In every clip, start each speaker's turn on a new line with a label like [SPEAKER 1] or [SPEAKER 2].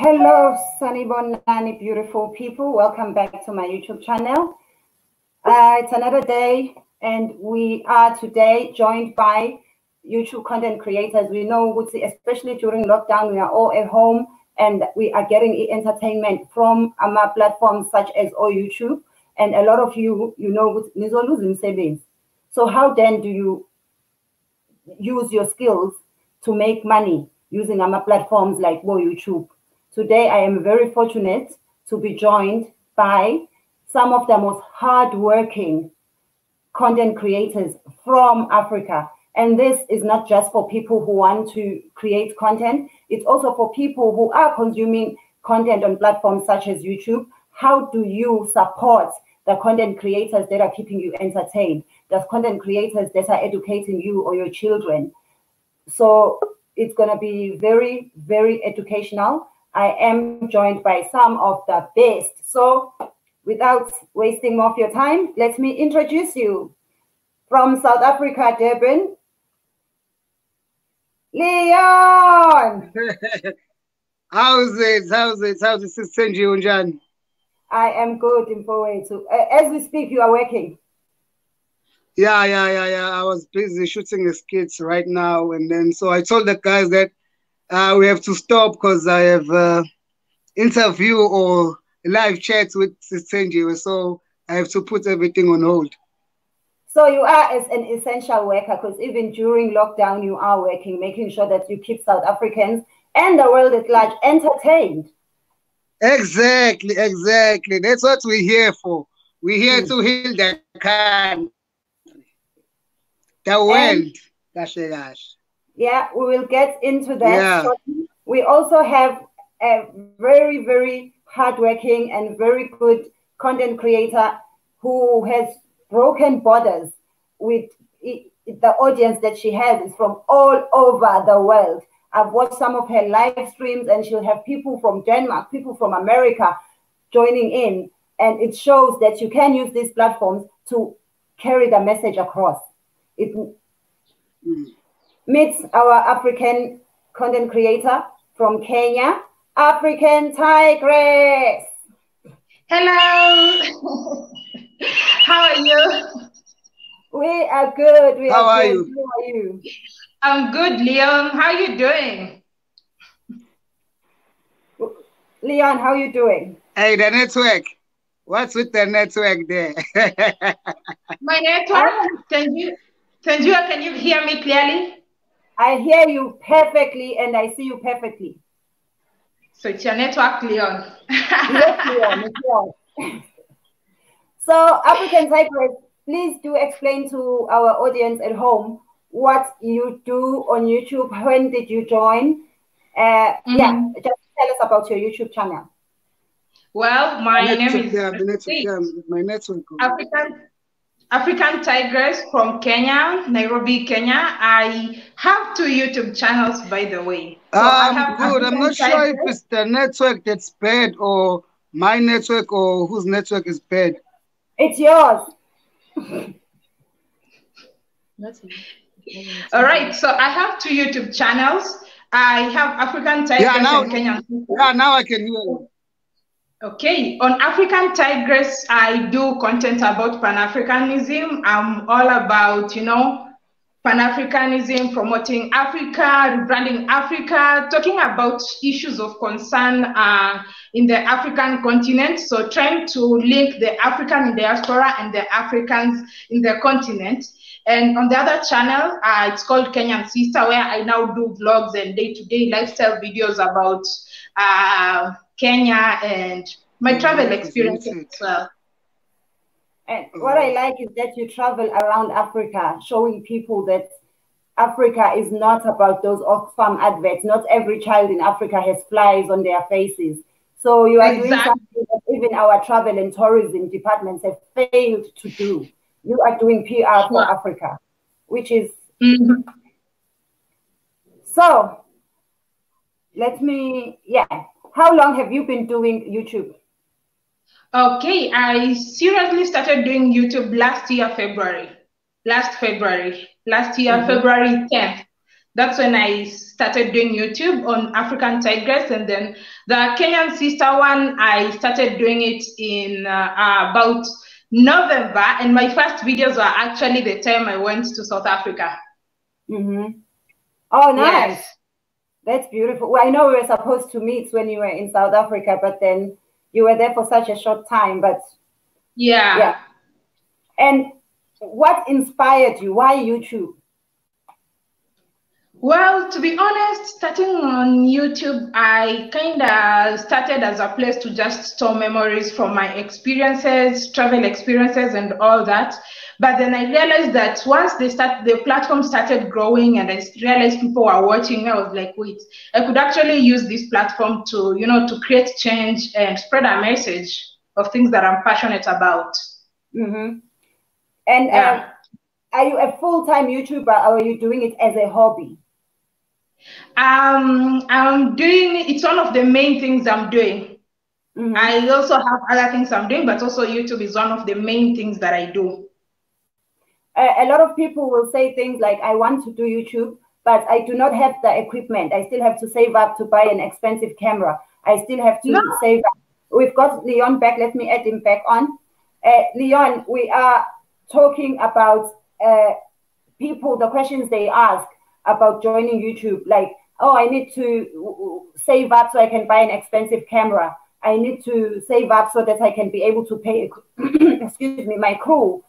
[SPEAKER 1] Hello, Sunny Bonani, beautiful people. Welcome back to my YouTube channel. Uh, it's another day, and we are today joined by YouTube content creators. We know, especially during lockdown, we are all at home and we are getting entertainment from our platforms such as all YouTube. And a lot of you, you know, losing savings. So how then do you use your skills to make money using our platforms like Wo YouTube? Today, I am very fortunate to be joined by some of the most hardworking content creators from Africa. And this is not just for people who want to create content, it's also for people who are consuming content on platforms such as YouTube. How do you support the content creators that are keeping you entertained, the content creators that are educating you or your children? So it's going to be very, very educational. I am joined by some of the best. So without wasting more of your time, let me introduce you from South Africa, Durban, Leon.
[SPEAKER 2] how's it? How's it? How's it, Sister Unjan?
[SPEAKER 1] I am good in. So, uh, as we speak, you are working.
[SPEAKER 2] Yeah, yeah, yeah, yeah. I was busy shooting the skits right now, and then so I told the guys that uh, we have to stop because I have uh, interview or live chat with Sister so I have to put everything on hold.
[SPEAKER 1] So you are as an essential worker because even during lockdown, you are working, making sure that you keep South Africans and the world at large entertained.
[SPEAKER 2] Exactly, exactly. That's what we're here for. We're here mm. to heal the country, the world. Gosh, gosh.
[SPEAKER 1] Yeah, we will get into that. Yeah. We also have a very, very hardworking and very good content creator who has broken borders with the audience that she has is from all over the world. I've watched some of her live streams and she'll have people from Denmark, people from America joining in. And it shows that you can use these platforms to carry the message across. It mm. Meets our African content creator from Kenya, African Tigress.
[SPEAKER 3] Hello. How are you?
[SPEAKER 1] We are good. We
[SPEAKER 2] How
[SPEAKER 1] are,
[SPEAKER 2] are
[SPEAKER 1] good.
[SPEAKER 2] you?
[SPEAKER 1] How are you?
[SPEAKER 3] I'm good, Leon. How are you doing?
[SPEAKER 1] Leon, how are you doing?
[SPEAKER 2] Hey, the network. What's with the network there?
[SPEAKER 3] My network? Can you, can you, can you hear me clearly?
[SPEAKER 1] I hear you perfectly and I see you perfectly.
[SPEAKER 3] So it's your network, Leon.
[SPEAKER 1] yes, Leon. It's yours. So, African Tigress, please do explain to our audience at home what you do on YouTube. When did you join? Uh, mm-hmm. Yeah, just tell us about your YouTube channel.
[SPEAKER 3] Well, my name is
[SPEAKER 2] yeah, network, my network.
[SPEAKER 3] African African Tigress from Kenya, Nairobi, Kenya. I have two YouTube channels, by the way.
[SPEAKER 2] So um, good. I'm not Tigress. sure if it's the network that's bad or my network or whose network is bad.
[SPEAKER 1] It's yours.
[SPEAKER 3] All right, so I have two YouTube channels. I have African Tigress yeah, now, and Kenyan.
[SPEAKER 2] Yeah, now I can hear you.
[SPEAKER 3] Okay, on African Tigress, I do content about Pan Africanism. I'm all about, you know, Pan Africanism, promoting Africa, rebranding Africa, talking about issues of concern uh, in the African continent. So, trying to link the African diaspora and the Africans in the continent. And on the other channel, uh, it's called Kenyan Sister, where I now do vlogs and day to day lifestyle videos about uh, Kenya and my travel experiences as well.
[SPEAKER 1] And what I like is that you travel around Africa, showing people that Africa is not about those Oxfam adverts. Not every child in Africa has flies on their faces. So you are exactly. doing something that even our travel and tourism departments have failed to do. You are doing PR for Africa, which is mm-hmm. so. Let me, yeah. How long have you been doing YouTube?
[SPEAKER 3] Okay, I seriously started doing YouTube last year, February. Last February. Last year, mm-hmm. February 10th. That's when I started doing YouTube on African Tigress, and then the Kenyan sister one, I started doing it in uh, about November, and my first videos were actually the time I went to South Africa.
[SPEAKER 1] Mm-hmm. Oh, nice. Yes. That's beautiful. Well, I know we were supposed to meet when you were in South Africa, but then you were there for such a short time. But
[SPEAKER 3] yeah. Yeah.
[SPEAKER 1] And what inspired you? Why YouTube?
[SPEAKER 3] Well, to be honest, starting on YouTube, I kind of started as a place to just store memories from my experiences, travel experiences, and all that. But then I realized that once they start, the platform started growing, and I realized people were watching. I was like, wait, I could actually use this platform to, you know, to create change and spread a message of things that I'm passionate about.
[SPEAKER 1] Mm-hmm. And yeah. um, are you a full-time YouTuber, or are you doing it as a hobby?
[SPEAKER 3] Um, I'm doing it's one of the main things I'm doing. Mm-hmm. I also have other things I'm doing, but also YouTube is one of the main things that I do.
[SPEAKER 1] A, a lot of people will say things like, I want to do YouTube, but I do not have the equipment. I still have to save up to buy an expensive camera. I still have to no. save up. We've got Leon back. Let me add him back on. Uh, Leon, we are talking about uh, people, the questions they ask about joining YouTube. Like, oh, I need to save up so I can buy an expensive camera. I need to save up so that I can be able to pay, excuse me, my crew.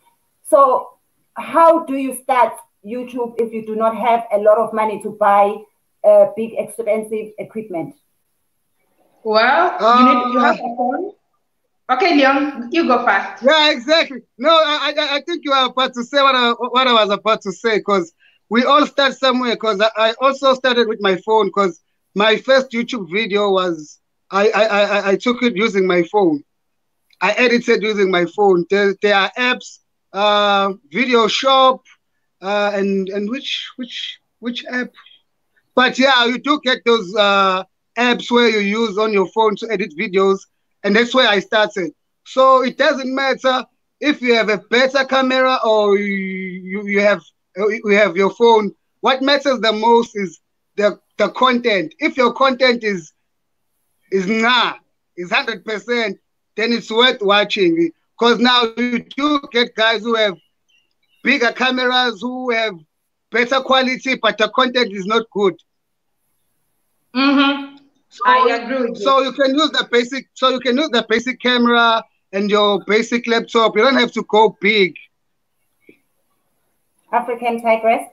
[SPEAKER 1] So, how do you start YouTube if you do not have a lot of money to buy uh, big, expensive equipment?
[SPEAKER 3] Well, uh, you, need, you have a phone. Okay, Leon, you go first.
[SPEAKER 2] Yeah, exactly. No, I, I, I think you are about to say what I, what I was about to say because we all start somewhere because I, also started with my phone because my first YouTube video was I, I, I, I, took it using my phone. I edited using my phone. There, there are apps, uh, Video Shop, uh, and and which which which app? But yeah, you do get those uh, apps where you use on your phone to edit videos, and that's where I started. So it doesn't matter if you have a better camera or you, you, you have we have your phone. What matters the most is the the content. If your content is is nah, is hundred percent, then it's worth watching. Because now you do get guys who have bigger cameras, who have better quality, but the content is not good.
[SPEAKER 3] Mm-hmm. So, I agree.
[SPEAKER 2] So you can use the basic. So you can use the basic camera and your basic laptop. You don't have to go big.
[SPEAKER 1] African tigress?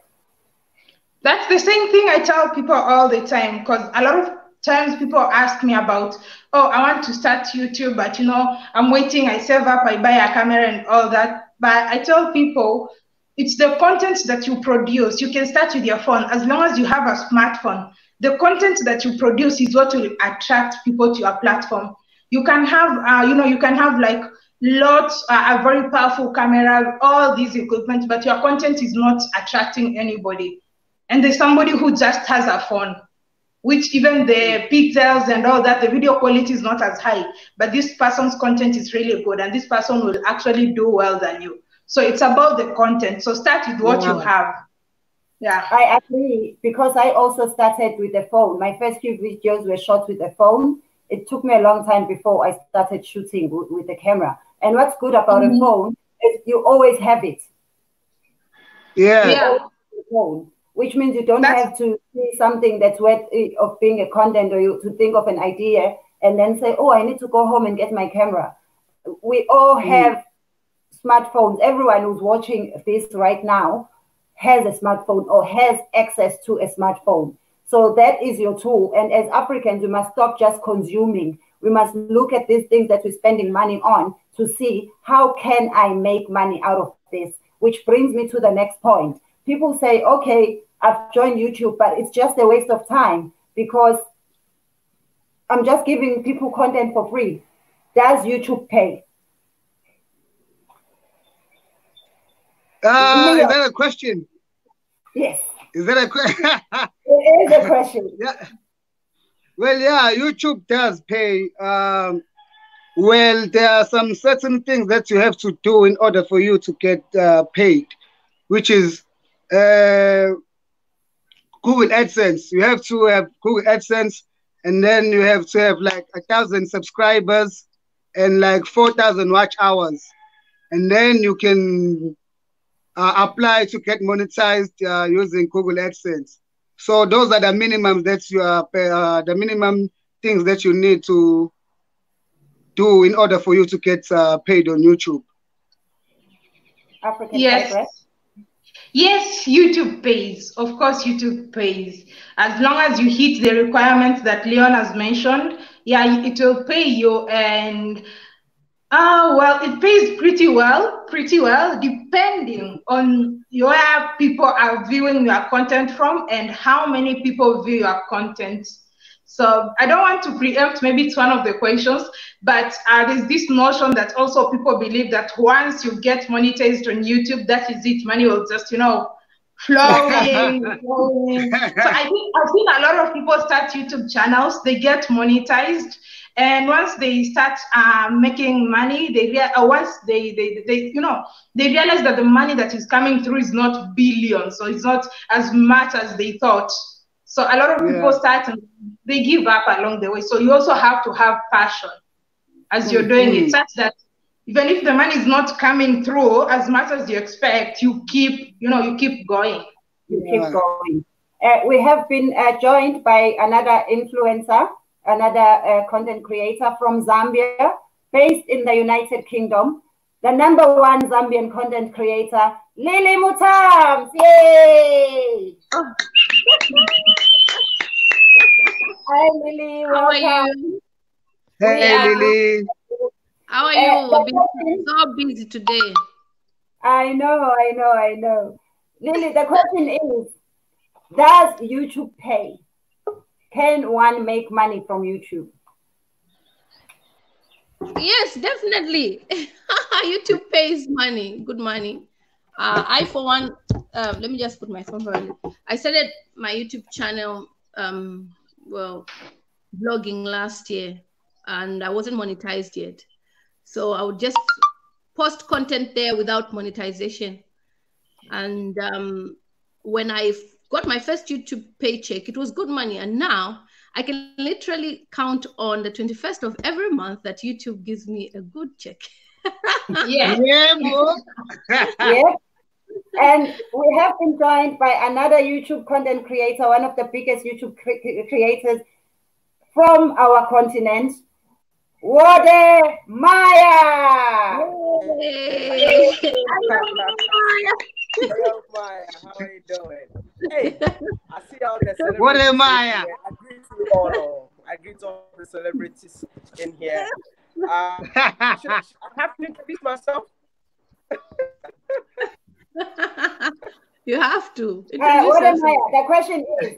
[SPEAKER 3] That's the same thing I tell people all the time because a lot of times people ask me about, oh, I want to start YouTube, but you know, I'm waiting, I save up, I buy a camera and all that. But I tell people it's the content that you produce. You can start with your phone as long as you have a smartphone. The content that you produce is what will attract people to your platform. You can have, uh, you know, you can have like lots, uh, a very powerful camera, all these equipment, but your content is not attracting anybody. And there's somebody who just has a phone, which even the pixels and all that, the video quality is not as high, but this person's content is really good, and this person will actually do well than you. So it's about the content. So start with what yeah. you have. Yeah.
[SPEAKER 1] I agree because I also started with the phone. My first few videos were shot with the phone. It took me a long time before I started shooting with the camera. And what's good about mm-hmm. a phone is you always have it.
[SPEAKER 2] Yeah.
[SPEAKER 3] yeah.
[SPEAKER 1] Phone, which means you don't that's... have to see something that's worth of being a content or you to think of an idea and then say, oh, I need to go home and get my camera. We all mm-hmm. have smartphones. Everyone who's watching this right now has a smartphone or has access to a smartphone. So that is your tool. And as Africans, we must stop just consuming. We must look at these things that we're spending money on to see how can I make money out of this, which brings me to the next point. People say, okay, I've joined YouTube, but it's just a waste of time because I'm just giving people content for free. Does YouTube pay?
[SPEAKER 2] Uh, is that a question?
[SPEAKER 1] Yes.
[SPEAKER 2] Is that a question?
[SPEAKER 1] it is a question.
[SPEAKER 2] Yeah. Well, yeah, YouTube does pay. Um, well, there are some certain things that you have to do in order for you to get uh, paid, which is uh, Google AdSense. You have to have Google AdSense, and then you have to have like a thousand subscribers and like four thousand watch hours, and then you can uh, apply to get monetized uh, using Google AdSense. So those are the minimums that you are uh, the minimum things that you need to do in order for you to get uh, paid on YouTube.
[SPEAKER 1] African
[SPEAKER 3] Yes.
[SPEAKER 1] Tigress.
[SPEAKER 3] Yes, YouTube pays. Of course, YouTube pays. As long as you hit the requirements that Leon has mentioned, yeah, it will pay you. And uh, well, it pays pretty well, pretty well, depending on where people are viewing your content from and how many people view your content. So I don't want to preempt, maybe it's one of the questions, but uh, there's this notion that also people believe that once you get monetized on YouTube, that is it. Money will just, you know, flowing, flowing. So I think I've seen a lot of people start YouTube channels, they get monetized. And once they start uh, making money, they rea- uh, once they, they they you know they realize that the money that is coming through is not billions, so it's not as much as they thought. So a lot of people
[SPEAKER 2] Yeah.
[SPEAKER 3] start and they give up along the way. So you also have to have passion as you're doing
[SPEAKER 2] Mhm.
[SPEAKER 3] it, such that even if the money is not coming through as much as you expect, you keep, you know, you keep going.
[SPEAKER 1] You
[SPEAKER 2] Yeah.
[SPEAKER 1] keep going. Uh, we have been uh, joined by another influencer, another uh, content creator from Zambia, based in the United Kingdom. The number one Zambian content creator, Lily Mutams. Yay! Hi, Lily.
[SPEAKER 4] How are you?
[SPEAKER 2] Hey,
[SPEAKER 4] Yeah.
[SPEAKER 2] Lily.
[SPEAKER 4] How are
[SPEAKER 1] Uh,
[SPEAKER 4] you?
[SPEAKER 1] the
[SPEAKER 4] I've been so busy today.
[SPEAKER 1] I know, I know, I know. Lily, the question is Does YouTube pay? Can one make money from YouTube?
[SPEAKER 4] Yes, definitely. YouTube pays money, good money. Uh, I, for one, uh, let me just put my phone on. I started my YouTube channel, um, well, blogging last year, and I wasn't monetized yet. So I would just post content there without monetization. And um, when I got my first YouTube paycheck, it was good money. And now I can literally count on the 21st of every month that YouTube gives me a good check.
[SPEAKER 3] Yeah.
[SPEAKER 2] Yeah, bro.
[SPEAKER 1] yes. And we have been joined by another YouTube content creator, one of the biggest YouTube cre- creators from our continent, Wode Maya.
[SPEAKER 4] Yay!
[SPEAKER 5] Hello, Maya. How are you doing? Hey, I see all the celebrities.
[SPEAKER 2] What am I?
[SPEAKER 5] here. I greet you all. I greet all the celebrities in here. Uh, should I, should I have to introduce myself?
[SPEAKER 4] you have to.
[SPEAKER 1] Uh,
[SPEAKER 4] Introduce
[SPEAKER 1] Wode
[SPEAKER 4] yourself.
[SPEAKER 1] Maya, the question is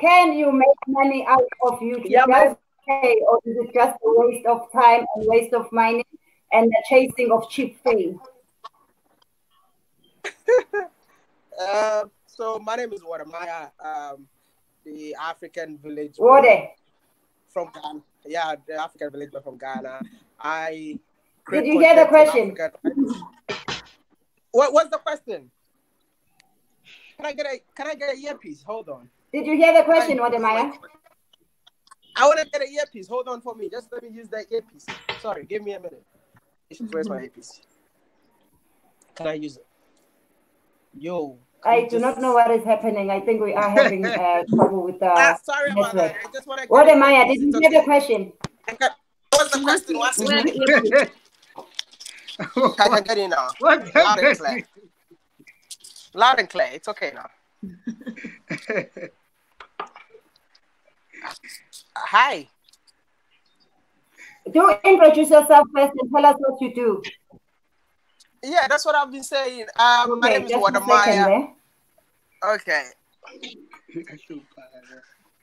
[SPEAKER 1] Can you make money out of YouTube?
[SPEAKER 5] Yeah,
[SPEAKER 1] Does
[SPEAKER 5] man.
[SPEAKER 1] pay, or is it just a waste of time and waste of money and the chasing of cheap fame?
[SPEAKER 5] Uh, so my name is Wode Maya, um, the African village boy
[SPEAKER 1] Wode,
[SPEAKER 5] from Ghana. Yeah, the African village from Ghana. I.
[SPEAKER 1] Did you hear the
[SPEAKER 5] content in
[SPEAKER 1] question?
[SPEAKER 5] Africa. What What's the question? Can I get a Can I get an earpiece? Hold on.
[SPEAKER 1] did you hear the question, Wode Maya?
[SPEAKER 5] I I want to get an earpiece. Hold on for me. Just let me use that earpiece. Sorry, give me a minute. Where's my earpiece? Can I use it? Yo.
[SPEAKER 1] I do not know what is happening. I think we are having uh, trouble with the.
[SPEAKER 5] Ah, sorry about that. I just want to.
[SPEAKER 1] Wode Maya, did you hear the question?
[SPEAKER 5] What's the question? What's the I can get in now.
[SPEAKER 2] What
[SPEAKER 5] Loud and clear. Loud and clear. It's okay now. Hi.
[SPEAKER 1] Do introduce yourself first and tell us what you do.
[SPEAKER 5] Yeah, that's what I've been saying. Um, my name is
[SPEAKER 1] just Wode
[SPEAKER 5] Maya.
[SPEAKER 1] there.
[SPEAKER 5] Okay.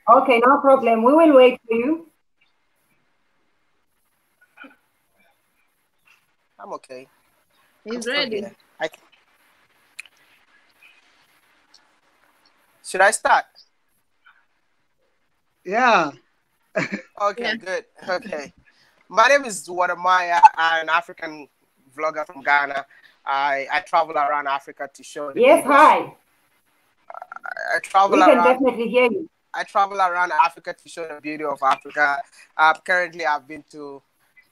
[SPEAKER 1] Okay, no problem. We will wait for you.
[SPEAKER 5] I'm okay. I'm
[SPEAKER 4] He's ready.
[SPEAKER 5] I can... Should I start?
[SPEAKER 2] yeah.
[SPEAKER 5] Okay,
[SPEAKER 4] Yeah.
[SPEAKER 5] good. Okay. My name is Wode Maya. I'm an African vlogger from Ghana. I, I travel around Africa to show the
[SPEAKER 1] Yes,
[SPEAKER 5] videos.
[SPEAKER 1] hi.
[SPEAKER 5] I travel
[SPEAKER 1] We can
[SPEAKER 5] around.
[SPEAKER 1] definitely hear you.
[SPEAKER 5] I travel around Africa to show the beauty of Africa. Uh, currently, I've been to,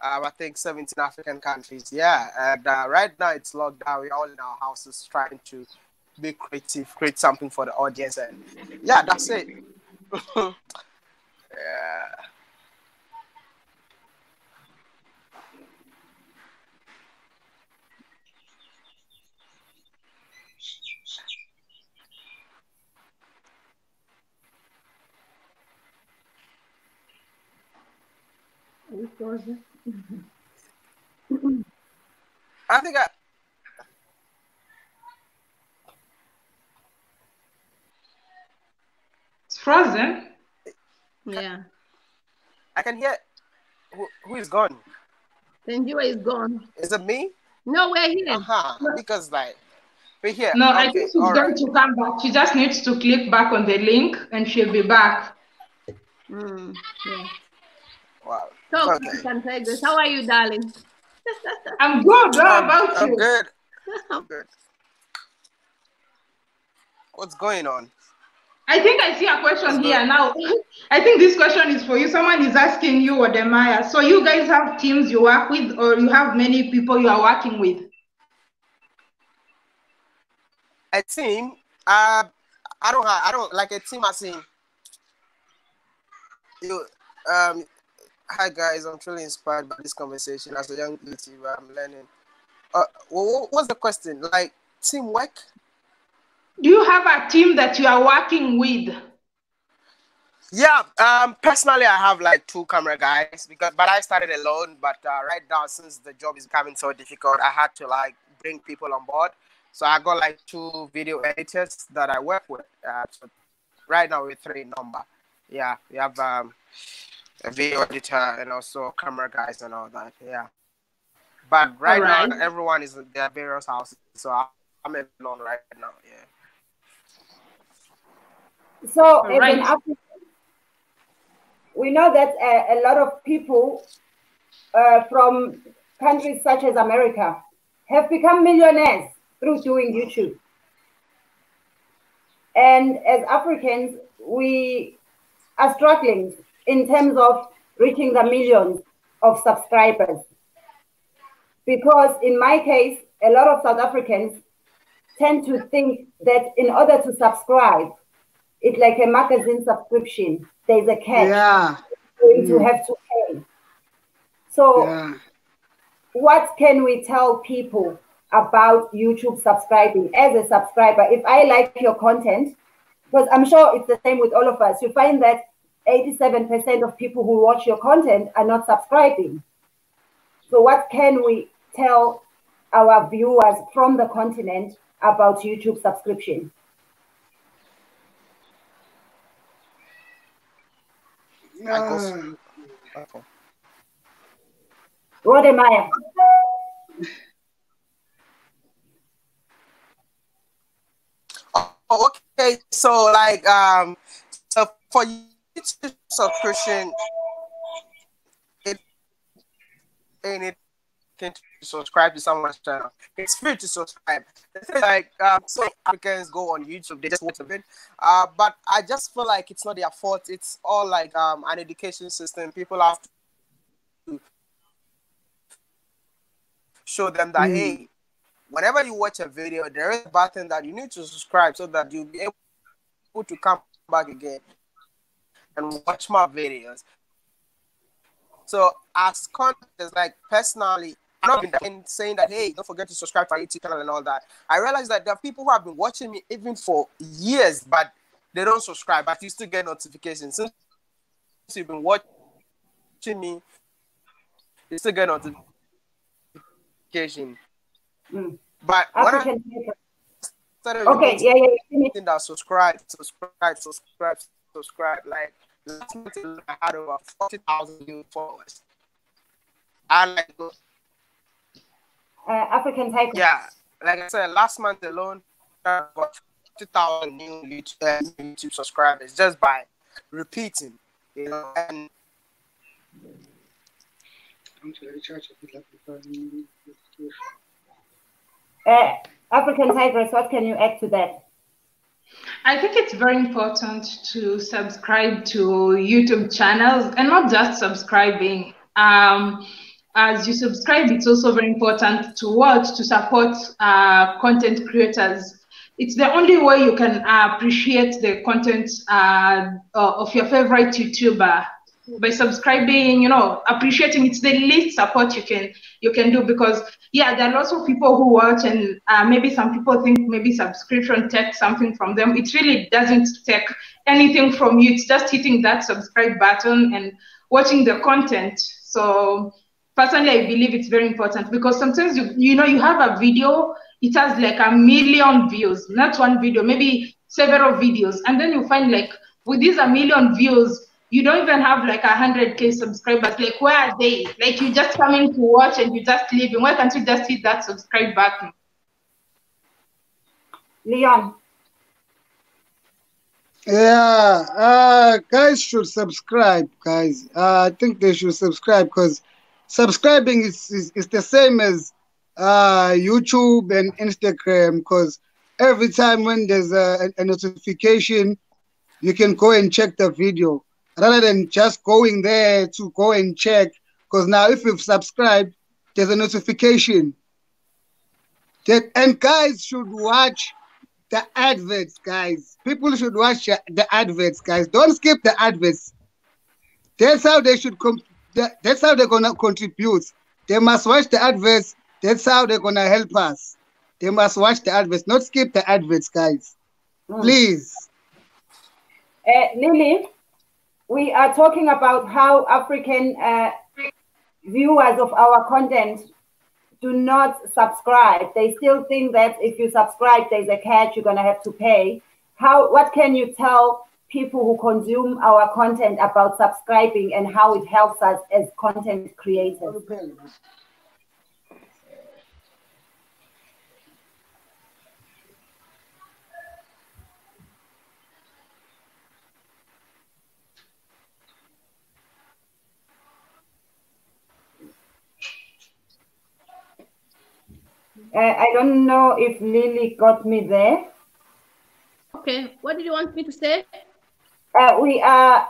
[SPEAKER 5] uh, I think, 17 African countries. Yeah, and uh, right now it's locked down. We're all in our houses trying to be creative, create something for the audience, and yeah, that's it. yeah. I think I,
[SPEAKER 3] It's frozen.
[SPEAKER 4] Yeah.
[SPEAKER 5] I can hear. Who, who is gone?
[SPEAKER 4] Thenjiwe is gone.
[SPEAKER 5] Is it me?
[SPEAKER 4] No, we're here.
[SPEAKER 5] Uh-huh. Because like we're here.
[SPEAKER 3] No, I think she's
[SPEAKER 5] all
[SPEAKER 3] going
[SPEAKER 5] right.
[SPEAKER 3] to come back. She just needs to click back on the link and she'll be back.
[SPEAKER 4] Mm, yeah.
[SPEAKER 5] Wow.
[SPEAKER 4] So,
[SPEAKER 5] Okay.
[SPEAKER 4] How are you, darling?
[SPEAKER 3] I'm good. How about
[SPEAKER 5] I'm
[SPEAKER 3] you?
[SPEAKER 5] good. I'm good. What's going on?
[SPEAKER 3] I think I see a question
[SPEAKER 5] Let's
[SPEAKER 3] here now. I think this question is for you. Someone is asking you, Wode Maya. So you guys have teams you work with, or you have many people you are working with?
[SPEAKER 5] A team. Uh, I don't have. I don't like a team. I seen. You. Um. Hi guys. I'm truly inspired by this conversation. As a young YouTuber, I'm learning. Uh, wha- what's the question? Like teamwork?
[SPEAKER 3] Do you have a team that you are working with?
[SPEAKER 5] Yeah. Um. Personally, I have like two camera guys because, but I started alone. But uh, right now, since the job is becoming so difficult, I had to like bring people on board. So I got like two video editors that I work with. Uh, so right now we're three number. Yeah, we have um, a video editor and also camera guys and all that. Yeah. But right now, everyone is in their various houses, so I- I'm alone right now. Yeah.
[SPEAKER 1] So,
[SPEAKER 3] Right.
[SPEAKER 1] an African, we know that uh, a lot of people uh, from countries such as America have become millionaires through doing YouTube. And as Africans, we are struggling in terms of reaching the millions of subscribers. Because in my case, a lot of South Africans tend to think that in order to subscribe, it's like a magazine subscription. There's a catch.
[SPEAKER 2] Yeah,
[SPEAKER 1] going to
[SPEAKER 2] Mm.
[SPEAKER 1] have to pay. So,
[SPEAKER 2] yeah.
[SPEAKER 1] what can we tell people about YouTube subscribing as a subscriber? If I like your content, because I'm sure it's the same with all of us, you find that 87% of people who watch your content are not subscribing. So, what can we tell our viewers from the continent about YouTube subscription?
[SPEAKER 5] I go-
[SPEAKER 2] Ah,
[SPEAKER 5] Okay. Oh, okay. So like um so for YouTube subscription it ain't it to subscribe to someone's channel. It's free to subscribe. Is, like um so Africans go on YouTube, they just watch a bit. Uh but I just feel like it's not their fault. It's all like um an education system. People have to show them that
[SPEAKER 2] Mm.
[SPEAKER 5] hey whenever you watch a video, there is a button that you need to subscribe so that you'll be able to come back again and watch my videos. So as content, like personally, I'm not been saying that hey, don't forget to subscribe to our YouTube channel and all that. I realize that there are people who have been watching me even for years, but they don't subscribe, but you still get notifications. Since you've been watching me, you still get notification.
[SPEAKER 1] Mm.
[SPEAKER 5] But when I started
[SPEAKER 1] Okay, yeah, yeah, yeah.
[SPEAKER 5] that subscribe, subscribe, subscribe, subscribe. Like last month alone, I had over forty thousand new followers. I like
[SPEAKER 1] Uh, African tiger.
[SPEAKER 5] yeah, like I said, last month alone, I got about forty thousand new YouTube, uh, YouTube subscribers just by repeating, you know. And
[SPEAKER 2] I'm to the church, I feel like because-
[SPEAKER 1] Uh, African Tigress, what can you add to that?
[SPEAKER 3] I think it's very important to subscribe to YouTube channels and not just subscribing. Um, as you subscribe, it's also very important to watch to support uh, content creators. It's the only way you can appreciate the content uh, of your favorite YouTuber by subscribing you know appreciating. It's the least support you can you can do because yeah there are lots of people who watch and uh, maybe some people think maybe subscription takes something from them. It really doesn't take anything from you. It's just hitting that subscribe button and watching the content. So personally i believe it's very important because sometimes you you know you have a video it has like a million views not one video maybe several videos. And then you find like with these a million views you don't even have like a hundred K subscribers. Like where are they? Like you just coming to watch and you just leaving. Why can't you just hit that subscribe button?
[SPEAKER 1] Leon.
[SPEAKER 2] Yeah, uh, guys should subscribe, guys. Uh, I think they should subscribe because subscribing is, is, is the same as uh, YouTube and Instagram because every time when there's a, a notification, you can go and check the video rather than just going there to go and check. Because now, if you've subscribed, there's a notification. That, and guys should watch the adverts, guys. People should watch the adverts, guys. Don't skip the adverts. That's how they should come. That's how they're gonna contribute. They must watch the adverts. That's how they're gonna help us. They must watch the adverts, not skip the adverts, guys. Mm. Please.
[SPEAKER 1] Uh, Lily, we are talking about how African uh, viewers of our content do not subscribe. They still think that if you subscribe, there's a catch you're gonna have to pay. How? What can you tell people who consume our content about subscribing and how it helps us as content creators? Uh, I don't know if Lily got me there.
[SPEAKER 4] Okay, what did you want me to say?
[SPEAKER 1] Uh, we are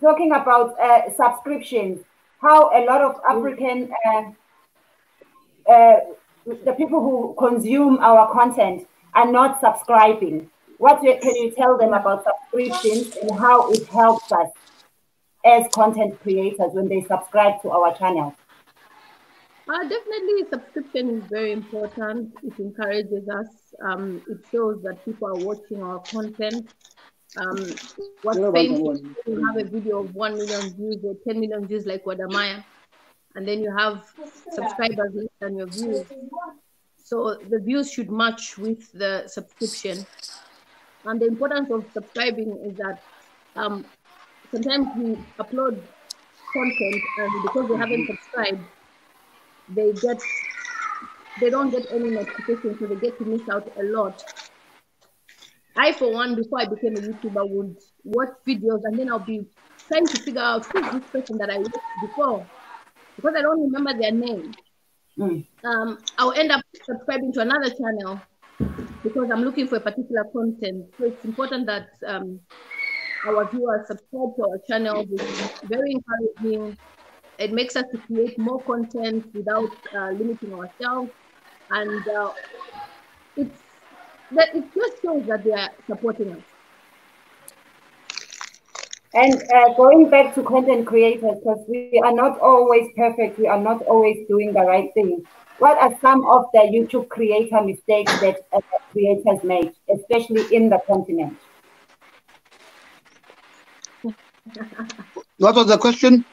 [SPEAKER 1] talking about uh, subscriptions, how a lot of African, uh, uh, the people who consume our content are not subscribing. What can you tell them about subscriptions and how it helps us as content creators when they subscribe to our channel?
[SPEAKER 4] Uh, definitely, subscription is very important. It encourages us. Um, it shows that people are watching our content. Um, what's famous you have a video of 1 million views or 10 million views like Wode Maya, and then you have subscribers less than your views. So the views should match with the subscription. And the importance of subscribing is that um, sometimes we upload content and because we haven't subscribed, they get they don't get any notification, so they get to miss out a lot. I, for one, before I became a YouTuber, would watch videos and then I'll be trying to figure out who's this person that I watched before because I don't remember their name. Mm. Um, I'll end up subscribing to another channel because I'm looking for a particular content. So it's important that um, our viewers subscribe to our channels. It's very encouraging it makes us to create more content without uh, limiting ourselves, and uh, it's that it just shows that they are supporting us.
[SPEAKER 1] And uh, going back to content creators, because we are not always perfect, we are not always doing the right thing. What are some of the YouTube creator mistakes that uh, creators make, especially in the continent?
[SPEAKER 2] what was the question?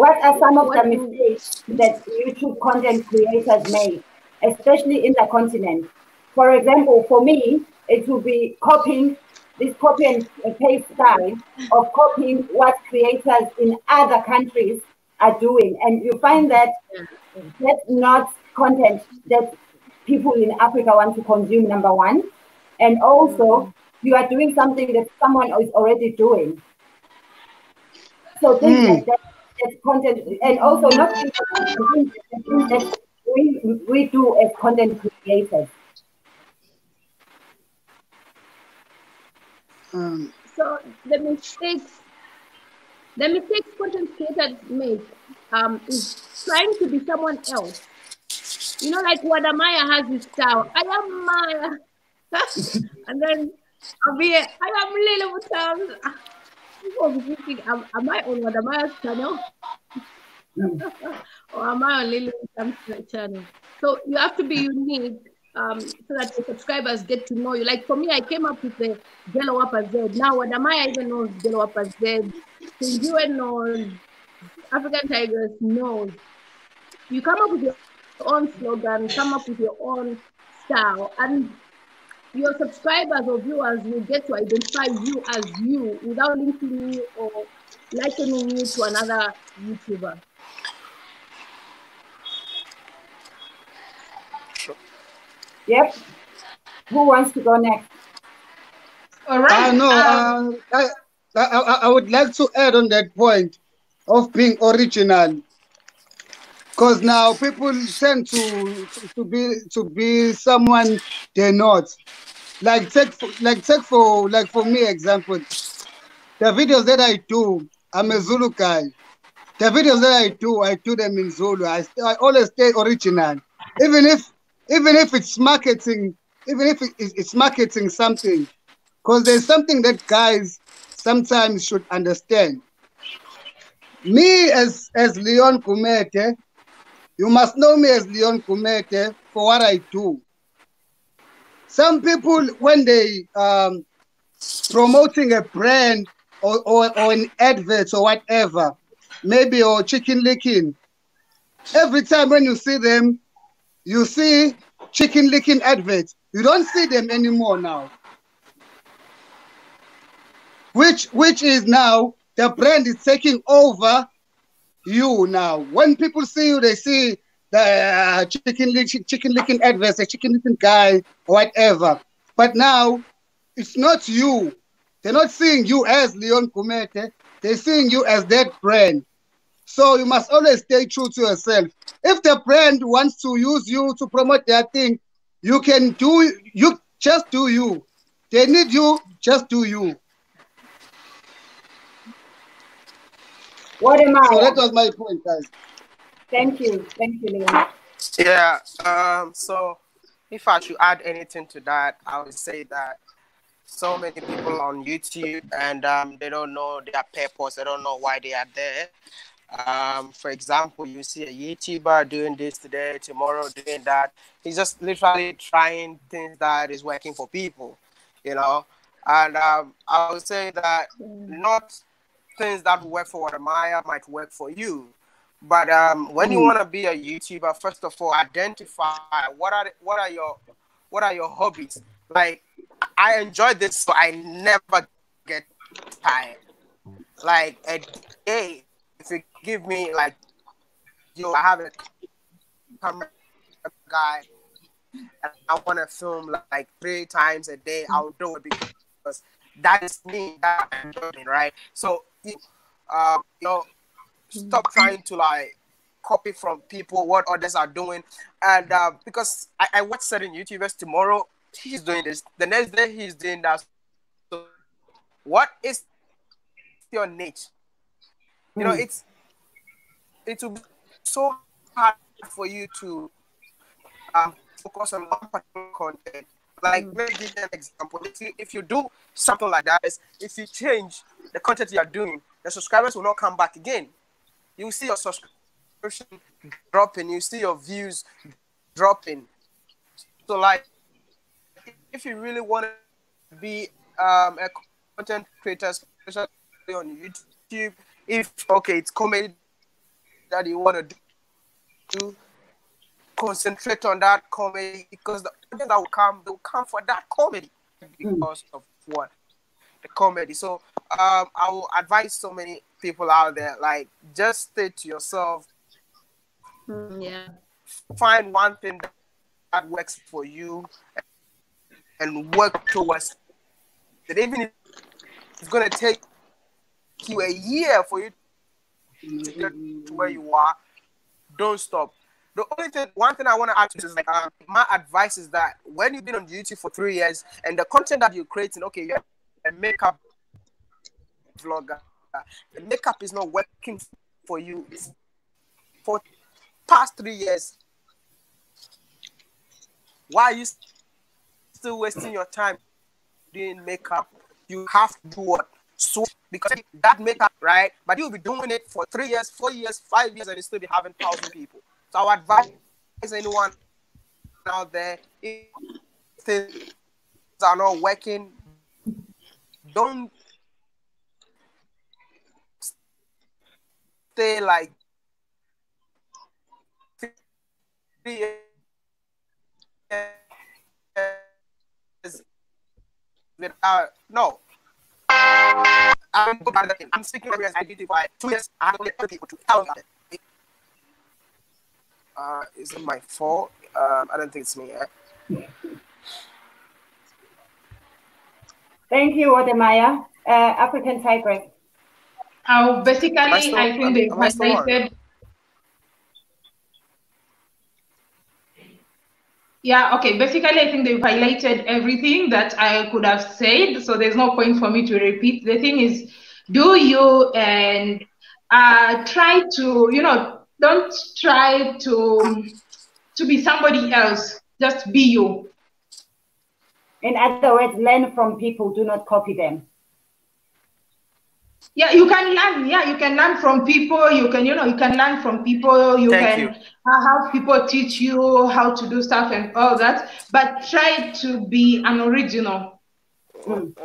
[SPEAKER 1] What are some of the mistakes that YouTube content creators make, especially in the continent? For example, for me, it will be copying this copy and paste style of copying what creators in other countries are doing. And you find that that's not content that people in Africa want to consume, number one. And also, you are doing something that someone is already doing. So things mm. like that content and also not that we, we do as content creators.
[SPEAKER 2] Um,
[SPEAKER 4] so the mistakes the mistakes content creators make um, is trying to be someone else. You know, like Wode Maya has this style. I am Maya. and then I'll be, I am Lily. People will be thinking, am, am I on Wode Maya's channel? or am I on Lily channel? So you have to be unique um, so that the subscribers get to know you. Like for me, I came up with the Jello Wapa Z. Now, what Amaya even knows Jello Wapa Z. Thenjiwe knows, African Tigress knows. You come up with your own slogan, come up with your own style, and your subscribers or viewers will get to identify you as you without linking you or likening you to another YouTuber.
[SPEAKER 1] Yep. Who wants to go next?
[SPEAKER 3] All right.
[SPEAKER 2] I know.
[SPEAKER 3] um,
[SPEAKER 2] Uh, I, I, I- I would like to add on that point of being original. Because now people tend to, to be to be someone they're not. Like take for, like take for like for me example, the videos that I do, I'm a Zulu guy. The videos that I do, I do them in Zulu. I, I always stay original, even if even if it's marketing, even if it- it's it's marketing something, because there's something that guys sometimes should understand. Me as as Leon Gumede, you must know me as Leon Gumede for what I do. Some people, when they um, promoting a brand or, or, or an advert or whatever, maybe or Chicken Licken, every time when you see them, you see Chicken Licken adverts. You don't see them anymore now. Which which is now the brand is taking over you now. When people see you, they see the uh, chicken Chicken Licken adverts, the Chicken Licken guy, whatever. But now it's not you. They're not seeing you as Leon Gumede. They're seeing you as that brand. So you must always stay true to yourself. If the brand wants to use you to promote their thing, you can do you just do you. They need you, just do you.
[SPEAKER 1] What am I?
[SPEAKER 2] So that was my point, guys.
[SPEAKER 1] Thank you. Thank you, Leon.
[SPEAKER 5] Yeah. Um. So, if I should add anything to that, I would say that so many people on YouTube and um, they don't know their purpose. They don't know why they are there. Um, for example, you see a YouTuber doing this today, tomorrow doing that. He's just literally trying things that is working for people, you know. And um, I would say that not things that work for Maya might work for you. But um, when you
[SPEAKER 2] Mm.
[SPEAKER 5] want to be a YouTuber, first of all, identify what are what are your what are your hobbies. Like I enjoy this, so I never get tired. Like a day, if you give me like, yo, I have a camera guy, and I want to film like three times a day, I'll do it because that is me. That I'm enjoying, right? So, you- uh, you know, stop trying to like copy from people what others are doing. And uh, because I, I watch certain youtubers tomorrow he's doing this. The next day he's doing that. So what is your niche? You know
[SPEAKER 1] Hmm.
[SPEAKER 5] it's it will be so hard for you to um, focus on one particular content like let me give you an example if you if you do something like that if you change the content you are doing the subscribers will not come back again you see your subscription dropping, you see your views dropping. So like if you really want to be um, a content creator, especially on YouTube, if okay, it's comedy that you want to do, concentrate on that comedy because the audience that will come, they will come for that comedy because of what the comedy. So um, I will advise so many people out there, like just stay to yourself,
[SPEAKER 4] Mm, yeah.
[SPEAKER 5] find one thing that, that works for you, and work towards it. Even if it's gonna take you a year for you to get to where you are, don't stop. The only thing, one thing I want to add is like um, my advice is that when you've been on YouTube for three years and the content that you're creating, okay, you're a makeup vlogger, the makeup is not working for you for past three years. Why are you still wasting your time doing makeup? You have to do what? So because that makeup, right? But you'll be doing it for three years, four years, five years, and you still be having thousand people. So I advise anyone out there if things are not working, don't stay like years without no. I'm good at that. I'm speaking as identify two years. I don't get people to tell me that. Uh, is it my fault? Um, I don't think it's me. Eh?
[SPEAKER 1] Thank you, Wode Maya. Uh, African Tigress.
[SPEAKER 3] Uh, basically, I, still, I think they highlighted. Yeah, okay. Basically, I think they've highlighted everything that I could have said. So there's no point for me to repeat. The thing is, do you and uh, try to, you know, don't try to to be somebody else. Just be you.
[SPEAKER 1] In other words, learn from people. Do not copy them
[SPEAKER 3] yeah you can learn yeah you can learn from people you can you know you can learn from people you Thank can you. have people teach you how to do stuff and all that but try to be an original
[SPEAKER 1] mm.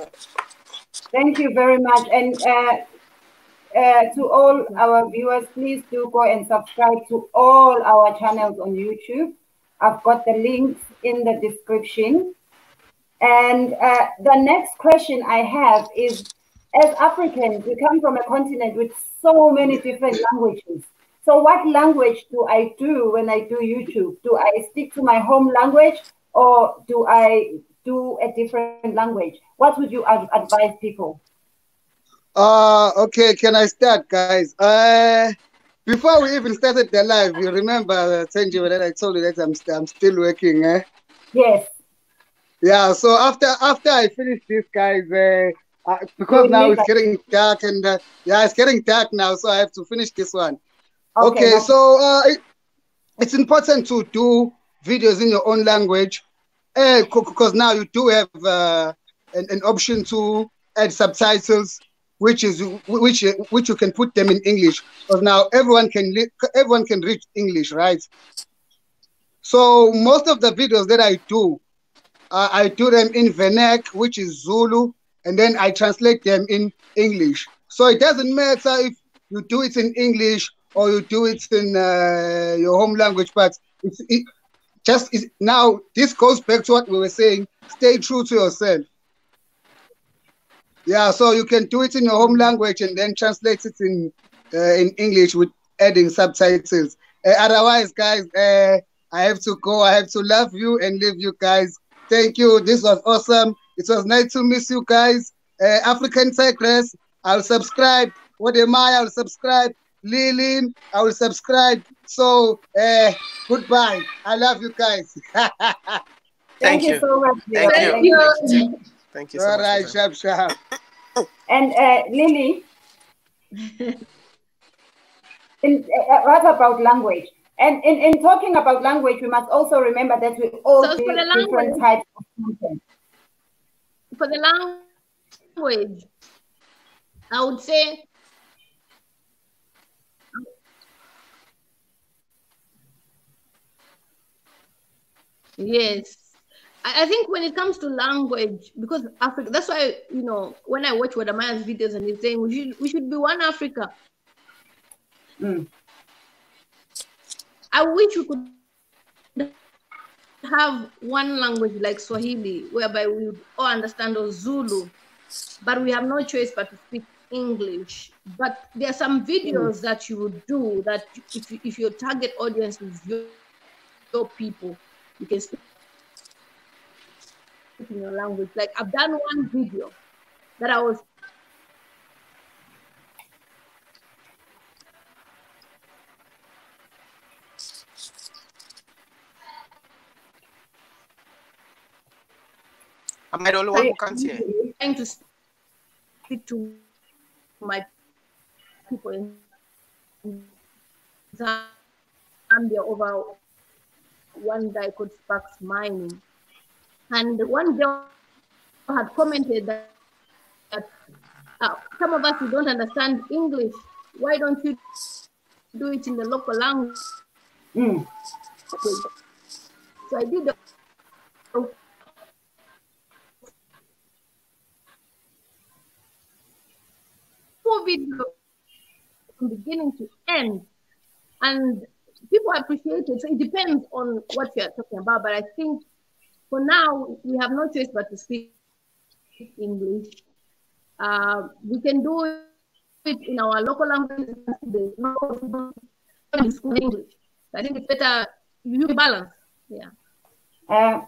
[SPEAKER 1] thank you very much and uh, uh, to all our viewers please do go and subscribe to all our channels on youtube i've got the links in the description and uh, the next question i have is as Africans, we come from a continent with so many different languages. So what language do I do when I do YouTube? Do I stick to my home language or do I do a different language? What would you ad- advise people?
[SPEAKER 2] Uh, okay, can I start, guys? Uh, before we even started the live, you remember, uh, Senji, that I told you that I'm, st- I'm still working, eh?
[SPEAKER 1] Yes.
[SPEAKER 2] Yeah, so after after I finish this, guys, uh, uh, because now it's getting dark and uh, yeah, it's getting dark now, so I have to finish this one. Okay, okay so uh, it, it's important to do videos in your own language because uh, now you do have uh, an, an option to add subtitles which is which which you can put them in English because now everyone can everyone can read English, right? So most of the videos that I do, uh, I do them in Vernac, which is Zulu, and then I translate them in English. So it doesn't matter if you do it in English or you do it in uh, your home language, but it's, it just is now this goes back to what we were saying. Stay true to yourself. Yeah, so you can do it in your home language and then translate it in uh, in English with adding subtitles. Uh, otherwise, guys, uh, I have to go. I have to love you and leave you guys. Thank you. This was awesome. It was nice to miss you guys. Uh, African Tigress, I'll subscribe. Wode Maya, I? I'll subscribe. Lilin, I will subscribe. So, uh, goodbye. I love you guys.
[SPEAKER 1] Thank, Thank you. you. so much.
[SPEAKER 5] Thank, Thank you. You. Thank you so
[SPEAKER 2] All right, sharp, sharp.
[SPEAKER 1] And uh, Lily, in, uh, what about language? And in, in talking about language, we must also remember that we all so different types of content
[SPEAKER 4] for the language, I would say yes. I think when it comes to language, because Africa, that's why you know when I watch Wode Maya's videos and he's saying we should we should be one Africa. Mm. I wish we could have one language like Swahili, whereby we all understand or Zulu, but we have no choice but to speak English. But there are some videos that you would do that if, if your target audience is your, your people, you can speak in your language. Like I've done one video that I was
[SPEAKER 5] Am I the only one who can't hear?
[SPEAKER 4] Trying to speak to my people in Zambia over one guy called Sparks Mining. And one girl had commented that, that uh, some of us who don't understand English, why don't you do it in the local language?
[SPEAKER 1] Mm.
[SPEAKER 4] So I did the full video from beginning to end. And people appreciate it. So it depends on what you're talking about. But I think for now, we have no choice but to speak English. Uh, we can do it in our local language, the local English. I think it's better you balance. Yeah.
[SPEAKER 1] Uh,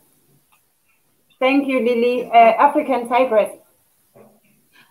[SPEAKER 1] thank you, Lily. Uh, African Tigress.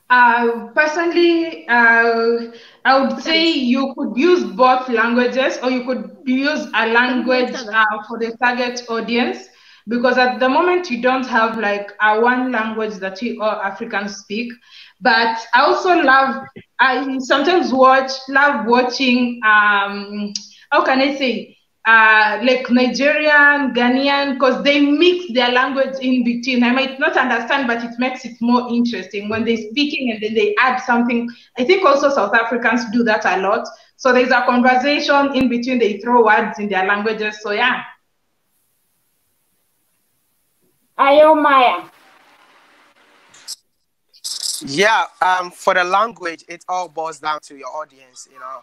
[SPEAKER 3] Uh, personally, uh, I would say you could use both languages or you could use a language uh, for the target audience because at the moment you don't have like a one language that we all Africans speak. But I also love, I sometimes watch, love watching, um, how can I say, uh, like Nigerian, Ghanaian, because they mix their language in between. I might not understand, but it makes it more interesting when they're speaking and then they add something. I think also South Africans do that a lot. So there's a conversation in between, they throw words in their languages. So yeah.
[SPEAKER 1] Wode Maya.
[SPEAKER 5] Yeah, um, for the language, it all boils down to your audience. You know,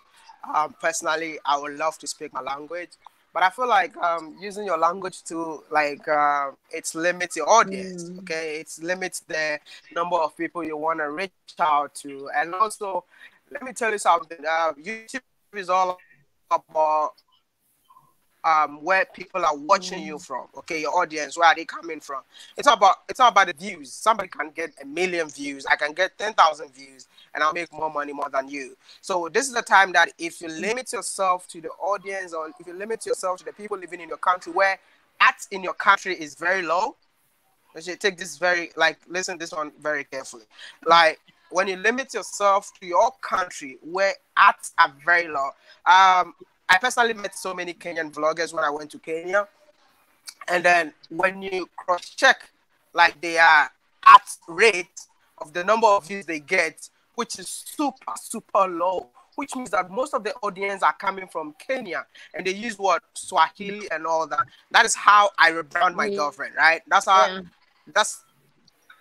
[SPEAKER 5] um, personally, I would love to speak my language, but I feel like um, using your language to like uh, it's limits your audience. Mm. Okay, it limits the number of people you want to reach out to, and also let me tell you something. Uh, YouTube is all about um, where people are watching mm. you from. Okay, your audience, where are they coming from? It's not about it's not about the views. Somebody can get a million views. I can get ten thousand views, and I'll make more money more than you. So this is the time that if you limit yourself to the audience, or if you limit yourself to the people living in your country, where at in your country is very low. You should take this very like listen this one very carefully. Like when you limit yourself to your country where ads are very low. Um, I personally met so many Kenyan vloggers when I went to Kenya. And then when you cross check like they are at rate of the number of views they get, which is super, super low, which means that most of the audience are coming from Kenya and they use what Swahili and all that. That is how I rebrand my girlfriend, right? That's how yeah. that's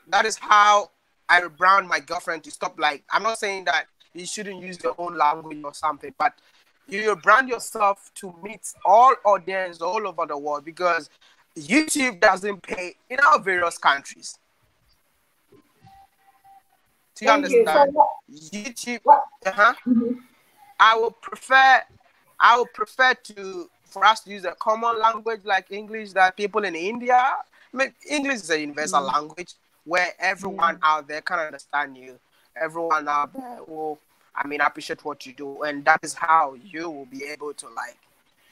[SPEAKER 5] that is how I rebrand my girlfriend to stop like I'm not saying that you shouldn't use your own language or something, but you brand yourself to meet all audience all over the world because YouTube doesn't pay in our various countries. Do you Thank understand? You. So, YouTube. Uh-huh. Mm-hmm. I would prefer. I would prefer to for us to use a common language like English that people in India. I mean, English is a universal mm-hmm. language where everyone mm-hmm. out there can understand you. Everyone out there will I mean, I appreciate what you do, and that is how you will be able to like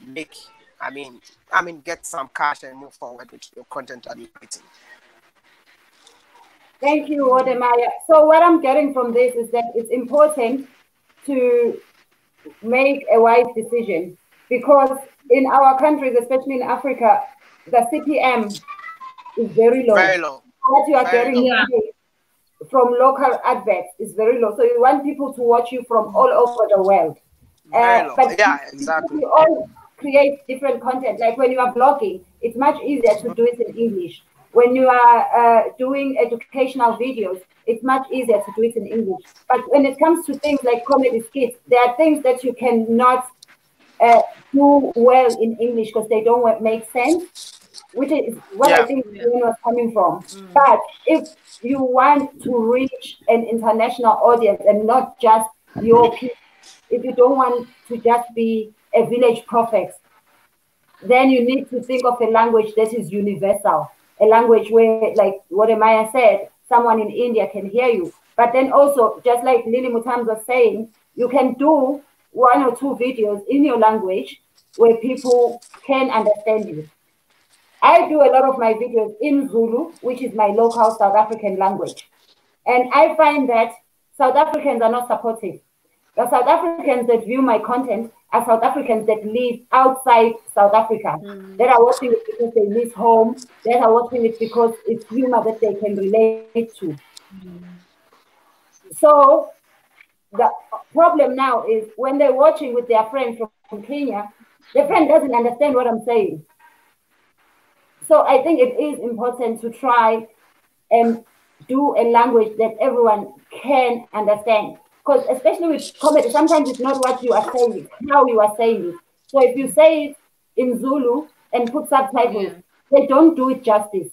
[SPEAKER 5] make. I mean, I mean, get some cash and move forward with your content that you're creating.
[SPEAKER 1] Thank you, Wode Maya. So what I'm getting from this is that it's important to make a wise decision because in our countries, especially in Africa, the CPM is very low.
[SPEAKER 5] Very low.
[SPEAKER 1] What you are very getting low from local adverts is very low. So you want people to watch you from all over the world.
[SPEAKER 5] Uh, but yeah, exactly.
[SPEAKER 1] We all create different content. Like when you are blogging, it's much easier to do it in English. When you are uh, doing educational videos, it's much easier to do it in English. But when it comes to things like comedy skits, there are things that you cannot uh, do well in English because they don't make sense which is what yeah. I think yeah. was coming from. Mm. But if you want to reach an international audience and not just your people, if you don't want to just be a village prophet, then you need to think of a language that is universal, a language where, like what Wode Maya said, someone in India can hear you. But then also, just like Lily Mutam was saying, you can do one or two videos in your language where people can understand you. I do a lot of my videos in Zulu, which is my local South African language. And I find that South Africans are not supportive. The South Africans that view my content are South Africans that live outside South Africa, mm. that are watching it because they miss home, that are watching it because it's humor that they can relate to. Mm. So the problem now is when they're watching with their friend from Kenya, the friend doesn't understand what I'm saying. So I think it is important to try and do a language that everyone can understand. Because especially with comedy, sometimes it's not what you are saying, it's how you are saying it. So if you say it in Zulu and put subtitles, yeah. they don't do it justice.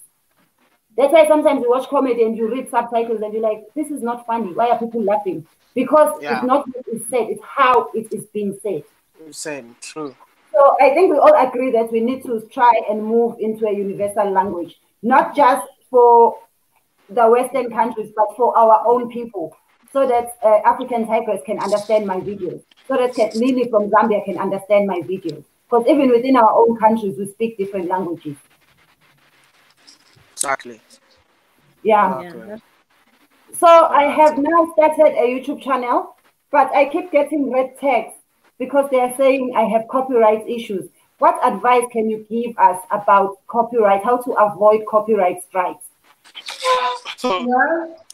[SPEAKER 1] That's why sometimes you watch comedy and you read subtitles and you're like, this is not funny. Why are people laughing? Because yeah. it's not what is said, it's how it is being said.
[SPEAKER 5] Said, true.
[SPEAKER 1] So I think we all agree that we need to try and move into a universal language, not just for the Western countries, but for our own people, so that uh, African Tigress can understand my videos, so that can, Lily from Zambia can understand my videos. Because even within our own countries, we speak different languages.
[SPEAKER 5] Exactly.
[SPEAKER 1] Yeah. yeah. So I have now started a YouTube channel, but I keep getting red tags because they are saying I have copyright issues. What advice can you give us about copyright, how to avoid copyright strikes?
[SPEAKER 3] Well,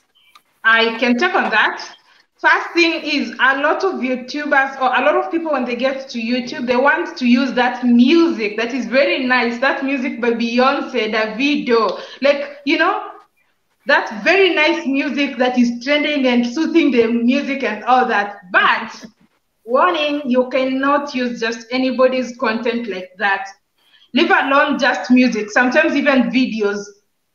[SPEAKER 3] I can check on that. First thing is a lot of YouTubers or a lot of people when they get to YouTube, they want to use that music that is very nice. That music by Beyonce, Davido, like you know, that very nice music that is trending and soothing the music and all that. But warning, you cannot use just anybody's content like that. Leave alone just music. Sometimes even videos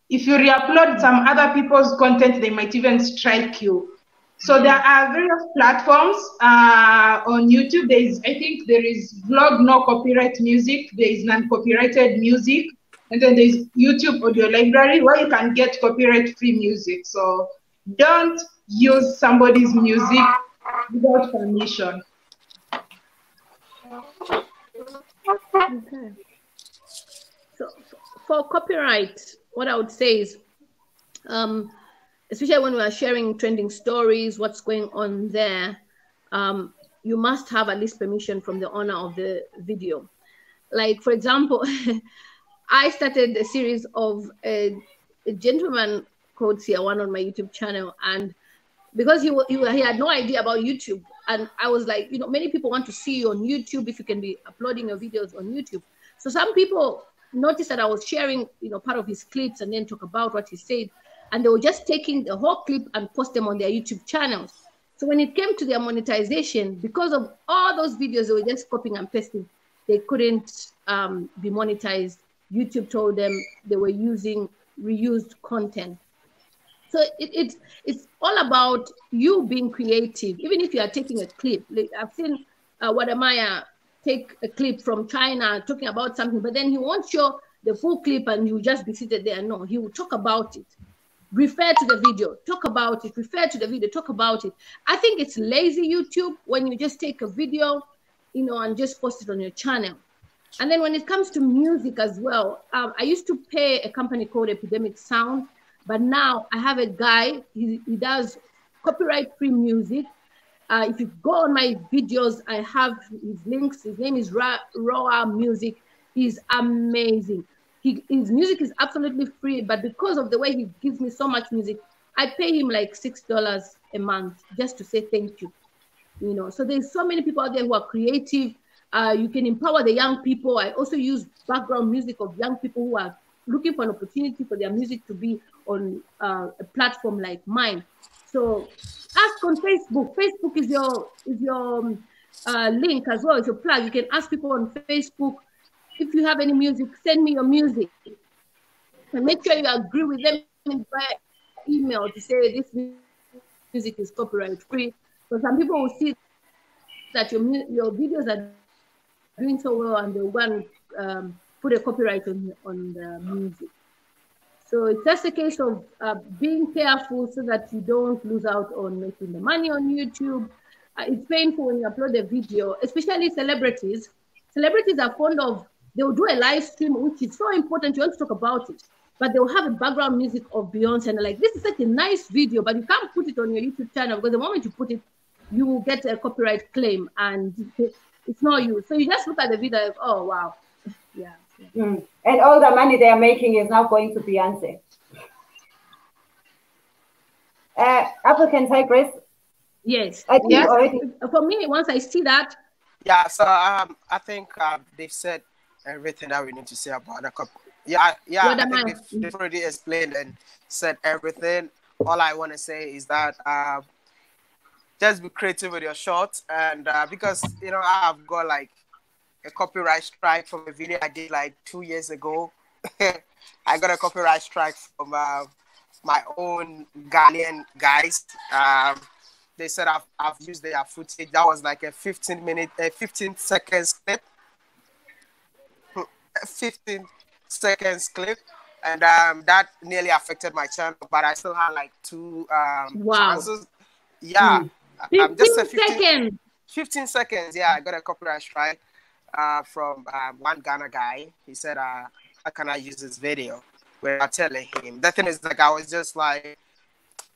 [SPEAKER 3] if you re-upload some other people's content, they might even strike you. So there are various platforms uh, on YouTube. There is, I think, there is vlog no copyright music. There is non-copyrighted music, and then there is YouTube audio library where you can get copyright-free music. So don't use somebody's music without permission.
[SPEAKER 4] So for copyright, what I would say is, um, especially when we are sharing trending stories, what's going on there, um, you must have at least permission from the owner of the video. Like, for example, I started a series of a, a gentleman called Sia One on my YouTube channel, and because he, he, he had no idea about YouTube, and I was like, you know, many people want to see you on YouTube if you can be uploading your videos on YouTube. So some people noticed that I was sharing, you know, part of his clips and then talk about what he said. And they were just taking the whole clip and post them on their YouTube channels. So when it came to their monetization, because of all those videos they were just copying and pasting, they couldn't um, be monetized. YouTube told them they were using reused content. So it, it, it's all about you being creative. Even if you are taking a clip, like I've seen uh, Wode Maya take a clip from China talking about something, but then he won't show the full clip and you just be seated there. No, he will talk about it. Refer to the video, talk about it, refer to the video, talk about it. I think it's lazy YouTube when you just take a video, you know, and just post it on your channel. And then when it comes to music as well, um, I used to pay a company called Epidemic Sound, but now I have a guy, he, he does copyright free music uh, if you go on my videos, I have his links. His name is Ra- Raw Music. He's amazing. He, his music is absolutely free, but because of the way he gives me so much music, I pay him like six dollars a month just to say thank you. You know, so there's so many people out there who are creative. Uh, you can empower the young people. I also use background music of young people who are looking for an opportunity for their music to be on uh, a platform like mine. So ask on Facebook. Facebook is your is your um, uh, link as well. It's your plug. You can ask people on Facebook if you have any music. Send me your music, and make sure you agree with them by email to say this music is copyright free. Because some people will see that your your videos are doing so well, and they want um, put a copyright on on the music. So it's just a case of uh, being careful so that you don't lose out on making the money on YouTube. Uh, it's painful when you upload a video, especially celebrities. Celebrities are fond of, they'll do a live stream, which is so important. You want to talk about it. but they'll have a background music of Beyonce and like, this is such a nice video, but you can't put it on your YouTube channel because the moment you put it, you will get a copyright claim and it's not you. So you just look at the video like, oh wow. yeah.
[SPEAKER 1] Mm. And all the money they are making is now going to Beyonce. Uh, African Tigress.
[SPEAKER 4] Yes.
[SPEAKER 1] I
[SPEAKER 4] yes.
[SPEAKER 1] already.
[SPEAKER 4] For me, once I see that.
[SPEAKER 5] Yeah. So um, I think uh, they've said everything that we need to say about the couple. Yeah, yeah. I think they've, they've, already explained and said everything. All I want to say is that uh, just be creative with your shots, and uh, because you know I've got like a copyright strike from a video I did like two years ago. I got a copyright strike from uh, my own Ghanaian guys. Um, they said I've, I've used their footage. That was like a 15 minute, a 15 seconds clip. 15 seconds clip. And um, that nearly affected my channel, but I still had like two um,
[SPEAKER 4] wow.
[SPEAKER 5] chances. Yeah.
[SPEAKER 4] Mm. 15, um, just 15 seconds.
[SPEAKER 5] 15 seconds. Yeah, I got a copyright strike uh, from uh, one Ghana guy. He said, uh, "How can I use this video?" Without telling him. The thing is, like, I was just like,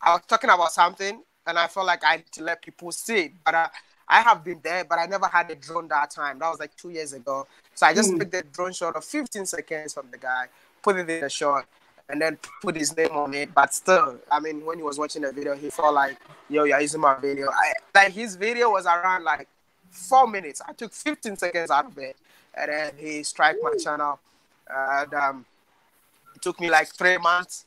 [SPEAKER 5] I was talking about something, and I felt like I had to let people see it, but I, I have been there, but I never had a drone that time. That was like two years ago. So I just mm. picked a drone shot of 15 seconds from the guy, put it in the shot, and then put his name on it. But still, I mean, when he was watching the video, he felt like, yo, you're using my video. I, like his video was around like four minutes. I took 15 seconds out of it, and then he strike my channel. And um, it took me like three months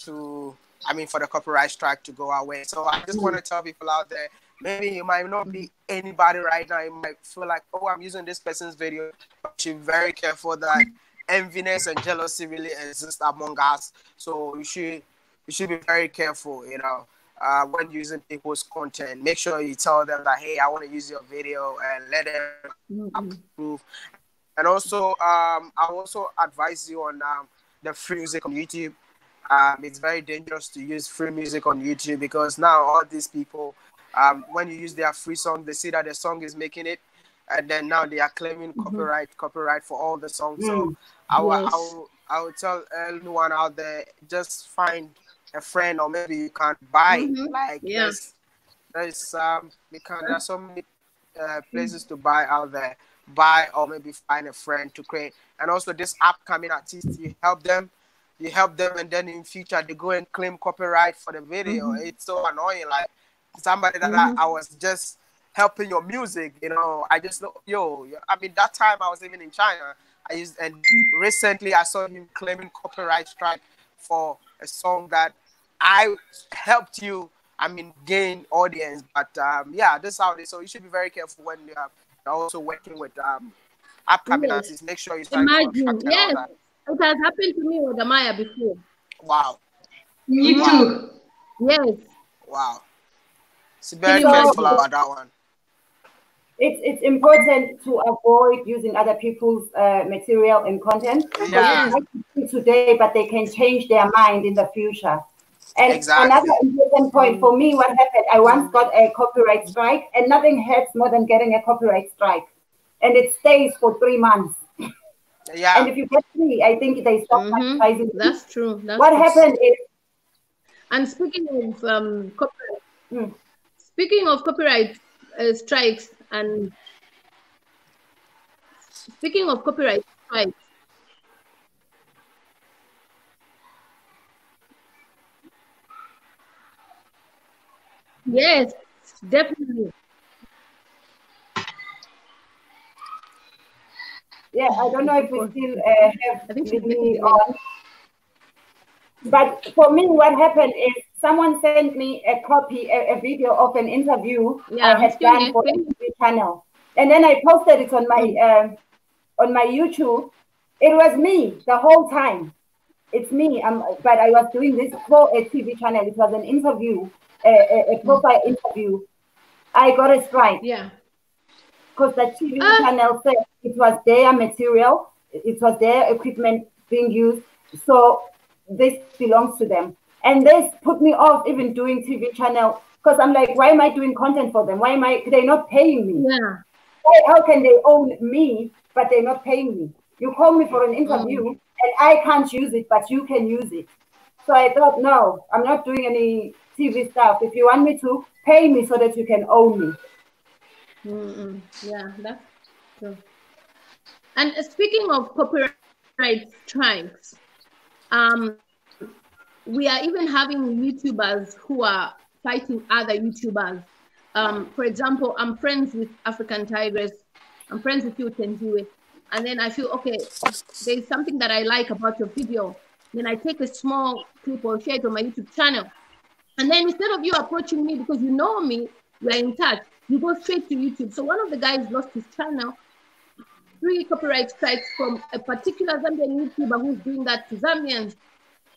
[SPEAKER 5] to, I mean, for the copyright strike to go away. So I just want to tell people out there, maybe you might not be anybody right now. You might feel like, oh, I'm using this person's video. But be very careful that enviness and jealousy really exist among us. So you should you should be very careful, you know, uh, when using people's content. Make sure you tell them that hey, I want to use your video and let them mm-hmm. approve. And also, um, I also advise you on um, the free music on YouTube. Um, it's very dangerous to use free music on YouTube because now all these people, um, when you use their free song, they see that the song is making it and then now they are claiming mm-hmm. copyright copyright for all the songs. Mm. So I will, yes. I will I will tell anyone out there just find a friend or maybe you can buy mm-hmm. like yeah. there's there's um because there's so many uh, places to buy out there buy or maybe find a friend to create and also this upcoming artist you help them you help them and then in future they go and claim copyright for the video mm-hmm. it's so annoying like somebody that mm-hmm. I, I was just helping your music. You know, I just know, yo, I mean, that time I was even in China. I used, and recently I saw him claiming copyright strike for a song that I helped you. I mean, gain audience, but um, yeah, this is how it is. So you should be very careful when you are also working with um, upcoming yes. artists. Make sure you sign
[SPEAKER 4] Imagine, yes, it has happened to me with Amaya before.
[SPEAKER 5] Wow.
[SPEAKER 3] Me wow. too.
[SPEAKER 4] Yes.
[SPEAKER 5] Wow. So very careful about that one
[SPEAKER 1] it's it's important to avoid using other people's uh, material and content.
[SPEAKER 5] Yeah.
[SPEAKER 1] Today, but they can change their mind in the future. And exactly. another important point for me, what happened? I once got a copyright strike, and nothing hurts more than getting a copyright strike, and it stays for three months.
[SPEAKER 5] Yeah.
[SPEAKER 1] And if you get three, I think they stop mm-hmm. advertising.
[SPEAKER 4] That's true. That's
[SPEAKER 1] what true. happened is.
[SPEAKER 4] And speaking of um, copyright, mm. speaking of copyright uh, strikes, and speaking of copyright strikes, yes, definitely.
[SPEAKER 1] Yeah, I don't know if we still uh, have me on. But for me, what happened is someone sent me a copy, a, a video of an interview yeah, I had done for the channel, and then I posted it on my uh, on my YouTube. It was me the whole time. It's me. Um, but I was doing this for a TV channel. It was an interview, a, a, a profile interview. I got a strike.
[SPEAKER 4] Yeah.
[SPEAKER 1] Because the TV uh, channel said it was their material, it was their equipment being used. So this belongs to them. And this put me off even doing TV channel because I'm like, why am I doing content for them? Why am I? They're not paying me.
[SPEAKER 4] Yeah.
[SPEAKER 1] Why, how can they own me but they're not paying me? You call me for an interview
[SPEAKER 4] Mm.
[SPEAKER 1] and I can't use it, but you can use it. So I thought, no, I'm not doing any TV stuff. If you want me to, pay me so that you can own me.
[SPEAKER 4] Mm-mm. Yeah, that's true. And speaking of copyright strikes, um, we are even having YouTubers who are fighting other YouTubers. Um, for example, I'm friends with African Tigress. I'm friends with you. And then I feel, okay, there's something that I like about your video. Then I take a small clip or share it on my YouTube channel. And then instead of you approaching me because you know me, we're in touch, you go straight to YouTube. So one of the guys lost his channel, three copyright strikes from a particular Zambian YouTuber who's doing that to Zambians.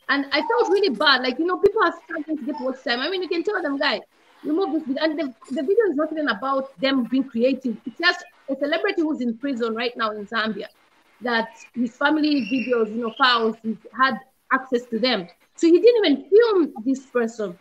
[SPEAKER 4] And I felt really bad. Like, you know, people are struggling to get watch time. I mean, you can tell them, guy, remove this video. And the, the video is not even about them being creative. It's just a celebrity who's in prison right now in Zambia that his family videos, you know, files, he had access to them. So he didn't even film this person,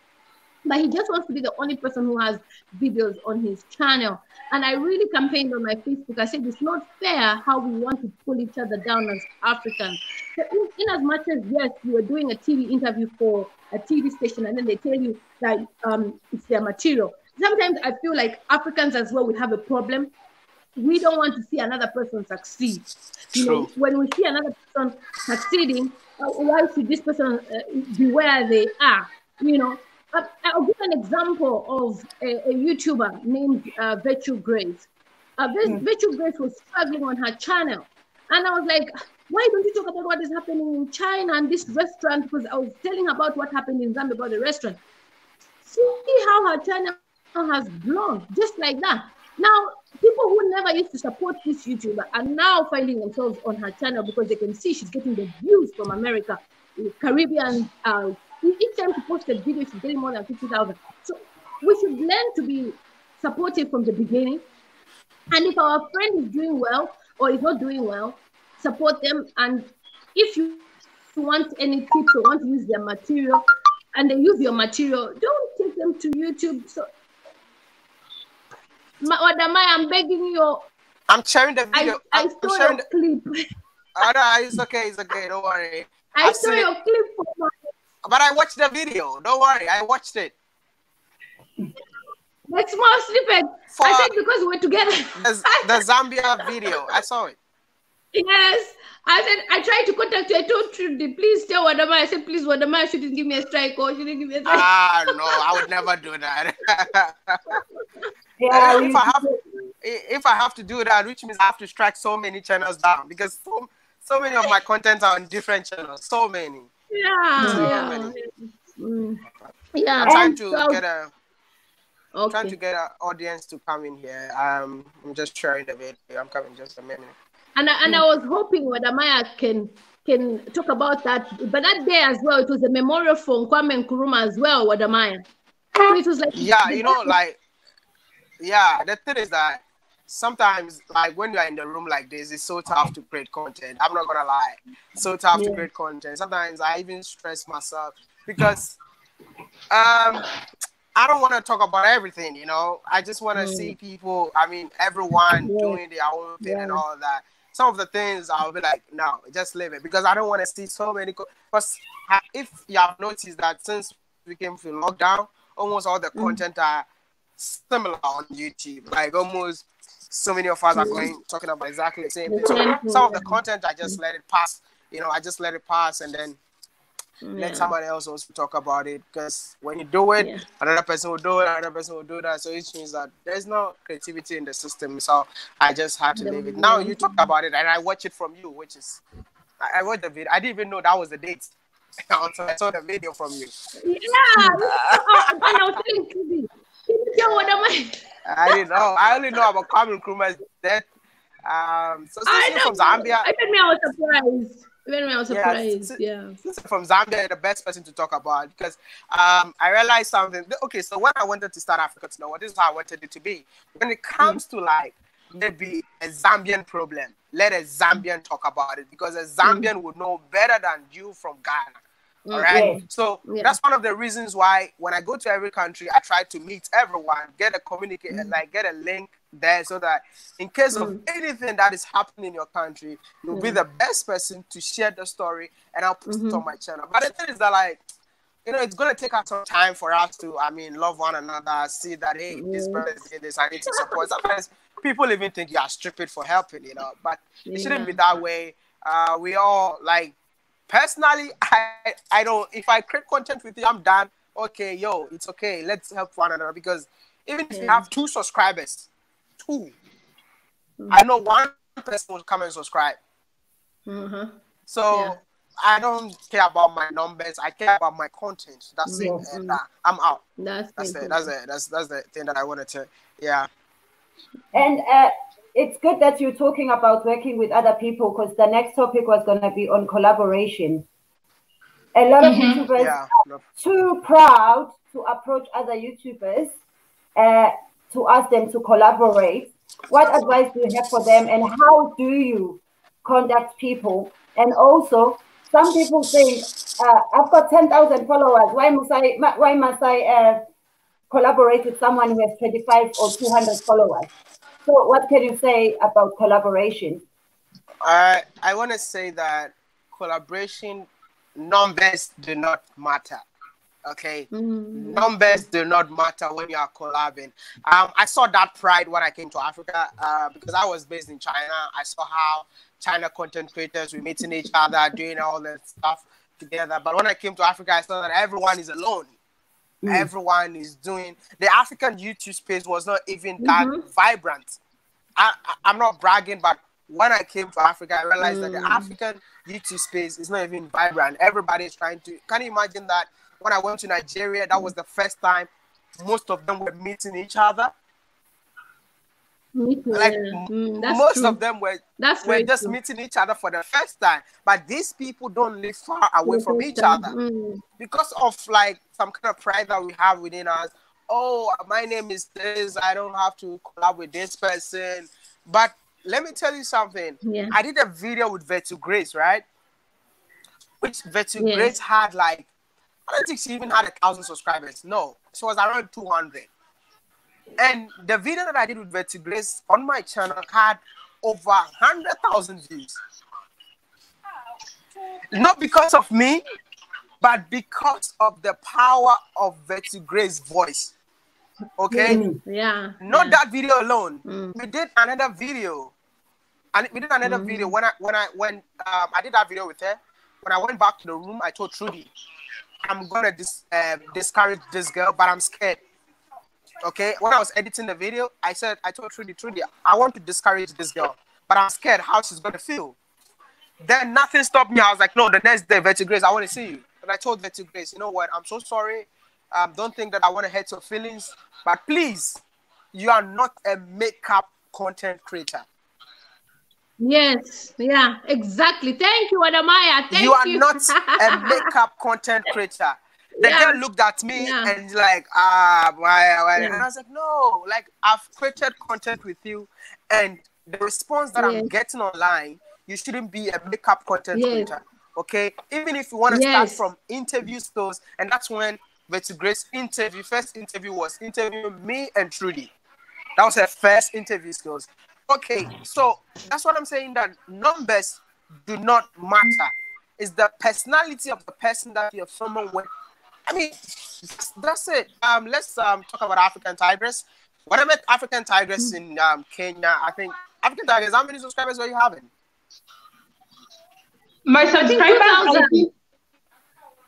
[SPEAKER 4] but he just wants to be the only person who has videos on his channel. And I really campaigned on my Facebook. I said it's not fair how we want to pull each other down as Africans. So in, in as much as yes, you are doing a TV interview for a TV station, and then they tell you that um, it's their material. Sometimes I feel like Africans as well we have a problem we don't want to see another person succeed. You know,
[SPEAKER 5] True.
[SPEAKER 4] when we see another person succeeding, uh, why should this person uh, be where they are? You know, I'll give an example of a, a YouTuber named uh, Virtue Grace. Uh, Vir- Virtue Grace was struggling on her channel, and I was like, why don't you talk about what is happening in China and this restaurant? Because I was telling her about what happened in Zambia about the restaurant. See how her channel has blown just like that. Now, people who never used to support this YouTuber are now finding themselves on her channel because they can see she's getting the views from America, Caribbean. Uh, each time she posts a video, she's getting more than 50,000. So we should learn to be supportive from the beginning. And if our friend is doing well or is not doing well, support them. And if you want any tips or want to use their material and they use your material, don't take them to YouTube. So, Ma- Wode Maya, I'm begging you.
[SPEAKER 5] I'm sharing the video.
[SPEAKER 4] I
[SPEAKER 5] I'm,
[SPEAKER 4] saw
[SPEAKER 5] sharing
[SPEAKER 4] your
[SPEAKER 5] the,
[SPEAKER 4] clip.
[SPEAKER 5] oh, no, it's okay, it's okay, don't worry.
[SPEAKER 4] I
[SPEAKER 5] I've
[SPEAKER 4] saw
[SPEAKER 5] seen it.
[SPEAKER 4] your clip. For my,
[SPEAKER 5] But I watched the video. Don't worry, I watched it.
[SPEAKER 4] That's small snippet.
[SPEAKER 5] For
[SPEAKER 4] I said because we're together.
[SPEAKER 5] the, the Zambia video. I saw it.
[SPEAKER 4] yes. I said I tried to contact you. I told Trudy, please tell Wode Maya. I said, please, Wode Maya shouldn't give me a strike or shouldn't give me a strike.
[SPEAKER 5] Ah, no, I would never do that.
[SPEAKER 1] Yeah,
[SPEAKER 5] if I have, if I have to do that, which means I have to strike so many channels down because so, so many of my content are on different channels. So many.
[SPEAKER 4] Yeah. Yeah. Mm. Yeah.
[SPEAKER 5] I'm trying to
[SPEAKER 4] so-
[SPEAKER 5] get a trying to get an audience to come in here. Um, I'm just sharing the video. I'm coming just a minute.
[SPEAKER 4] And I, and I was hoping Wode Maya can can talk about that. But that day as well, it was a memorial for Kwame Nkrumah as well, Wode Maya. So it was like
[SPEAKER 5] Yeah, you know, like, yeah, the thing is that sometimes, like, when you're in the room like this, it's so tough to create content. I'm not gonna lie, so tough to create content. Sometimes I even stress myself because, um, I don't want to talk about everything. You know, I just want to
[SPEAKER 4] Mm.
[SPEAKER 5] see people. I mean, everyone
[SPEAKER 4] Yeah.
[SPEAKER 5] doing their own thing and all that. Some of the things I'll be like, no, just leave it because I don't want to see so many. Because if you have noticed that since we came from lockdown, almost all the
[SPEAKER 4] Mm.
[SPEAKER 5] content are similar on YouTube. Like almost so many of us are going talking about exactly the same thing. So some of the content I just let it pass. You know, I just let it pass and then
[SPEAKER 4] Yeah.
[SPEAKER 5] let someone else also talk about it. Because when you do it,
[SPEAKER 4] Yeah.
[SPEAKER 5] another person will do it, another person will do that. So it means that there's no creativity in the system. So I just had to leave it. Now you talk about it and I watch it from you, which is I I watched the video. I didn't even know that was the date until I saw the video from you.
[SPEAKER 4] Yeah. I was telling Trudy, can you tell Wadamaya?
[SPEAKER 5] I didn't know. I only know about Kwame Nkrumah's death. Um, so
[SPEAKER 4] I
[SPEAKER 5] you're from
[SPEAKER 4] know.
[SPEAKER 5] Zambia,
[SPEAKER 4] Even me, I was surprised. Even me, I was surprised.
[SPEAKER 5] s-
[SPEAKER 4] Yeah.
[SPEAKER 5] from Zambia, the best person to talk about because um, I realized something. Okay, so when I wanted to start Africa to know what this is how I wanted it to be. When it comes to like maybe a Zambian problem, let a Zambian talk about it because a Zambian would know better than you from Ghana All mm-hmm. right.
[SPEAKER 1] Yes.
[SPEAKER 5] So
[SPEAKER 4] Yeah.
[SPEAKER 5] that's one of the reasons why when I go to every country, I try to meet everyone, get a communicate, mm-hmm. like get a link there, so that in case of mm-hmm. anything that is happening in your country, you'll be the best person to share the story, and I'll post it on my channel. But the thing is that like. You know, it's gonna take us some time for us to, I mean, love one another, see that hey, this person is doing this, I need to support. Sometimes people even think you are stupid for helping, you know, but it shouldn't be that way. Uh, we all like personally, I I don't. If I create content with you, I'm done. Okay, yo, it's okay. Let's help one another because even if you have two subscribers, 2 I know one person will come and subscribe.
[SPEAKER 4] Mhm.
[SPEAKER 5] So
[SPEAKER 4] Yeah.
[SPEAKER 5] I don't care about my numbers. I care about my content. That's
[SPEAKER 1] Yes.
[SPEAKER 5] it. And uh, I'm out.
[SPEAKER 4] That's
[SPEAKER 5] That's
[SPEAKER 4] it.
[SPEAKER 5] it. That's it. That's that's the thing that I wanted to. Yeah.
[SPEAKER 1] And uh, it's good that you're talking about working with other people because the next topic was going to be on collaboration. A lot of YouTubers
[SPEAKER 5] Yeah. No.
[SPEAKER 1] too proud to approach other YouTubers uh, to ask them to collaborate. What advice do you have for them, and how do you contact people? And also, some people think uh, I've got ten thousand followers. Why must I? Why must I uh, collaborate with someone who has twenty-five or two hundred followers? So, what can you say about collaboration?
[SPEAKER 5] I I want to say that collaboration numbers do not matter. Okay,
[SPEAKER 4] Mm.
[SPEAKER 5] numbers do not matter when you are collabing. Um, I saw that pride when I came to Africa uh, because I was based in China. I saw how China content creators were meeting each other, doing all that stuff together. But when I came to Africa, I saw that everyone is alone. Mm. Everyone is doing the African YouTube space was not even that mm-hmm. vibrant. I, I, I'm not bragging, but when I came to Africa, I realized that the mm. African YouTube space is not even vibrant. Everybody is trying to. Can you imagine that? When I went to Nigeria, that was the first time most of them were meeting each other. Like.
[SPEAKER 4] Mm,
[SPEAKER 5] most
[SPEAKER 4] true.
[SPEAKER 5] of them were
[SPEAKER 4] That's
[SPEAKER 5] were just
[SPEAKER 4] true.
[SPEAKER 5] meeting each other for the first time. But these people don't live far away from each other
[SPEAKER 4] Mm.
[SPEAKER 5] because of like some kind of pride that we have within us. Oh, my name is this. I don't have to collab with this person. But let me tell you something.
[SPEAKER 4] Yeah.
[SPEAKER 5] I did a video with Vetu Grace, right? Which
[SPEAKER 4] Yes.
[SPEAKER 5] Grace had like, I don't think she even had a thousand subscribers. No, she was around 200. And the video that I did with Vetu Grace on my channel had over 100,000 views. Not because of me, but because of the power of Vetu Grace's voice. Okay?
[SPEAKER 4] Yeah.
[SPEAKER 5] Not
[SPEAKER 4] yeah.
[SPEAKER 5] that video alone.
[SPEAKER 4] Mm.
[SPEAKER 5] We did another video. And we did another video when I when I when um, I did that video with her. When I went back to the room, I told Trudy, I'm gonna dis- um, discourage this girl, but I'm scared. Okay, when I was editing the video, I said I told Trudy, Trudy, I want to discourage this girl, but I'm scared how she's gonna feel. Then nothing stopped me. I was like, no, the next day, Betty Grace, I want to see you. And I told Betty Grace, you know what? I'm so sorry. Um, don't think that I want to hurt your feelings, but please, you are not a makeup content creator.
[SPEAKER 4] Yes. Yeah. Exactly. Thank you, Wode Maya. Thank
[SPEAKER 5] you
[SPEAKER 4] you.
[SPEAKER 5] are not a makeup content creator. The
[SPEAKER 4] Yeah.
[SPEAKER 5] girl looked at me
[SPEAKER 4] Yeah.
[SPEAKER 5] and like, ah, why, why? And I was like, no, like I've created content with you, and the response that I'm getting online, you shouldn't be a makeup content
[SPEAKER 4] Yes.
[SPEAKER 5] creator. Okay, even if you want to start from interview skills, and that's when Betty Grace interview first interview was interviewing me and Trudy. That was her first interview skills. Okay, so that's what I'm saying that numbers do not matter. It's the personality of the person that you're filming with. I mean, that's, that's it. Um, let's um talk about African Tigress. When I met African Tigress in um Kenya, I think African Tigress. How many subscribers are you having?
[SPEAKER 3] My thirteen
[SPEAKER 4] thousand.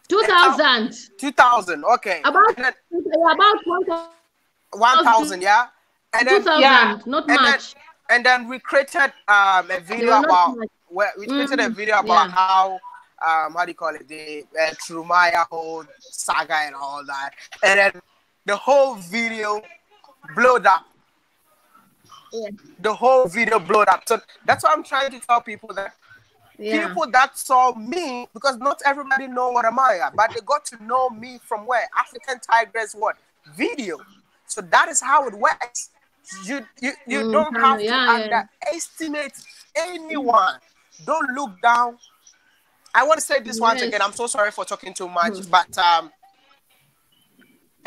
[SPEAKER 3] Two
[SPEAKER 4] thousand.
[SPEAKER 5] Two thousand. Okay.
[SPEAKER 4] About,
[SPEAKER 5] then
[SPEAKER 4] about 1000.
[SPEAKER 5] one thousand. Yeah. And then
[SPEAKER 4] 2000.
[SPEAKER 3] Yeah.
[SPEAKER 4] Not
[SPEAKER 5] and then,
[SPEAKER 4] much.
[SPEAKER 5] and then we created um, a video about
[SPEAKER 4] much.
[SPEAKER 5] where we created a
[SPEAKER 4] Mhm,
[SPEAKER 5] video about
[SPEAKER 4] yeah.
[SPEAKER 5] how um how do you call it the uh, Trumaya whole saga and all that, and then the whole video blowed up.
[SPEAKER 4] Yeah.
[SPEAKER 5] The whole video blowed up. So that's why I'm trying to tell people that
[SPEAKER 4] Yeah.
[SPEAKER 5] people that saw me because not everybody know what am I, but they got to know me from where African Tigress what video. So that is how it works. You you, you
[SPEAKER 4] Mm,
[SPEAKER 5] don't have to
[SPEAKER 4] yeah, yeah.
[SPEAKER 5] underestimate anyone. Don't look down I want to say this once again. I'm so sorry for talking too much,
[SPEAKER 4] Mm.
[SPEAKER 5] but um,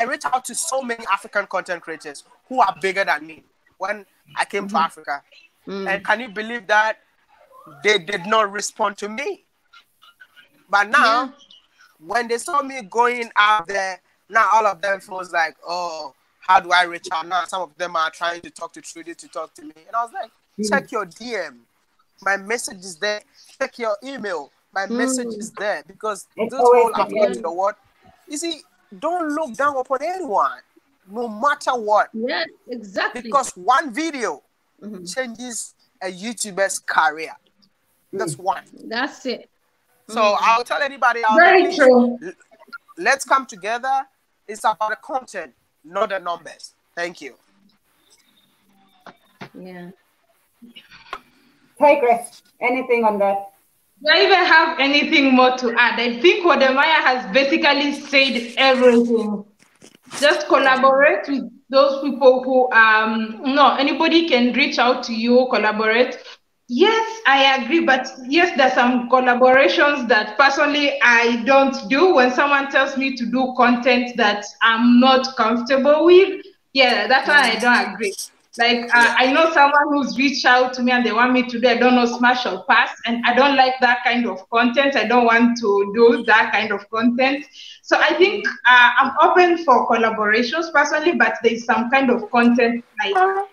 [SPEAKER 5] I reached out to so many African content creators who are bigger than me when I came to Africa.
[SPEAKER 4] Mm.
[SPEAKER 5] And can you believe that they did not respond to me? But now,
[SPEAKER 4] Yeah.
[SPEAKER 5] when they saw me going out there, now all of them feels like, oh, how do I reach out? Now some of them are trying to talk to Trudy to talk to me. And I was like, check your DM. My message is there. Check your email. My message
[SPEAKER 4] Mm.
[SPEAKER 5] is there because
[SPEAKER 1] It's
[SPEAKER 5] this
[SPEAKER 1] always
[SPEAKER 5] whole
[SPEAKER 1] the
[SPEAKER 5] to the world. You see, don't look down upon anyone, no matter what,
[SPEAKER 4] Yes, exactly.
[SPEAKER 5] because one video
[SPEAKER 4] Mhm.
[SPEAKER 5] changes a YouTuber's career. That's one.
[SPEAKER 4] That's it.
[SPEAKER 5] So
[SPEAKER 4] Mm.
[SPEAKER 5] I'll tell anybody out
[SPEAKER 3] Very
[SPEAKER 5] please,
[SPEAKER 3] true.
[SPEAKER 5] let's come together. It's about the content, not the numbers. Thank you.
[SPEAKER 4] Yeah.
[SPEAKER 1] Tigress, anything on that?
[SPEAKER 3] Do I even have anything more to add? I think Wode Maya has basically said everything. Just collaborate with those people who um no anybody can reach out to you, collaborate. Yes, I agree, but yes, there's some collaborations that personally I don't do when someone tells me to do content that I'm not comfortable with. Yeah, that's why I don't agree. Like uh, I know someone who's reached out to me and they want me to do, I don't know, smash or pass, and I don't like that kind of content. I don't want to do that kind of content. So I think uh, I'm open for collaborations personally, but there's some kind of content like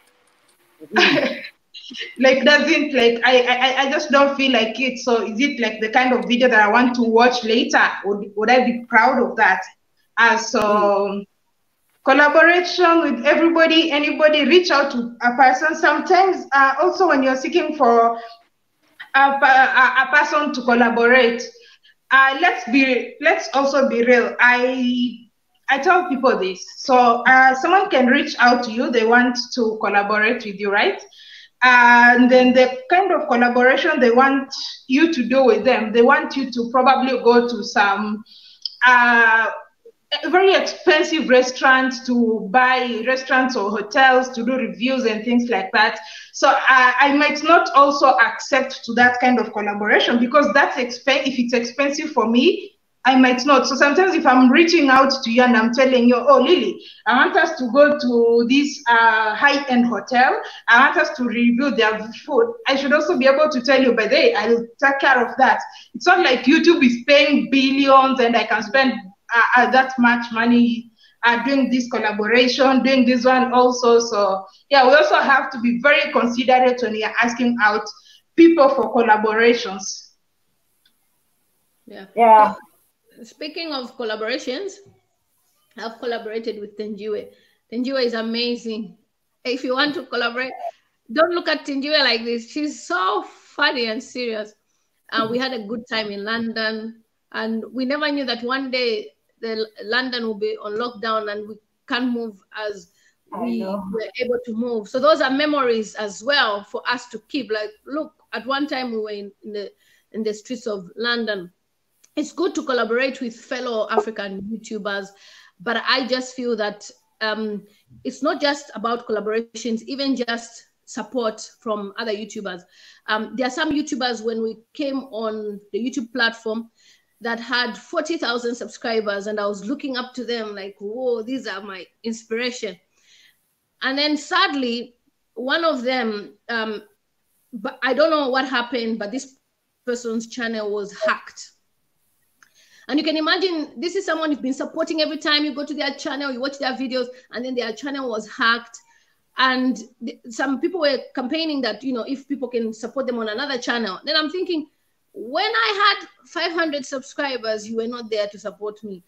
[SPEAKER 3] like doesn't like I, I I just don't feel like it. So is it like the kind of video that I want to watch later? Would would I be proud of that? Uh, so collaboration with everybody, anybody, reach out to a person. Sometimes uh, also when you're seeking for a, a, a person to collaborate, uh, let's be let's also be real. I I tell people this. So uh, someone can reach out to you. They want to collaborate with you, right? And then the kind of collaboration they want you to do with them, they want you to probably go to some uh, very expensive restaurants to buy restaurants or hotels to do reviews and things like that. So I, I might not also accept to that kind of collaboration because that's expen- if it's expensive for me, I might not. So sometimes if I'm reaching out to you and I'm telling you, oh Lily, I want us to go to this uh, high-end hotel. I want us to review their food. I should also be able to tell you, by the way, I'll take care of that. It's not like YouTube is paying billions and I can spend uh, uh, that much money uh, doing this collaboration, doing this one also. So yeah, we also have to be very considerate when we are asking out people for collaborations.
[SPEAKER 4] Yeah.
[SPEAKER 1] Yeah.
[SPEAKER 4] Speaking of collaborations, I've collaborated with Thenjiwe. Thenjiwe is amazing. If you want to collaborate, don't look at Thenjiwe like this. She's so funny and serious. And we had a good time in London. And we never knew that one day the London will be on lockdown and we can't move as we were able to move. So those are memories as well for us to keep. Like, look, at one time we were in, in the in the streets of London. It's good to collaborate with fellow African YouTubers, but I just feel that um, it's not just about collaborations, even just support from other YouTubers. Um, there are some YouTubers when we came on the YouTube platform that had 40,000 subscribers, and I was looking up to them like, whoa, these are my inspiration. And then sadly, one of them, um, but I don't know what happened, but this person's channel was hacked. And you can imagine this is someone you've been supporting every time you go to their channel, you watch their videos, and then their channel was hacked. And th- some people were campaigning that, you know, if people can support them on another channel. Then I'm thinking, when I had 500 subscribers, you were not there to support me.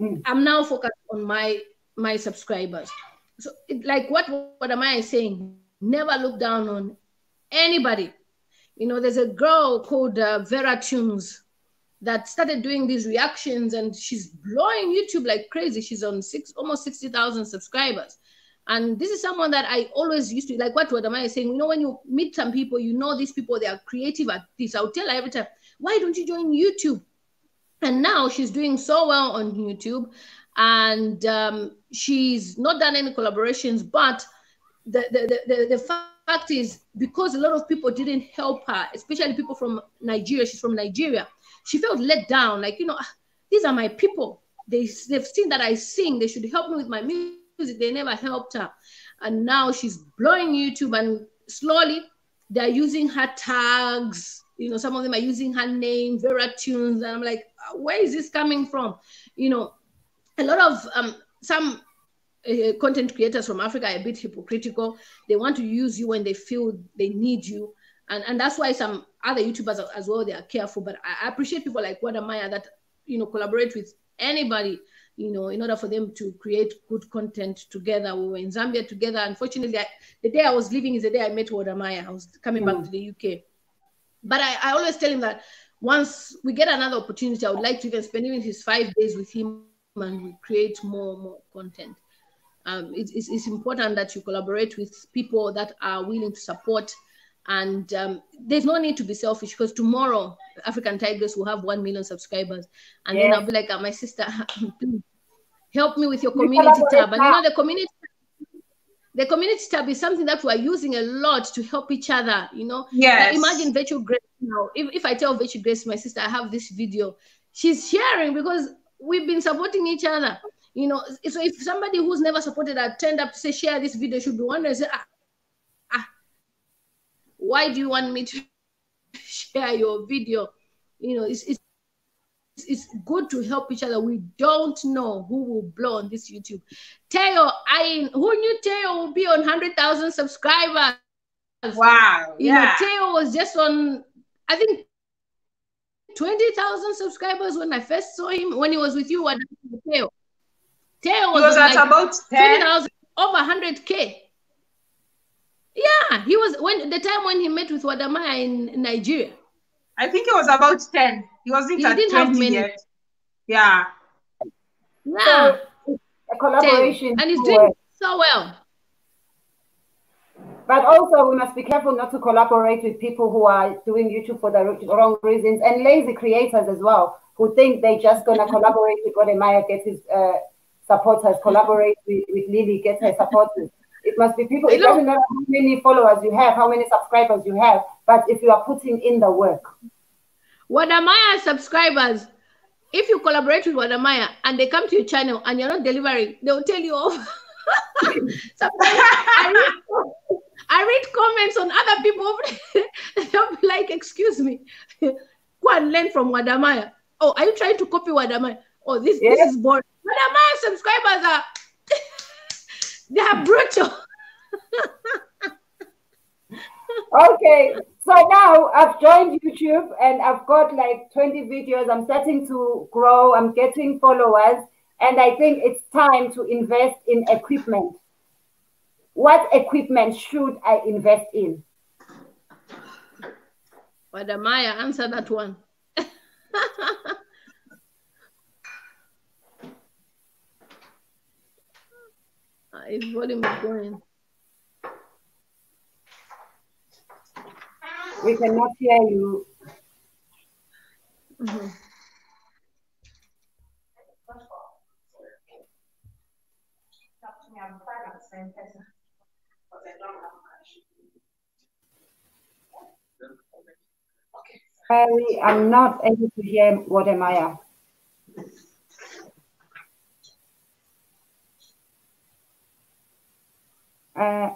[SPEAKER 1] Mm.
[SPEAKER 4] I'm now focused on my my subscribers. So, it, like, what what am I saying? Never look down on anybody. You know, there's a girl called uh, Vera Tunes that started doing these reactions, and she's blowing YouTube like crazy. She's on six almost sixty thousand subscribers. And this is someone that I always used to like. What what am I saying? You know, when you meet some people, you know these people they are creative at this. I'll tell her every time, why don't you join YouTube? And now she's doing so well on YouTube, and um, she's not done any collaborations. But the the, the, the the fact is, because a lot of people didn't help her, especially people from Nigeria. She's from Nigeria. she felt let down. Like, you know, "Ah, these are my people. They, they've seen that I sing. They should help me with my music. They never helped her. And now she's blowing YouTube and slowly they're using her tags. You know, some of them are using her name, Vera Tunes. And I'm like, where is this coming from? You know, a lot of um, some uh, content creators from Africa are a bit hypocritical. They want to use you when they feel they need you. And, and that's why some other YouTubers as well, they are careful. But I I appreciate people like Wode Maya that, you know, collaborate with anybody, you know, in order for them to create good content together. We were in Zambia together. Unfortunately, I, the day I was leaving is the day I met Wode Maya. I was coming back to the UK. But I, I always tell him that once we get another opportunity, I would like to even spend even his five days with him and we create more more content. Um, it- it's, it's important that you collaborate with people that are willing to support. And um, there's no need to be selfish because tomorrow African Tigress will have 1 million subscribers. And then I'll be like, "Ah, my sister, help me with your community tab. And you know, the community the community tab is something that we're using a lot to help each other, you know.
[SPEAKER 3] Yes.
[SPEAKER 4] Like, imagine Virtual Grace now. If, if I tell Virtual Grace, my sister, I have this video, she's sharing because we've been supporting each other. You know, so if somebody who's never supported her turned up to say, share this video, should be wondering, say, ah, ah, why do you want me to share your video? You know, it's, it's it's good to help each other. We don't know who will blow on this YouTube. Teo, I who knew Teo will be on 100,000 subscribers?
[SPEAKER 3] Wow.
[SPEAKER 4] You
[SPEAKER 3] yeah.
[SPEAKER 4] know, Teo was just on, I think, 20,000 subscribers when I first saw him, when he was with you, what Teo. Teo was,
[SPEAKER 3] was at
[SPEAKER 4] like
[SPEAKER 3] about 10.
[SPEAKER 4] 20,000, over 100K. Yeah, he was, when the time when he met with Wode Maya in, in Nigeria.
[SPEAKER 3] I think it was about 10. He wasn't
[SPEAKER 4] He
[SPEAKER 3] at
[SPEAKER 4] didn't have
[SPEAKER 3] 20
[SPEAKER 4] many.
[SPEAKER 3] yet. Yeah.
[SPEAKER 4] Yeah,
[SPEAKER 1] a
[SPEAKER 4] Teo.
[SPEAKER 1] collaboration.
[SPEAKER 4] And he's doing
[SPEAKER 1] work.
[SPEAKER 4] so well.
[SPEAKER 1] But also, we must be careful not to collaborate with people who are doing YouTube for the wrong reasons and lazy creators as well, who think they're just gonna collaborate with Wode Maya, get his uh, supporters, collaborate with, with Lily, get her supporters. It must be people. It doesn't matter how many followers you have, how many subscribers you have, but if you are putting in the work,
[SPEAKER 4] Wode Maya subscribers, if you collaborate with Wode Maya and they come to your channel and you're not delivering, they'll tell you off. I read, I read comments on other people. They'll be like, excuse me, go and learn from Wode Maya. Oh, are you trying to copy Wode Maya? Oh, this, this
[SPEAKER 1] Yes.
[SPEAKER 4] is boring. Wode Maya subscribers are they are brutal.
[SPEAKER 1] Okay, so now I've joined YouTube and I've got like 20 videos. I'm starting to grow, I'm getting followers, and I think it's time to invest in equipment. What equipment should I invest in?
[SPEAKER 4] Wode Maya, answer that one. His volume is going.
[SPEAKER 1] We cannot hear you.
[SPEAKER 4] Mhm.
[SPEAKER 1] Sorry, I'm not able to hear Wode Maya. Uh,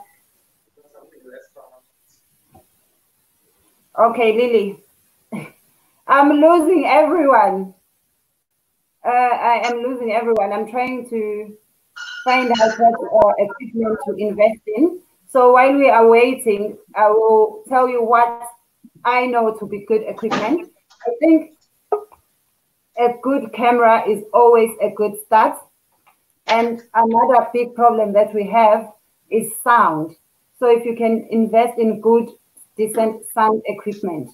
[SPEAKER 1] okay, Lily. I'm losing everyone. Uh, I am losing everyone. I'm trying to find out what uh, equipment to invest in. So while we are waiting, I will tell you what I know to be good equipment. I think a good camera is always a good start. And another big problem that we have is sound. So if you can invest in good, decent sound equipment.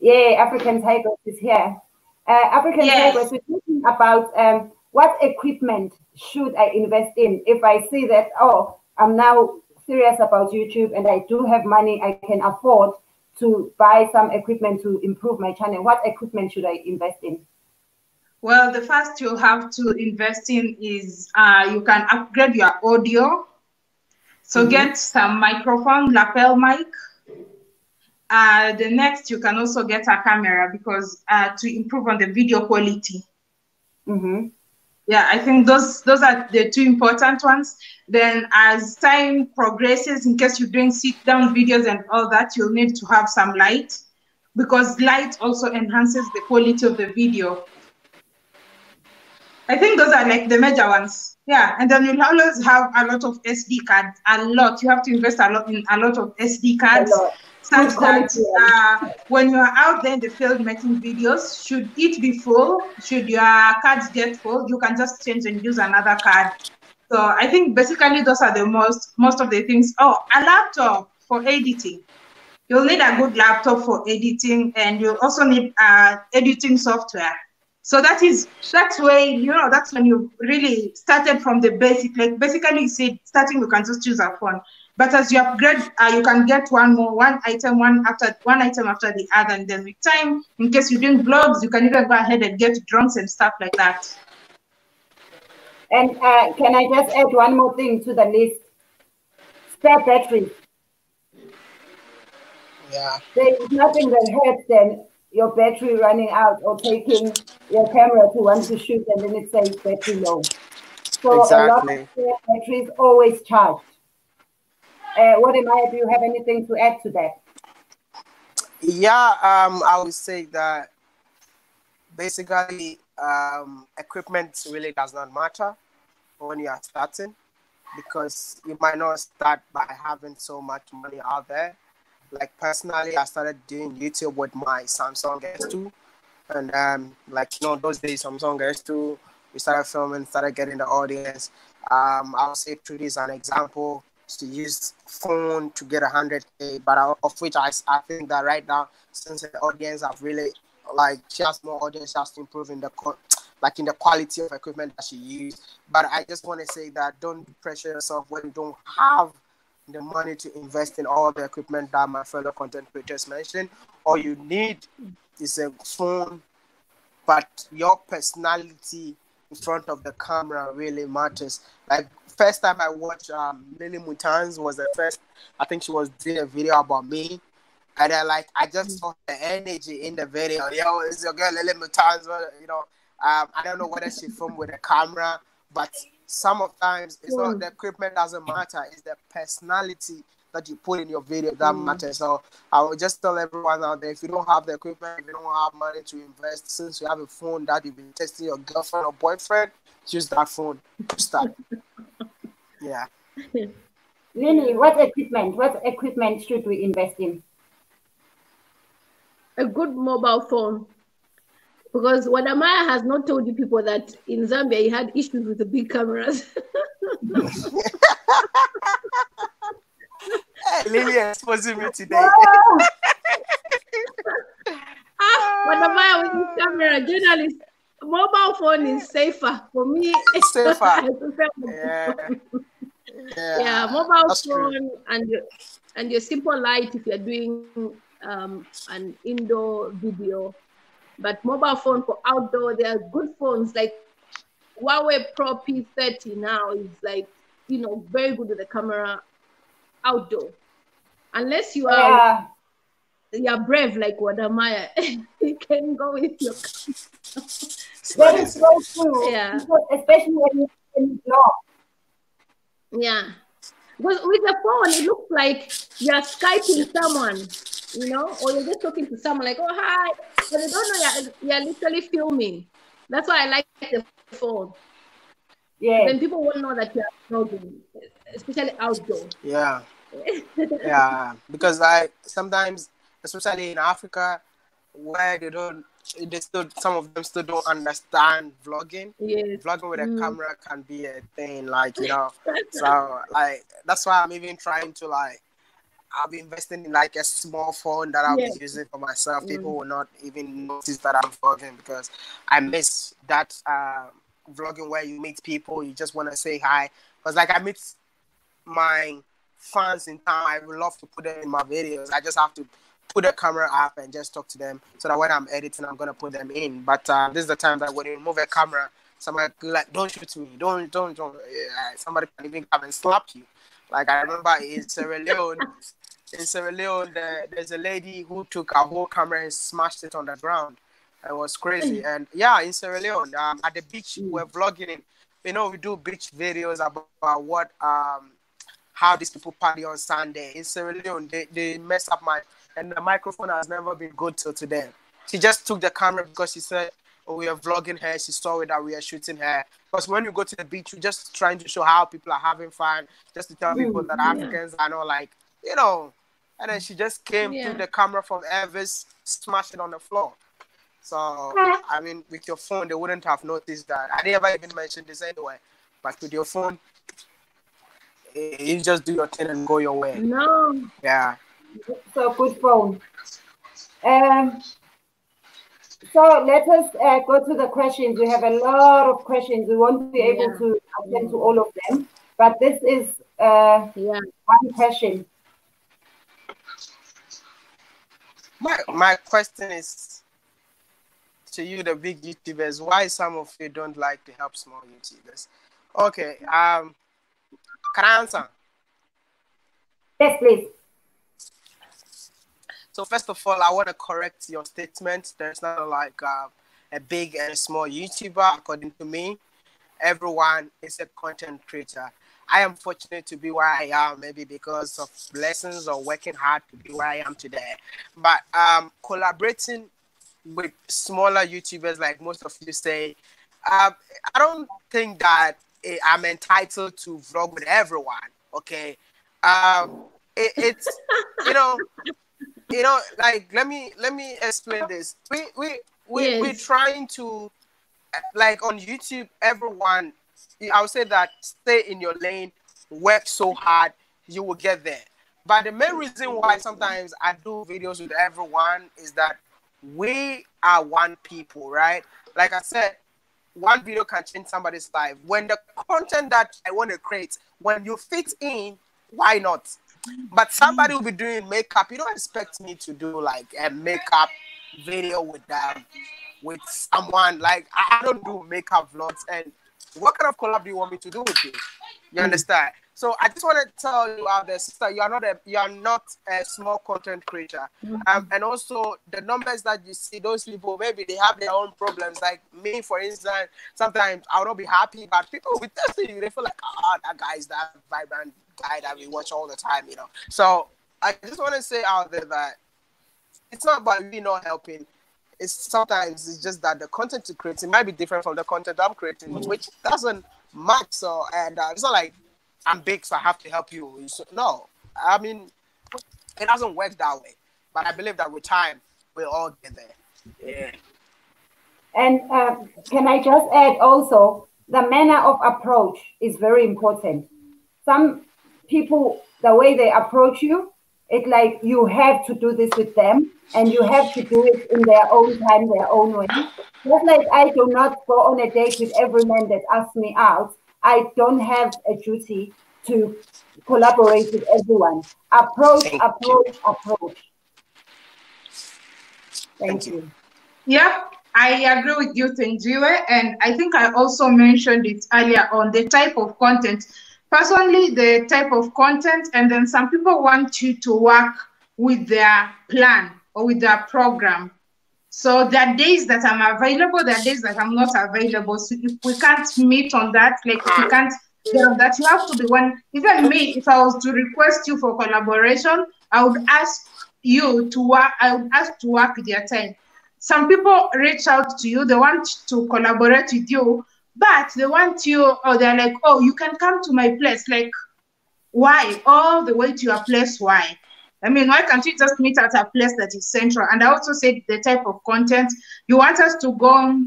[SPEAKER 1] Yeah, African Tigress is here. Uh, African
[SPEAKER 3] Yes.
[SPEAKER 1] Tigers, we're talking about um, what equipment should I invest in if I see that, oh, I'm now serious about YouTube and I do have money I can afford to buy some equipment to improve my channel. What equipment should I invest in?
[SPEAKER 3] Well, the first you have to invest in is uh, you can upgrade your audio. So
[SPEAKER 1] Mhm.
[SPEAKER 3] get some microphone, lapel mic. uh, the next you can also get a camera because uh, to improve on the video quality.
[SPEAKER 1] Mm-hmm.
[SPEAKER 3] Yeah, I think those those are the two important ones. Then as time progresses, in case you're doing sit down videos and all that, you'll need to have some light because light also enhances the quality of the video. I think those are like the major ones. Yeah, and then you'll always have a lot of SD cards. A lot. You have to invest a lot in a lot of SD cards such that uh, when you are out there in the field making videos, should it be full, should your cards get full, you can just change and use another card. So I think basically those are the most most of the things. Oh, a laptop for editing. You'll need a good laptop for editing, and you'll also need uh, editing software. So that is that's way you know that's when you really started from the basic. Like basically, you said starting you can just choose a phone, but as you upgrade, uh, you can get one more one item one after one item after the other, and then with time, in case you're doing blogs, you can even go ahead and get drones and stuff like that.
[SPEAKER 1] And uh, can I just add one more thing to the list? Spare batteries.
[SPEAKER 5] Yeah.
[SPEAKER 1] There is nothing that hurts than your battery running out or taking your camera to want to shoot and then it says battery low. So
[SPEAKER 5] exactly.
[SPEAKER 1] a lot of batteries always charged. Uh, what am I? Do you have anything to add to that?
[SPEAKER 5] Yeah, um, I would say that basically um, equipment really does not matter when you are starting because you might not start by having so much money out there. Like personally, I started doing YouTube with my Samsung S2, and um, like you know those days Samsung S2, we started filming, started getting the audience. Um, I'll say Trudy is an example to use phone to get a hundred k, but I, of which I, I think that right now since the audience have really like she has more audience, has to improve in the like in the quality of equipment that she use. But I just want to say that don't pressure yourself when you don't have the money to invest in all the equipment that my fellow content creators mentioned. All you need is a phone, but your personality in front of the camera really matters. Like first time I watched um, Lily Mutams was the first. I think she was doing a video about me, and I like I just saw the energy in the video. Yo, it's your girl Lily Mutams. You know, um, I don't know whether she filmed with a camera, but some of times it's not the equipment doesn't matter. It's the personality that you put in your video that mm. matters. So I would just tell everyone out there if you don't have the equipment, if you don't have money to invest, since you have a phone that you've been testing your girlfriend or boyfriend, use that phone. to Start. yeah.
[SPEAKER 1] Lily, what equipment? What equipment should we invest in?
[SPEAKER 4] A good mobile phone. Because Wode Maya has not told you people that in Zambia he had issues with the big cameras.
[SPEAKER 5] Lily exposing me today.
[SPEAKER 4] ah, Wode Maya with his camera, journalist, mobile phone is safer for me.
[SPEAKER 5] It's safer. yeah.
[SPEAKER 4] yeah. yeah, mobile That's phone true. and your, and your simple light if you're doing um, an indoor video but mobile phone for outdoor, there are good phones like Huawei Pro P30 now is like, you know, very good with the camera outdoor. Unless you are yeah. you're brave like Wode Maya, you can go with your
[SPEAKER 1] That is so true.
[SPEAKER 4] Yeah.
[SPEAKER 1] Especially when you, when you
[SPEAKER 4] Yeah. Because with the phone, it looks like you're Skyping someone you know, or you're just talking to someone like, oh, hi, but they don't know you're, you're literally filming. That's why I like the phone.
[SPEAKER 1] Yeah.
[SPEAKER 4] Then people won't know that you're vlogging, especially outdoor.
[SPEAKER 5] Yeah. yeah. Because I sometimes, especially in Africa, where they don't they still some of them still don't understand vlogging.
[SPEAKER 4] Yes.
[SPEAKER 5] Vlogging with a mm. camera can be a thing, like you know. so like that's why I'm even trying to like I'll be investing in like a small phone that I'll be using for myself. Mm. People will not even notice that I'm vlogging because I miss that uh, vlogging where you meet people, you just want to say hi. Because like I meet my fans in town, I would love to put them in my videos. I just have to put a camera up and just talk to them so that when I'm editing, I'm gonna put them in. But uh, this is the time that when you remove a camera, somebody like don't shoot me, don't don't don't. somebody can even come and slap you. Like I remember in Sierra Leone, in Sierra Leone, there, there's a lady who took a whole camera and smashed it on the ground. It was crazy. And yeah, in Sierra Leone, um, at the beach, we're vlogging it. You know, we do beach videos about, about what um how these people party on Sunday. In Sierra Leone, they, they messed up my and the microphone has never been good till today. She just took the camera because she said, Oh, we are vlogging her. She saw it that we are shooting her. Because when you go to the beach, you're just trying to show how people are having fun, just to tell people that Africans are not like, you know. And then she just came
[SPEAKER 4] Yeah.
[SPEAKER 5] through the camera from Elvis, smashed it on the floor. So I mean, with your phone, they wouldn't have noticed that. I never even mentioned this anyway. But with your phone, you just do your thing and go your way.
[SPEAKER 4] No.
[SPEAKER 5] Yeah.
[SPEAKER 1] So good phone. Um, so let us uh, go to the questions. We have a lot of questions. We won't be able
[SPEAKER 4] Yeah.
[SPEAKER 1] to attend to all of them, but this is uh,
[SPEAKER 4] Yeah.
[SPEAKER 1] one question.
[SPEAKER 5] My my question is to you, the big YouTubers, why some of you don't like to help small YouTubers? Okay. Um, can I answer?
[SPEAKER 1] Yes, please.
[SPEAKER 5] So first of all, I want to correct your statement. There's not like uh, a big and a small YouTuber. According to me, everyone is a content creator. I am fortunate to be where I am, maybe because of blessings or working hard to be where I am today. But um, collaborating with smaller YouTubers, like most of you say, um, I don't think that eh, I'm entitled to vlog with everyone. Okay, um, it, it's you know you know, like let me let me explain this. We we we we're trying to uh, like on YouTube, everyone. I would say that stay in your lane, work so hard, you will get there. But the main reason why sometimes I do videos with everyone is that we are one people, right? Like I said, one video can change somebody's life. When the content that I want to create, when you fit in, why not? But somebody will be doing makeup. You don't expect me to do like a makeup video with them, with someone. Like I I don't do makeup vlogs. And what kind of collab do you want me to do with you? You understand? So I just want to tell you uh, out there, sister, you are not a you are not a small content creator. Mm-hmm. Um, and also the numbers that you see, those people maybe they have their own problems. Like me, for instance, sometimes I will not be happy, but people with be testing you. They feel like, oh, that guy is that vibrant guy that we watch all the time, you know. So I just want to say out there that it's not about me not helping. It's sometimes it's just that the content you create it might be different from the content I'm creating, which doesn't match. So and uh, it's not like I'm big, so I have to help you. So, no, I mean it doesn't work that way. But I believe that with time we'll all get there. Yeah.
[SPEAKER 1] And uh, can I just add also the manner of approach is very important. Some people, the way they approach you, it's like you have to do this with them and you have to do it in their own time, their own way. Just like I do not go on a date with every man that asks me out, I don't have a duty to collaborate with everyone. Approach,
[SPEAKER 5] Thank you.
[SPEAKER 1] approach, approach. Thank
[SPEAKER 5] Thank you.
[SPEAKER 1] you.
[SPEAKER 3] Yeah, I agree with you, Thenjiwe, and I think I also mentioned it earlier on the type of content. Personally, the type of content, and then some people want you to work with their plan or with their program. So there are days that I'm available, there are days that I'm not available. So if we can't meet on that, like if we can't get on that, you have to be one. Even me, if I was to request you for collaboration, I would ask you to work, I would ask to work your time some people reach out to you they want to collaborate with you but they want you or they're like oh you can come to my place like why all the way to your place why i mean why can't you just meet at a place that is central? And i also said the type of content. You want us to go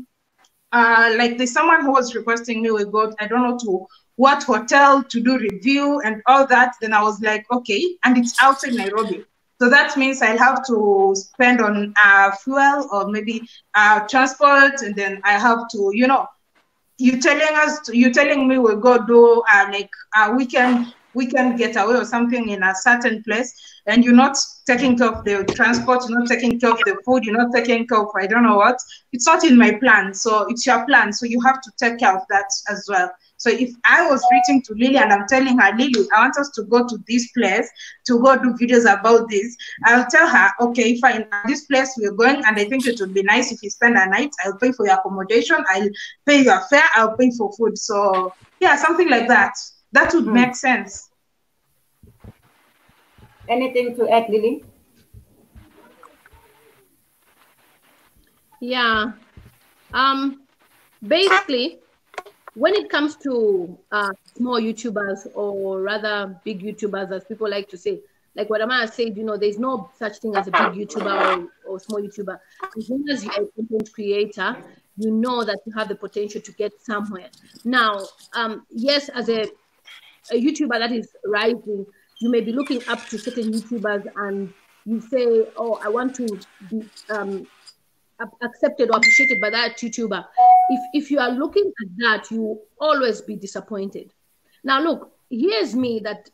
[SPEAKER 3] uh like there's someone who was requesting me we go i don't know to what hotel to do review and all that. Then i was like okay. And it's outside nairobi. So that means I'll have to spend on uh, fuel or maybe uh, transport, and then I have to, you know, you telling us, you telling me we'll go do uh, like a weekend weekend getaway or something in a certain place, and you're not taking care of the transport, you're not taking care of the food, you're not taking care of I don't know what. It's not in my plan, so it's your plan, so you have to take care of that as well. So if I was reaching to Lily and I'm telling her, Lily, I want us to go to this place to go do videos about this, I'll tell her, okay, fine, this place we're going, and I think it would be nice if you spend a night. I'll pay for your accommodation, I'll pay your fare, I'll pay for food. So yeah, something like that. That would mm. make sense.
[SPEAKER 1] Anything to add, Lily?
[SPEAKER 4] Yeah. Um, basically, when it comes to uh, small YouTubers or rather big YouTubers, as people like to say, like Wode Maya said, you know, there's no such thing as a big YouTuber or, or small YouTuber. As long as you're a content creator, you know that you have the potential to get somewhere. Now, um, yes, as a, a YouTuber that is rising, you may be looking up to certain YouTubers and you say, oh, I want to be um, accepted or appreciated by that YouTuber. If, if you are looking at that, you always be disappointed. Now, look, here's me that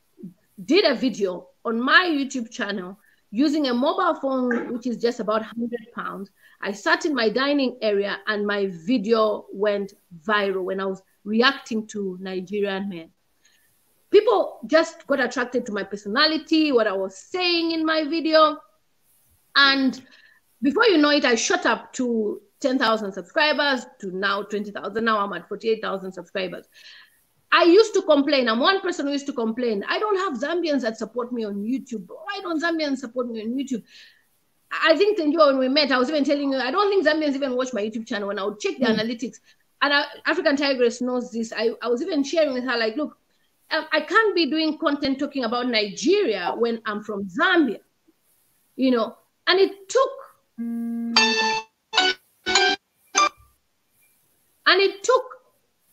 [SPEAKER 4] did a video on my YouTube channel using a mobile phone, which is just about 100 pounds. I sat in my dining area and my video went viral when I was reacting to Nigerian men. People just got attracted to my personality, what I was saying in my video. And before you know it, I shot up to 10,000 subscribers to now 20,000. Now I'm at 48,000 subscribers. I used to complain. I'm one person who used to complain. I don't have Zambians that support me on YouTube. Why don't Zambians support me on YouTube? I think then you when we met, I was even telling you, I don't think Zambians even watch my YouTube channel. When I would check the mm. analytics, and I, African Tigress knows this. I, I was even sharing with her, like, look, um, I can't be doing content talking about Nigeria when I'm from Zambia, you know. And it took and it took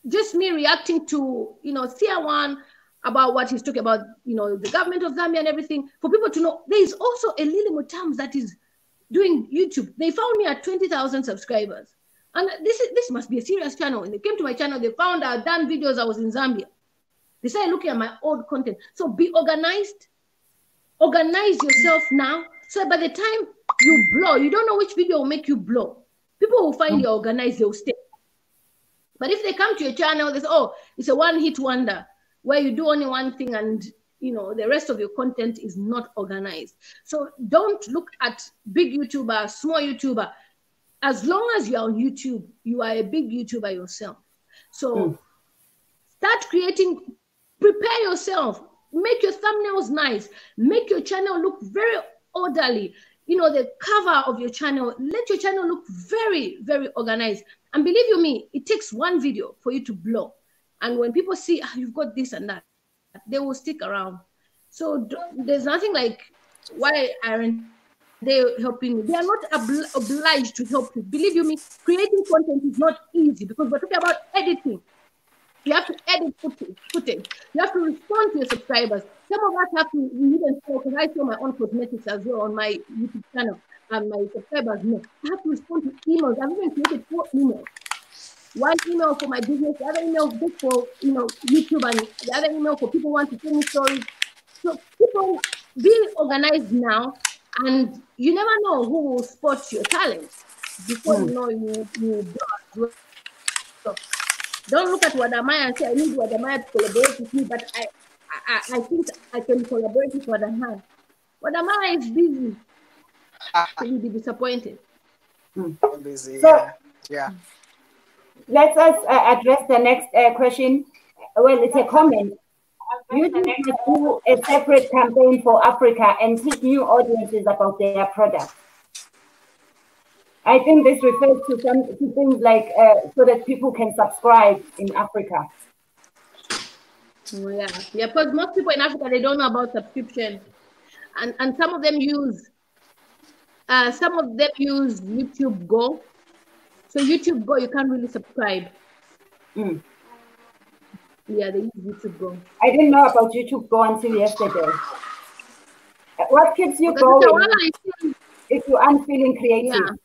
[SPEAKER 4] just me reacting to, you know, Sia One about what he's talking about, you know, the government of Zambia and everything, for people to know there is also a Lily Mutams that is doing YouTube. They found me at 20,000 subscribers. And this is this must be a serious channel. And they came to my channel, they found I'd done videos, I was in Zambia. They started looking at my old content. So be organized, organize yourself now. So by the time you blow. You don't know which video will make you blow. People will find you organized, they'll stay. But if they come to your channel, they say, oh, it's a one-hit wonder where you do only one thing and you know the rest of your content is not organized. So don't look at big YouTuber, small YouTuber. As long as you're on YouTube, you are a big YouTuber yourself. So mm. start creating, prepare yourself, make your thumbnails nice, make your channel look very orderly you know, the cover of your channel, let your channel look very, very organized. And believe you me, it takes one video for you to blow. And when people see ah, you've got this and that, they will stick around. So there's nothing like why aren't they helping you? They are not obli obliged to help you. Believe you me, creating content is not easy because we're talking about editing. You have to edit footage. footage. You have to respond to your subscribers. Some of us have to even say, because I show my own cosmetics as well on my YouTube channel and my subscribers know. I have to respond to emails. I've even created four emails. One email for my business, the other email just for you know YouTube, and the other email for people who want to send me stories. So people be organized now, and you never know who will spot your talent before mm. you know you you do. So don't look at Wode Maya and say, I need Wode Maya to collaborate with me, but I, I, I think I can collaborate with Wode Maya. Wadamaya is busy. so you'll be disappointed.
[SPEAKER 5] Hmm. Busy, so, yeah. yeah.
[SPEAKER 1] Let us uh, address the next uh, question. Well, it's a comment. You need to do a separate campaign for Africa and teach new audiences about their products. I think this refers to some to things like uh, so that people can subscribe in Africa.
[SPEAKER 4] Oh, yeah, yeah, because most people in Africa they don't know about subscription, and and some of them use, uh, some of them use YouTube Go. So YouTube Go, you can't really subscribe. Mm. Yeah, they use YouTube Go.
[SPEAKER 1] I didn't know about YouTube Go until yesterday. What keeps you going if you aren't feeling creative? Yeah.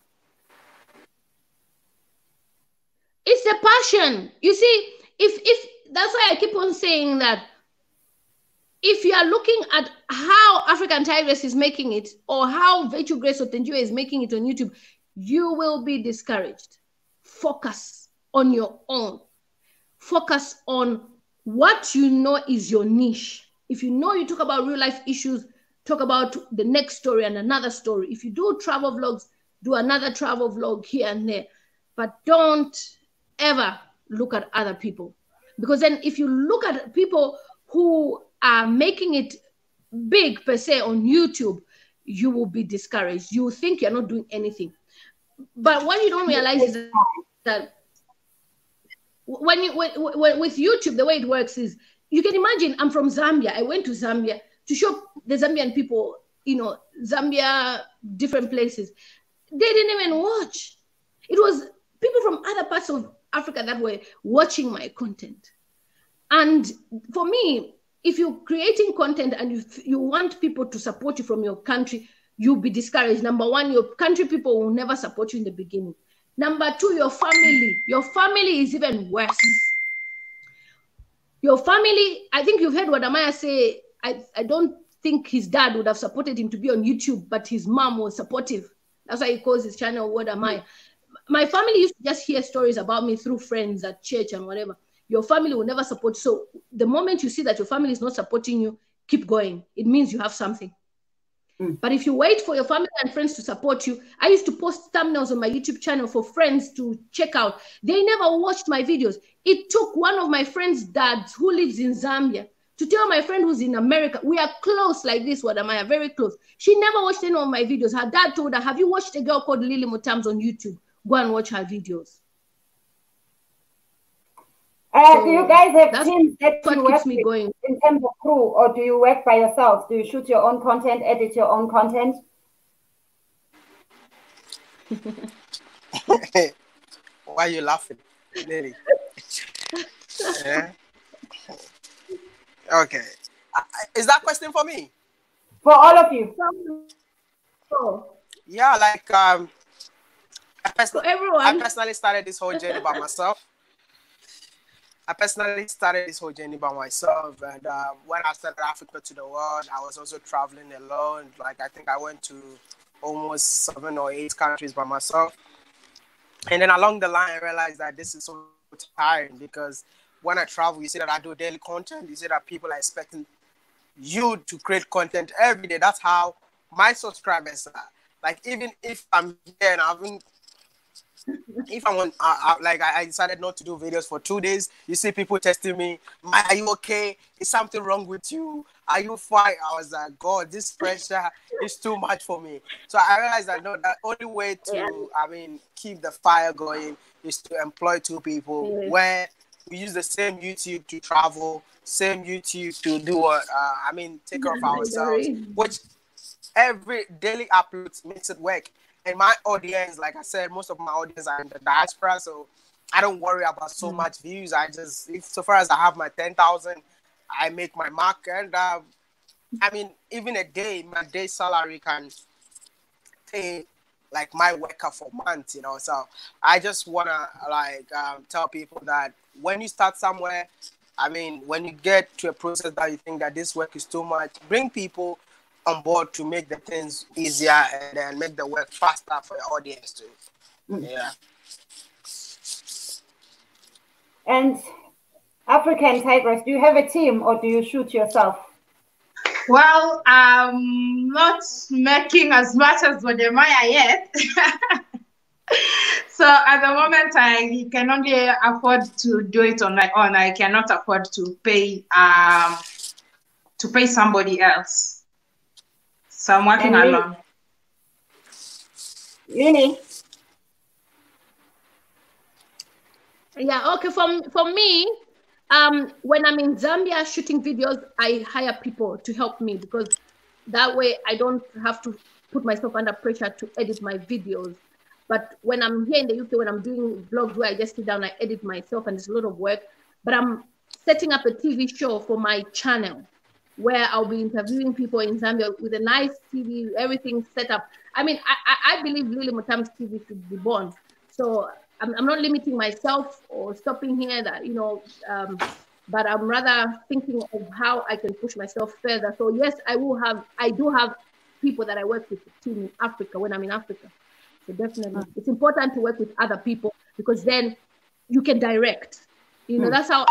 [SPEAKER 4] It's a passion. You see, if if that's why I keep on saying that if you are looking at how African Tigress is making it or how Virtue Grace Otenjue is making it on YouTube, you will be discouraged. Focus on your own. focus on what you know is your niche. If you know you talk about real life issues, talk about the next story and another story. If you do travel vlogs, do another travel vlog here and there. But don't ever look at other people. Because then if you look at people who are making it big per se on YouTube, you will be discouraged. You think you're not doing anything. But what you don't realize is that when you when, when, with YouTube, the way it works is you can imagine I'm from Zambia. I went to Zambia to show the Zambian people, you know, Zambia, different places. They didn't even watch. It was people from other parts of Africa that were watching my content. And for me, if you're creating content and you, you want people to support you from your country, you'll be discouraged. Number one, your country people will never support you in the beginning. Number two, your family. Your family is even worse. Your family, I think you've heard Wode Maya say. I, I don't think his dad would have supported him to be on YouTube, but his mom was supportive. That's why he calls his channel What Am? My family used to just hear stories about me through friends at church and whatever. Your family will never support. So the moment you see that your family is not supporting you, keep going. It means you have something. Mm. But if you wait for your family and friends to support you, I used to post thumbnails on my YouTube channel for friends to check out. They never watched my videos. It took one of my friends' dads who lives in Zambia to tell my friend who's in America, we are close like this, what am I? Very close. She never watched any of my videos. Her dad told her, Have you watched a girl called Lily Mutams on YouTube? Go and watch her videos.
[SPEAKER 1] Uh, so do you guys have teams that
[SPEAKER 4] what
[SPEAKER 1] you
[SPEAKER 4] keeps
[SPEAKER 1] work
[SPEAKER 4] me
[SPEAKER 1] with
[SPEAKER 4] going.
[SPEAKER 1] in terms of crew, or do you work by yourself? Do you shoot your own content, edit your own content?
[SPEAKER 5] Why are you laughing, Lily? yeah. Okay. Uh, is that question for me?
[SPEAKER 1] For all of you.
[SPEAKER 4] So,
[SPEAKER 5] Yeah, like um, I, pers-
[SPEAKER 4] so everyone,
[SPEAKER 5] I personally started this whole journey by myself. I personally started this whole journey by myself, and uh, when I started Africa to the world, I was also traveling alone. Like I think I went to almost seven or eight countries by myself, and then along the line, I realized that this is so tiring because when I travel, you see that I do daily content. You see that people are expecting you to create content every day. That's how my subscribers are. Like even if I'm here and I haven't, if I want, uh, uh, like I, I decided not to do videos for two days. You see people testing me, "Ma, "Are you okay? Is something wrong with you? Are you fine?" I was like, "God, this pressure is too much for me." So I realized that no, the only way to, I mean, keep the fire going is to employ two people
[SPEAKER 4] Yes.
[SPEAKER 5] where we use the same YouTube to travel, same YouTube to do what uh, I mean, take care of ourselves, which every daily uploads makes it work. And my audience, like I said, most of my audience are in the diaspora, so I don't worry about so much views. I just, if so far as I have my ten thousand, I make my mark, and uh, I mean, even a day, my day salary can pay like my worker for months, you know. So I just wanna like um, tell people that when you start somewhere, I mean, when you get to a process that you think that this work is too much, bring people on board to make the things easier and then make the work faster for your audience too. Yeah.
[SPEAKER 1] And African Tigress, do you have a team or do you shoot yourself?
[SPEAKER 3] Well, I'm not making as much as Wode Maya yet. so at the moment, I can only afford to do it on my own. I cannot afford to pay um, to pay somebody else. So I'm working
[SPEAKER 1] And we-
[SPEAKER 3] alone.
[SPEAKER 1] Uni,
[SPEAKER 4] Yeah, okay. For, for me, um, when I'm in Zambia shooting videos, I hire people to help me because that way I don't have to put myself under pressure to edit my videos. But when I'm here in the UK, when I'm doing vlogs where I just sit down, I edit myself and it's a lot of work. But I'm setting up a TV show for my channel where I'll be interviewing people in Zambia with a nice TV, everything set up. I mean, I, I, I believe Lily Mutam's TV should be born. So I'm, I'm not limiting myself or stopping here that, you know, um, but I'm rather thinking of how I can push myself further. So yes, I will have, I do have people that I work with team in Africa when I'm in Africa. So definitely, it's important to work with other people because then you can direct. You know, that's how.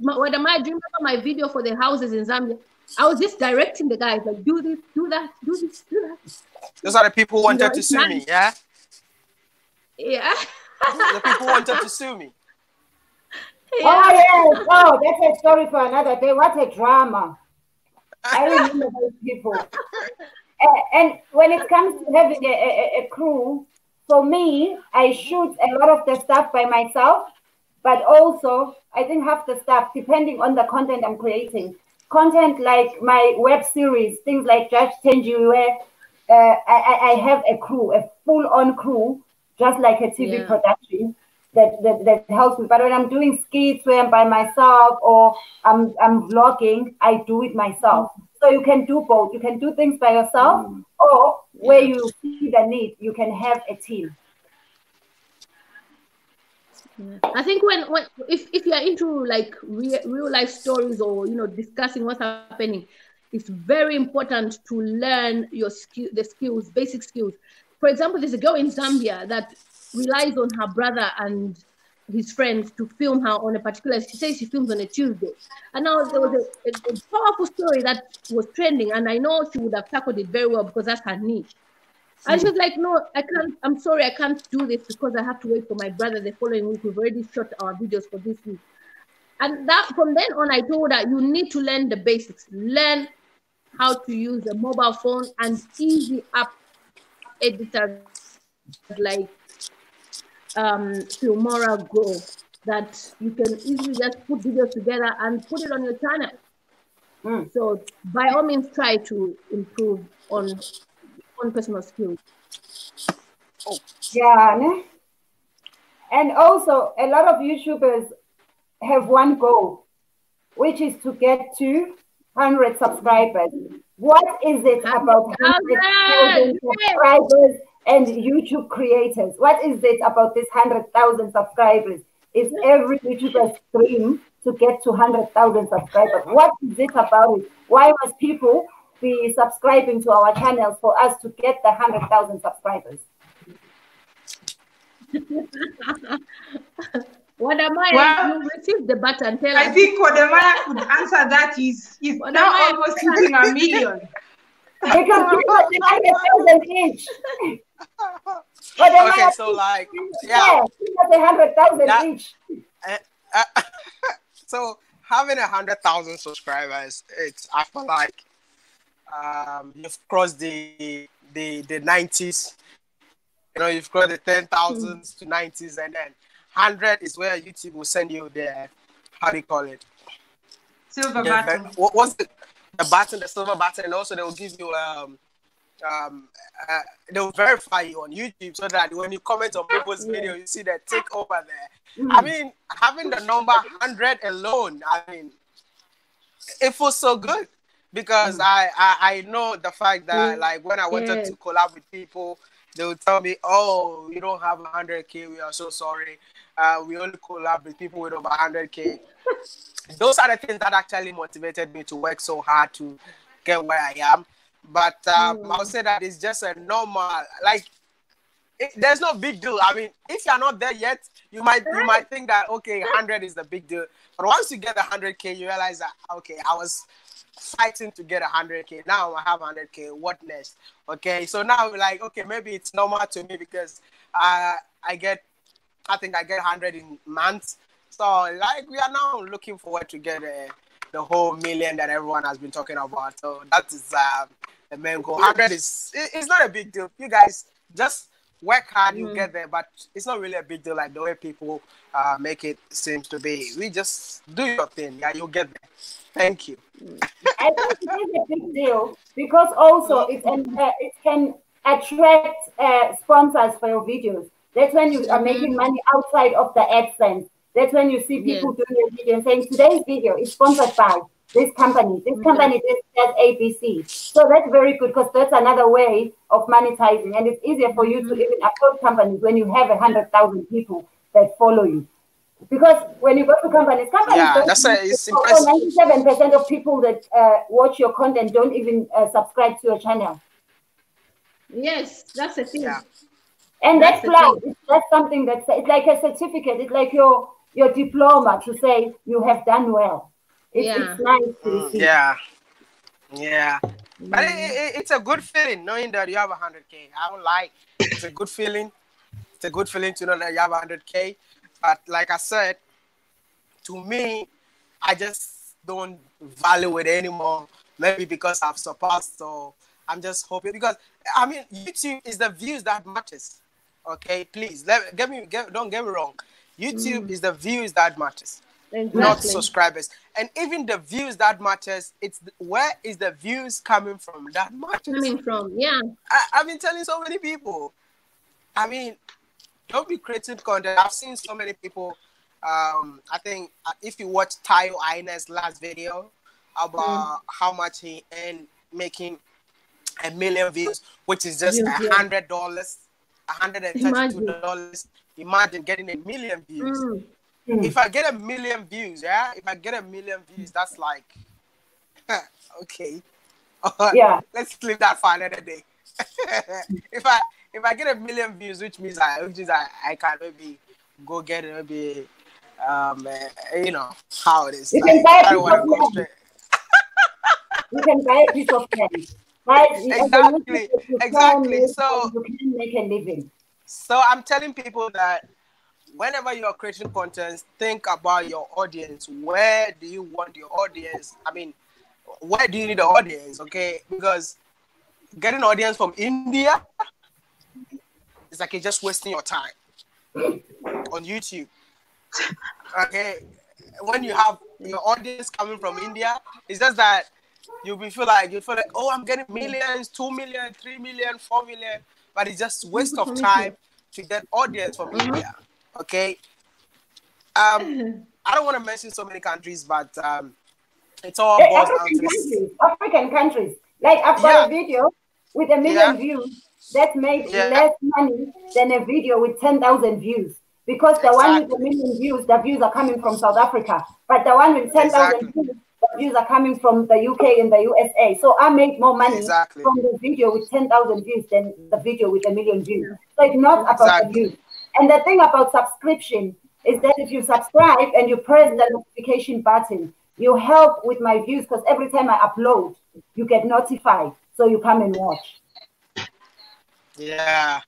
[SPEAKER 4] When I do remember my video for the houses in Zambia, I was just directing the guys like, do this, do that, do this, do that.
[SPEAKER 5] Those are the people who wanted you know, to sue nice. me, yeah.
[SPEAKER 4] Yeah.
[SPEAKER 5] the people wanted to sue me.
[SPEAKER 1] Yeah. Oh yes. Oh, that's a story for another day. What a drama. I remember those people. Uh, and when it comes to having a, a, a crew, for me, I shoot a lot of the stuff by myself, but also I think half the stuff, depending on the content I'm creating. Content like my web series, things like Judge Tenji, where uh, I, I have a crew, a full-on crew, just like a TV yeah. production that, that that helps me. But when I'm doing skits where I'm by myself or I'm I'm vlogging, I do it myself. Mm-hmm. So you can do both. You can do things by yourself, mm-hmm. or where you see the need, you can have a team.
[SPEAKER 4] I think when, when if, if you're into like real, real life stories or you know discussing what's happening, it's very important to learn your skill, the skills, basic skills. For example, there's a girl in Zambia that relies on her brother and his friends to film her on a particular. She says she films on a Tuesday, and now there was a, a, a, powerful story that was trending, and I know she would have tackled it very well because that's her niche. And she was like, "No, I can't. I'm sorry, I can't do this because I have to wait for my brother the following week. We've already shot our videos for this week." And that from then on, I told her, "You need to learn the basics. Learn how to use a mobile phone and easy app editors like um, Filmora Go that you can easily just put videos together and put it on your channel. Mm. So by all means, try to improve on on personal skills.
[SPEAKER 1] Oh. Yeah, and also a lot of YouTubers have one goal, which is to get to 100 subscribers. What is it about 100,000 subscribers and YouTube creators. What is it about this 100,000 subscribers? Is every YouTuber's dream to get to 100,000 subscribers? What is it about it? Why must people be subscribing to our channels for us to get the 100,000 subscribers?
[SPEAKER 4] Wode Maya, well, you received the button. Tell
[SPEAKER 3] I us. think Wode Maya could answer that. He's, he's now almost hitting a million.
[SPEAKER 1] because people divide a thousand each.
[SPEAKER 5] okay, so like, yeah,
[SPEAKER 1] a hundred thousand each.
[SPEAKER 5] Uh, uh, so having a hundred thousand subscribers, it's I feel like um, you've crossed the the the nineties. You know, you've crossed the ten thousands mm. to nineties, and then hundred is where YouTube will send you the how do you call it?
[SPEAKER 3] Silver button.
[SPEAKER 5] What, what's the the button, the silver button, and also they will give you um um uh, they'll verify you on YouTube so that when you comment on people's video, you see that take over there. Mm. I mean, having the number hundred alone, I mean, it feels so good because mm. I, I I know the fact that mm. like when I wanted to collab with people, they would tell me, "Oh, you don't have hundred k. We are so sorry. Uh, we only collab with people with over hundred k." those are the things that actually motivated me to work so hard to get where I am. But um, mm. I'll say that it's just a normal, like, it, there's no big deal. I mean, if you're not there yet, you might you might think that okay, hundred is the big deal. But once you get the hundred k, you realize that okay, I was fighting to get a hundred k. Now I have hundred k. What next? Okay, so now like okay, maybe it's normal to me because uh, I get, I think I get hundred in months. So like we are now looking forward to get uh, the whole million that everyone has been talking about. So that is uh, the main goal. Hundred is it, it's not a big deal. You guys just work hard, mm. you get there, but it's not really a big deal like the way people uh, make it seems to be. We just do your thing, yeah, you'll get there. Thank you.
[SPEAKER 1] I think it is a big deal because also it can, uh, it can attract uh, sponsors for your videos. That's when you are making mm-hmm. money outside of the AdSense. That's when you see people yes. doing a video and saying, today's video is sponsored by this company, this mm-hmm. company this does ABC. So that's very good because that's another way of monetizing. And it's easier for you to mm-hmm. even approach companies when you have a hundred thousand people that follow you. Because when you go to companies, companies
[SPEAKER 5] yeah, that's a, it's impressive.
[SPEAKER 1] 97% of people that uh, watch your content don't even uh, subscribe to your channel.
[SPEAKER 4] Yes, that's a thing. Yeah.
[SPEAKER 1] And that's, that's cloud. It's, that's something that's it's like a certificate. It's like your your diploma to say you have done well. It's,
[SPEAKER 4] Yeah.
[SPEAKER 1] it's nice to receive.
[SPEAKER 5] Yeah. Yeah. But it, it, it's a good feeling knowing that you have 100K. I don't like It's a good feeling. It's a good feeling to know that you have 100K. But like I said, to me, I just don't value it anymore. Maybe because I've surpassed, so I'm just hoping because I mean YouTube is the views that matters. Okay, please let get me get, don't get me wrong. YouTube mm. is the views that matters not subscribers. And even the views that matters, it's where is the views coming from that matters.
[SPEAKER 4] Coming from, yeah.
[SPEAKER 5] I, I've been telling so many people. I mean, don't be creating content. I've seen so many people. Um, I think uh, if you watch Tayo Aina's last video about how much he earned making a million views, which is just a hundred dollars, a hundred and thirty-two dollars. Imagine getting a million views
[SPEAKER 4] Mm.
[SPEAKER 1] Mm.
[SPEAKER 5] if I get a million views, yeah, if I get a million views, that's like, okay,
[SPEAKER 1] Yeah.
[SPEAKER 5] let's leave that for another day. if I if I get a million views, which means I which is I, I can maybe go get it, maybe um uh, you know how it is.
[SPEAKER 1] You
[SPEAKER 5] Like,
[SPEAKER 1] can buy a
[SPEAKER 5] don't want to
[SPEAKER 1] piece of
[SPEAKER 5] straight.
[SPEAKER 1] You can buy a piece of land. Right?
[SPEAKER 5] Exactly, exactly. So-
[SPEAKER 1] you can make a living.
[SPEAKER 5] So I'm telling people that whenever you're creating content, think about your audience. Where do you want your audience? I mean, where do you need an audience? Okay, because getting audience from India is like you're just wasting your time on YouTube. Okay, when you have your audience coming from India, it's just that you'll be feel like you feel like oh I'm getting millions, two million, three million, four million, but it's just waste of time to get audience from India. Okay. Um, I don't want to mention so many countries, but um, it's all
[SPEAKER 1] African countries, African countries. Like I've got
[SPEAKER 5] Yeah.
[SPEAKER 1] a video with a million
[SPEAKER 5] Yeah.
[SPEAKER 1] views that made
[SPEAKER 5] Yeah.
[SPEAKER 1] less money than a video with 10,000 views. Because the one with a million views, the views are coming from South Africa. But the one with 10,000
[SPEAKER 5] Exactly.
[SPEAKER 1] views, the views are coming from the UK and the USA. So I made more money
[SPEAKER 5] Exactly.
[SPEAKER 1] from the video with 10,000 views than the video with a million views. So it's not about
[SPEAKER 5] Exactly.
[SPEAKER 1] the views. And the thing about subscription is that if you subscribe and you press the notification button, you help with my views because every time I upload, you get notified. So you come and watch.
[SPEAKER 5] Yeah.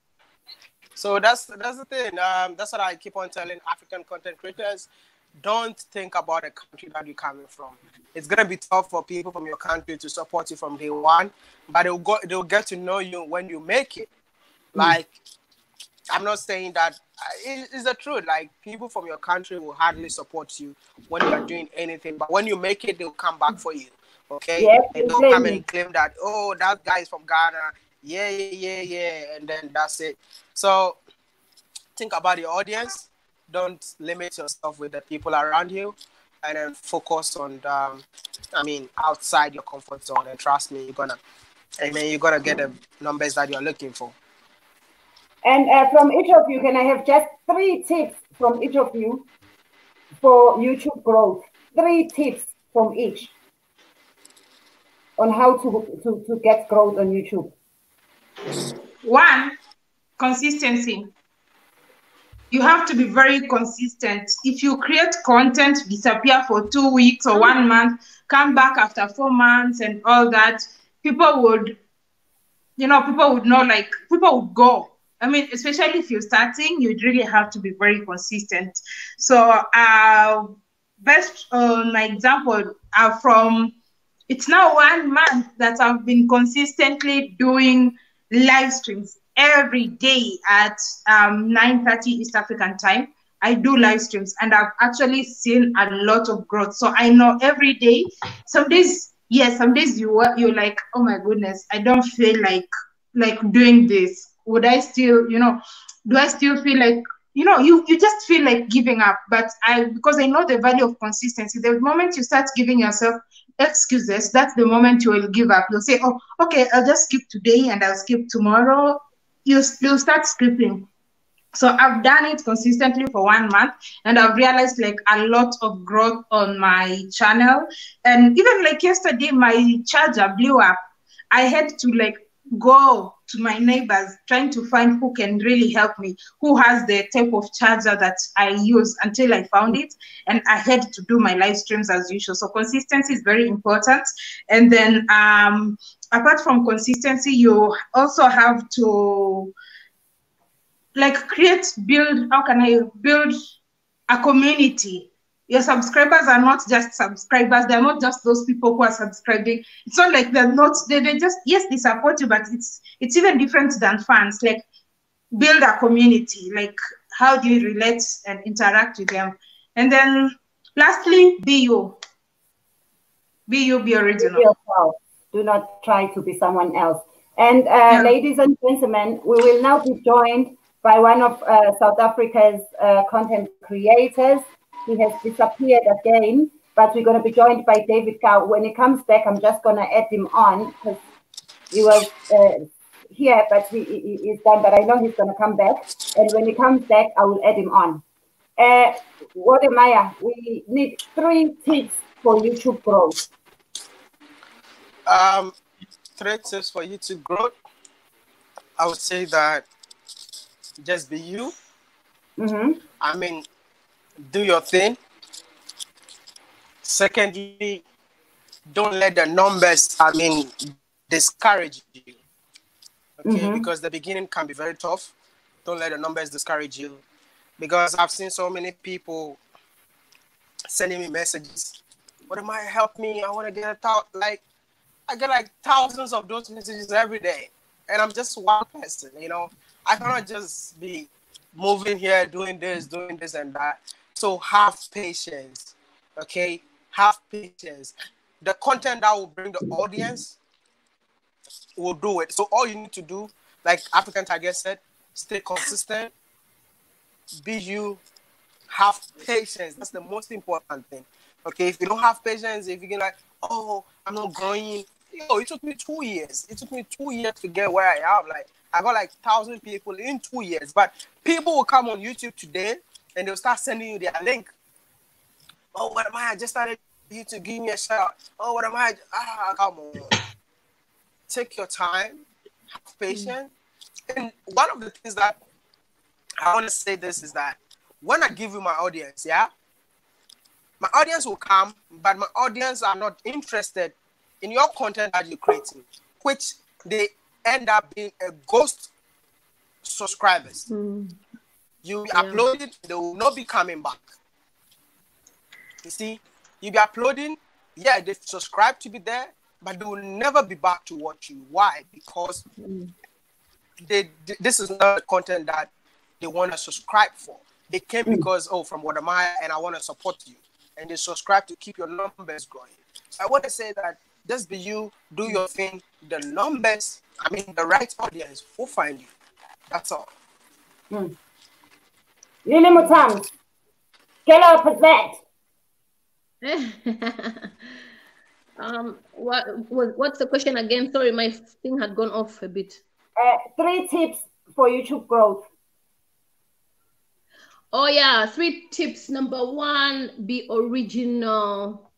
[SPEAKER 5] So that's that's the thing. Um, that's what I keep on telling African content creators. Don't think about the country that you're coming from. It's gonna be tough for people from your country to support you from day one, but they'll go they'll get to know you when you make it. Like I'm not saying that uh, it- it's the truth. Like people from your country will hardly support you when you are doing anything, but when you make it, they'll come back for you. Okay,
[SPEAKER 1] Yes,
[SPEAKER 5] and
[SPEAKER 1] they'll
[SPEAKER 5] come and claim that oh that guy is from Ghana. Yeah, yeah, yeah, and then that's it. So think about your audience. Don't limit yourself with the people around you, and then focus on. Um, I mean, outside your comfort zone, and trust me, you're gonna. I mean, you're gonna get the numbers that you're looking for.
[SPEAKER 1] And uh, from each of you, can I have just three tips from each of you for YouTube growth? Three tips from each on how to, to, to get growth on YouTube.
[SPEAKER 3] One, consistency. You have to be very consistent. If you create content, disappear for two weeks or one month, come back after four months and all that, people would, you know, people would know, like, people would go. I mean, especially if you're starting, you'd really have to be very consistent. So, uh, best uh, my example are from, it's now one month that I've been consistently doing live streams every day at um, 9.30 East African time. I do live streams and I've actually seen a lot of growth. So I know every day, some days, yes, some days you you're like, oh my goodness, I don't feel like like doing this. Would I still, you know, do I still feel like, you know, you, you just feel like giving up. But I because I know the value of consistency, the moment you start giving yourself excuses, that's the moment you will give up. You'll say, oh, okay, I'll just skip today and I'll skip tomorrow. You, you'll start skipping. So I've done it consistently for one month and I've realized like a lot of growth on my channel. And even like yesterday, my charger blew up. I had to like go to my neighbors, trying to find who can really help me, who has the type of charger that I use until I found it. And I had to do my live streams as usual. So consistency is very important. And then um, apart from consistency, you also have to like create, build, how can I build a community your subscribers are not just subscribers. They're not just those people who are subscribing. It's not like they're not they, they just yes they support you but it's it's even different than fans. Like build a community. Like how do you relate and interact with them? And then lastly be you. Be you be original.
[SPEAKER 1] Be yourself. do not try to be someone else. And uh,
[SPEAKER 3] Yeah.
[SPEAKER 1] ladies and gentlemen we will now be joined by one of uh, south africa's uh, content creators he has disappeared again but we're going to be joined by david cow when he comes back i'm just going to add him on because he was uh, here, but he, he, he's gone. But I know he's going to come back. And when he comes back, I will add him on. Uh, Wode Maya, we need three tips for YouTube growth.
[SPEAKER 5] Um, three tips for YouTube growth. I would say that just be you.
[SPEAKER 1] Mm-hmm.
[SPEAKER 5] I mean, do your thing. Secondly, don't let the numbers, I mean, discourage you. Okay,
[SPEAKER 1] Mhm.
[SPEAKER 5] because the beginning can be very tough. Don't let the numbers discourage you. Because I've seen so many people sending me messages. Wode Maya help me? I want to get a thou-" like I get like thousands of those messages every day. And I'm just one person, you know. I cannot just be moving here, doing this, doing this and that. So have patience. Okay? Have patience. The content that will bring the audience will do it. So all you need to do, like African Tigress said, stay consistent, be you, have patience. That's the most important thing. Okay, if you don't have patience, if you can like, oh, I'm not growing. Yo, it took me two years. It took me two years to get where I am. Like I got like thousand people in two years. But people will come on YouTube today and they'll start sending you their link. Oh, what am I? I just started YouTube. Give me a shout. Oh, what am I? Ah, come on. Take your time, have patience. And one of the things that I want to say this is that when I give you my audience, yeah, my audience will come, but my audience are not interested in your content that you're creating, which they end up being a ghost subscribers. You
[SPEAKER 4] Yeah.
[SPEAKER 5] upload it, they will not be coming back. You see, you be uploading, yeah, they subscribe to be there, but they will never be back to watch you. Why? Because mm. they th- this is not the content that they want to subscribe for. They came mm. because oh from Wode Maya and I want to support you, and they subscribe to keep your numbers growing. So I want to say that just be you, do your thing. The numbers, I mean the right audience will find you. That's all. Mm.
[SPEAKER 1] Lily Mutams, get up with that.
[SPEAKER 4] um, what, what what's the question again? Sorry, my thing had gone off a bit.
[SPEAKER 1] Uh, three tips for YouTube growth.
[SPEAKER 4] Oh yeah, three tips. Number one, be original.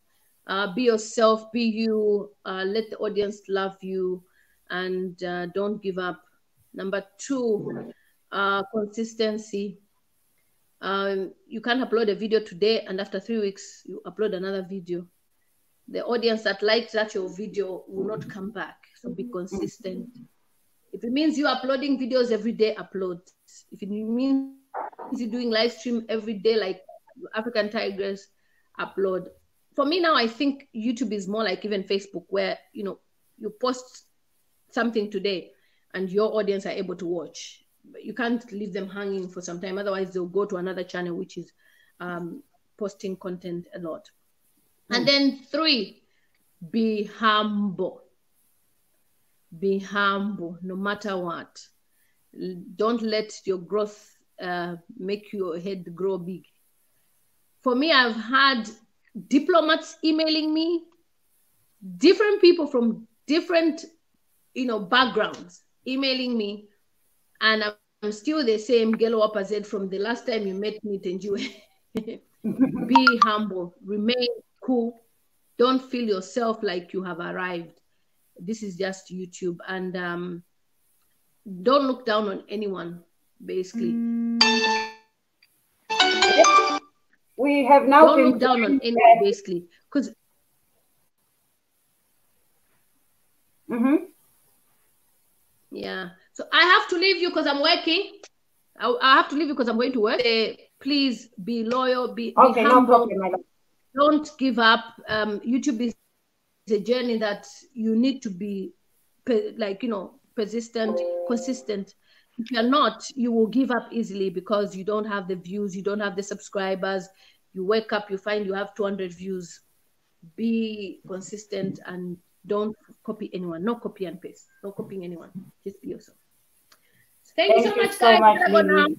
[SPEAKER 4] Uh, be yourself. Be you. Uh, let the audience love you, and uh, don't give up. Number two, uh, consistency. Um, you can't upload a video today, and after three weeks, you upload another video. The audience that liked that your video will not come back. So be consistent. If it means you uploading videos every day, upload. If it means you're doing live stream every day, like African Tigress, upload. For me now, I think YouTube is more like even Facebook, where you know you post something today, and your audience are able to watch. You can't leave them hanging for some time, otherwise they'll go to another channel which is um, posting content a lot. And then three, be humble be humble no matter what. Don't let your growth uh, make your head grow big. For me, I've had diplomats emailing me, different people from different, you know, backgrounds emailing me, and I'm still the same Gelo Opazed from the last time you met me, Thenjiwe. Be humble, remain cool, don't feel yourself like you have arrived this is just YouTube. And um, don't look down on anyone, basically.
[SPEAKER 1] We have now
[SPEAKER 4] don't look down on anyone, basically, because
[SPEAKER 1] Mhm.
[SPEAKER 4] Yeah. So I have to leave you because I'm working. I, I have to leave you because I'm going to work. Uh, please be loyal, be, be
[SPEAKER 1] Okay, no problem.
[SPEAKER 4] Don't give up. Um, YouTube is a journey that you need to be like, you know, persistent, consistent. If you're not, you will give up easily because you don't have the views, you don't have the subscribers. You wake up, you find you have 200 views. Be consistent and don't copy anyone. No copy and paste. No copying anyone. Just be yourself. Thank, you so much,
[SPEAKER 1] so
[SPEAKER 4] guys.
[SPEAKER 1] much,
[SPEAKER 4] Gotta go now.
[SPEAKER 1] Lily.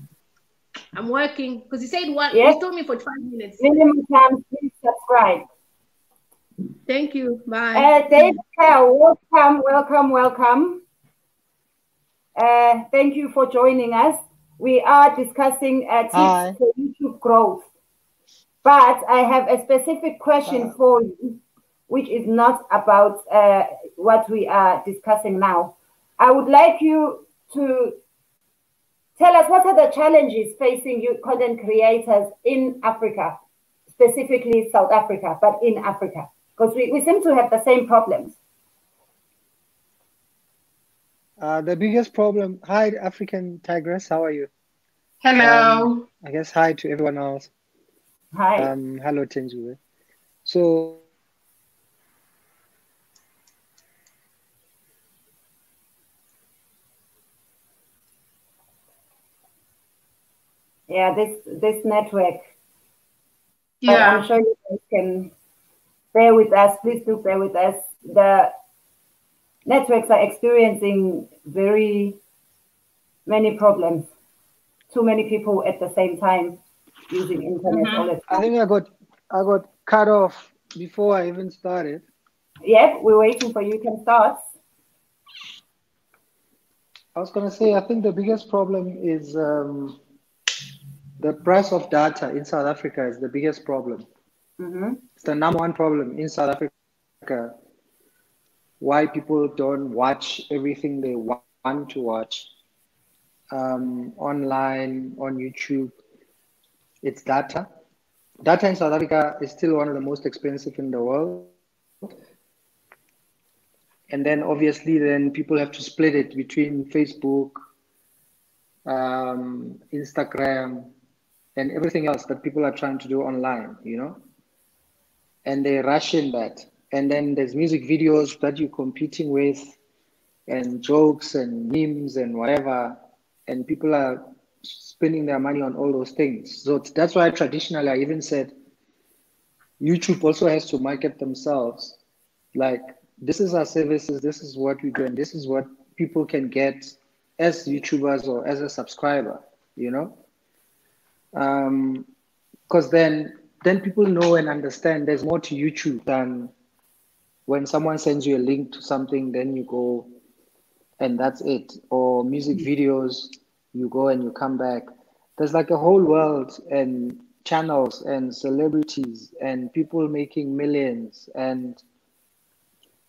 [SPEAKER 4] I'm working because he said one.
[SPEAKER 1] Yes.
[SPEAKER 4] He told me for 5 minutes.
[SPEAKER 1] Minimum time, please subscribe.
[SPEAKER 4] Thank you. Bye.
[SPEAKER 1] Uh, Dave Kell, welcome, welcome, welcome. Uh, thank you for joining us. We are discussing uh, tips
[SPEAKER 6] Hi.
[SPEAKER 1] for YouTube growth. But I have a specific question for you, which is not about uh, what we are discussing now. I would like you to tell us what are the challenges facing you content creators in Africa, specifically South Africa, but in Africa, because we, we seem to have the same problems.
[SPEAKER 6] Uh, the biggest problem. Hi, African Tigress. How are you?
[SPEAKER 3] Hello.
[SPEAKER 6] I guess hi to everyone else.
[SPEAKER 1] Hi.
[SPEAKER 6] Um, hello, Thenjiwe. So,
[SPEAKER 1] yeah, this this network. But
[SPEAKER 3] Yeah.
[SPEAKER 1] I'm sure you guys can bear with us. Please do bear with us. The networks are experiencing very many problems. Too many people at the same time using internet all the
[SPEAKER 6] I think I got I got cut off before I even started.
[SPEAKER 1] Yep, we're waiting for you. You can start.
[SPEAKER 6] I was gonna say I think the biggest problem is um, the price of data in South Africa is the biggest problem.
[SPEAKER 1] hmm
[SPEAKER 6] It's the number one problem in South Africa. Why people don't watch everything they want to watch um, online, on YouTube. It's data. Data in South Africa is still one of the most expensive in the world. And then obviously, then people have to split it between Facebook, um, Instagram, and everything else that people are trying to do online, you know? and they rush in that. And then there's music videos that you're competing with, and jokes and memes and whatever, and people are spending their money on all those things. So that's why traditionally I even said YouTube also has to market themselves. Like this is our services, this is what we do, and this is what people can get as YouTubers or as a subscriber, you know? Um, because then then people know and understand there's more to YouTube than when someone sends you a link to something, then you go and that's it. Or music videos, you go and you come back. There's like a whole world and channels and celebrities and people making millions and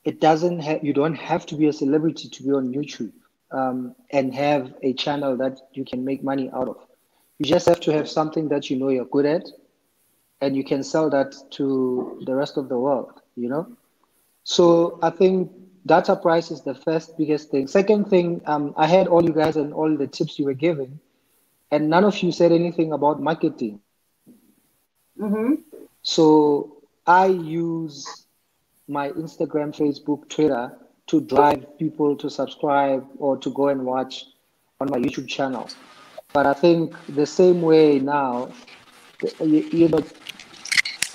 [SPEAKER 6] it doesn't have you don't have to be a celebrity to be on YouTube um, and have a channel that you can make money out of. You just have to have something that you know you're good at and you can sell that to the rest of the world, you know? So I think data price is the first biggest thing. Second thing, um, I had all you guys and all the tips you were giving, and none of you said anything about marketing.
[SPEAKER 1] hmm
[SPEAKER 6] So I use my Instagram, Facebook, Twitter to drive people to subscribe or to go and watch on my YouTube channel. But I think the same way now, you, you know,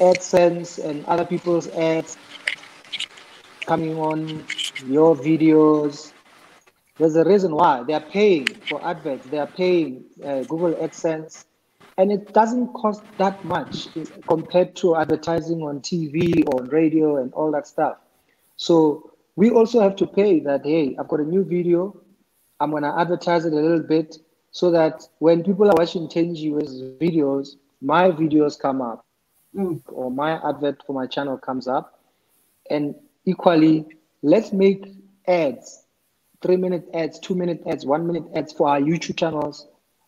[SPEAKER 6] AdSense and other people's ads coming on your videos. There's a reason why they are paying for adverts. They are paying uh, Google AdSense, and it doesn't cost that much compared to advertising on TV or radio and all that stuff. So we also have to pay that. Hey, I've got a new video. I'm gonna advertise it a little bit so that when people are watching Tenji's videos, my videos come up
[SPEAKER 1] Mm.
[SPEAKER 6] or my advert for my channel comes up. And equally, let's make ads three minute ads, two minute ads, one minute ads for our YouTube channels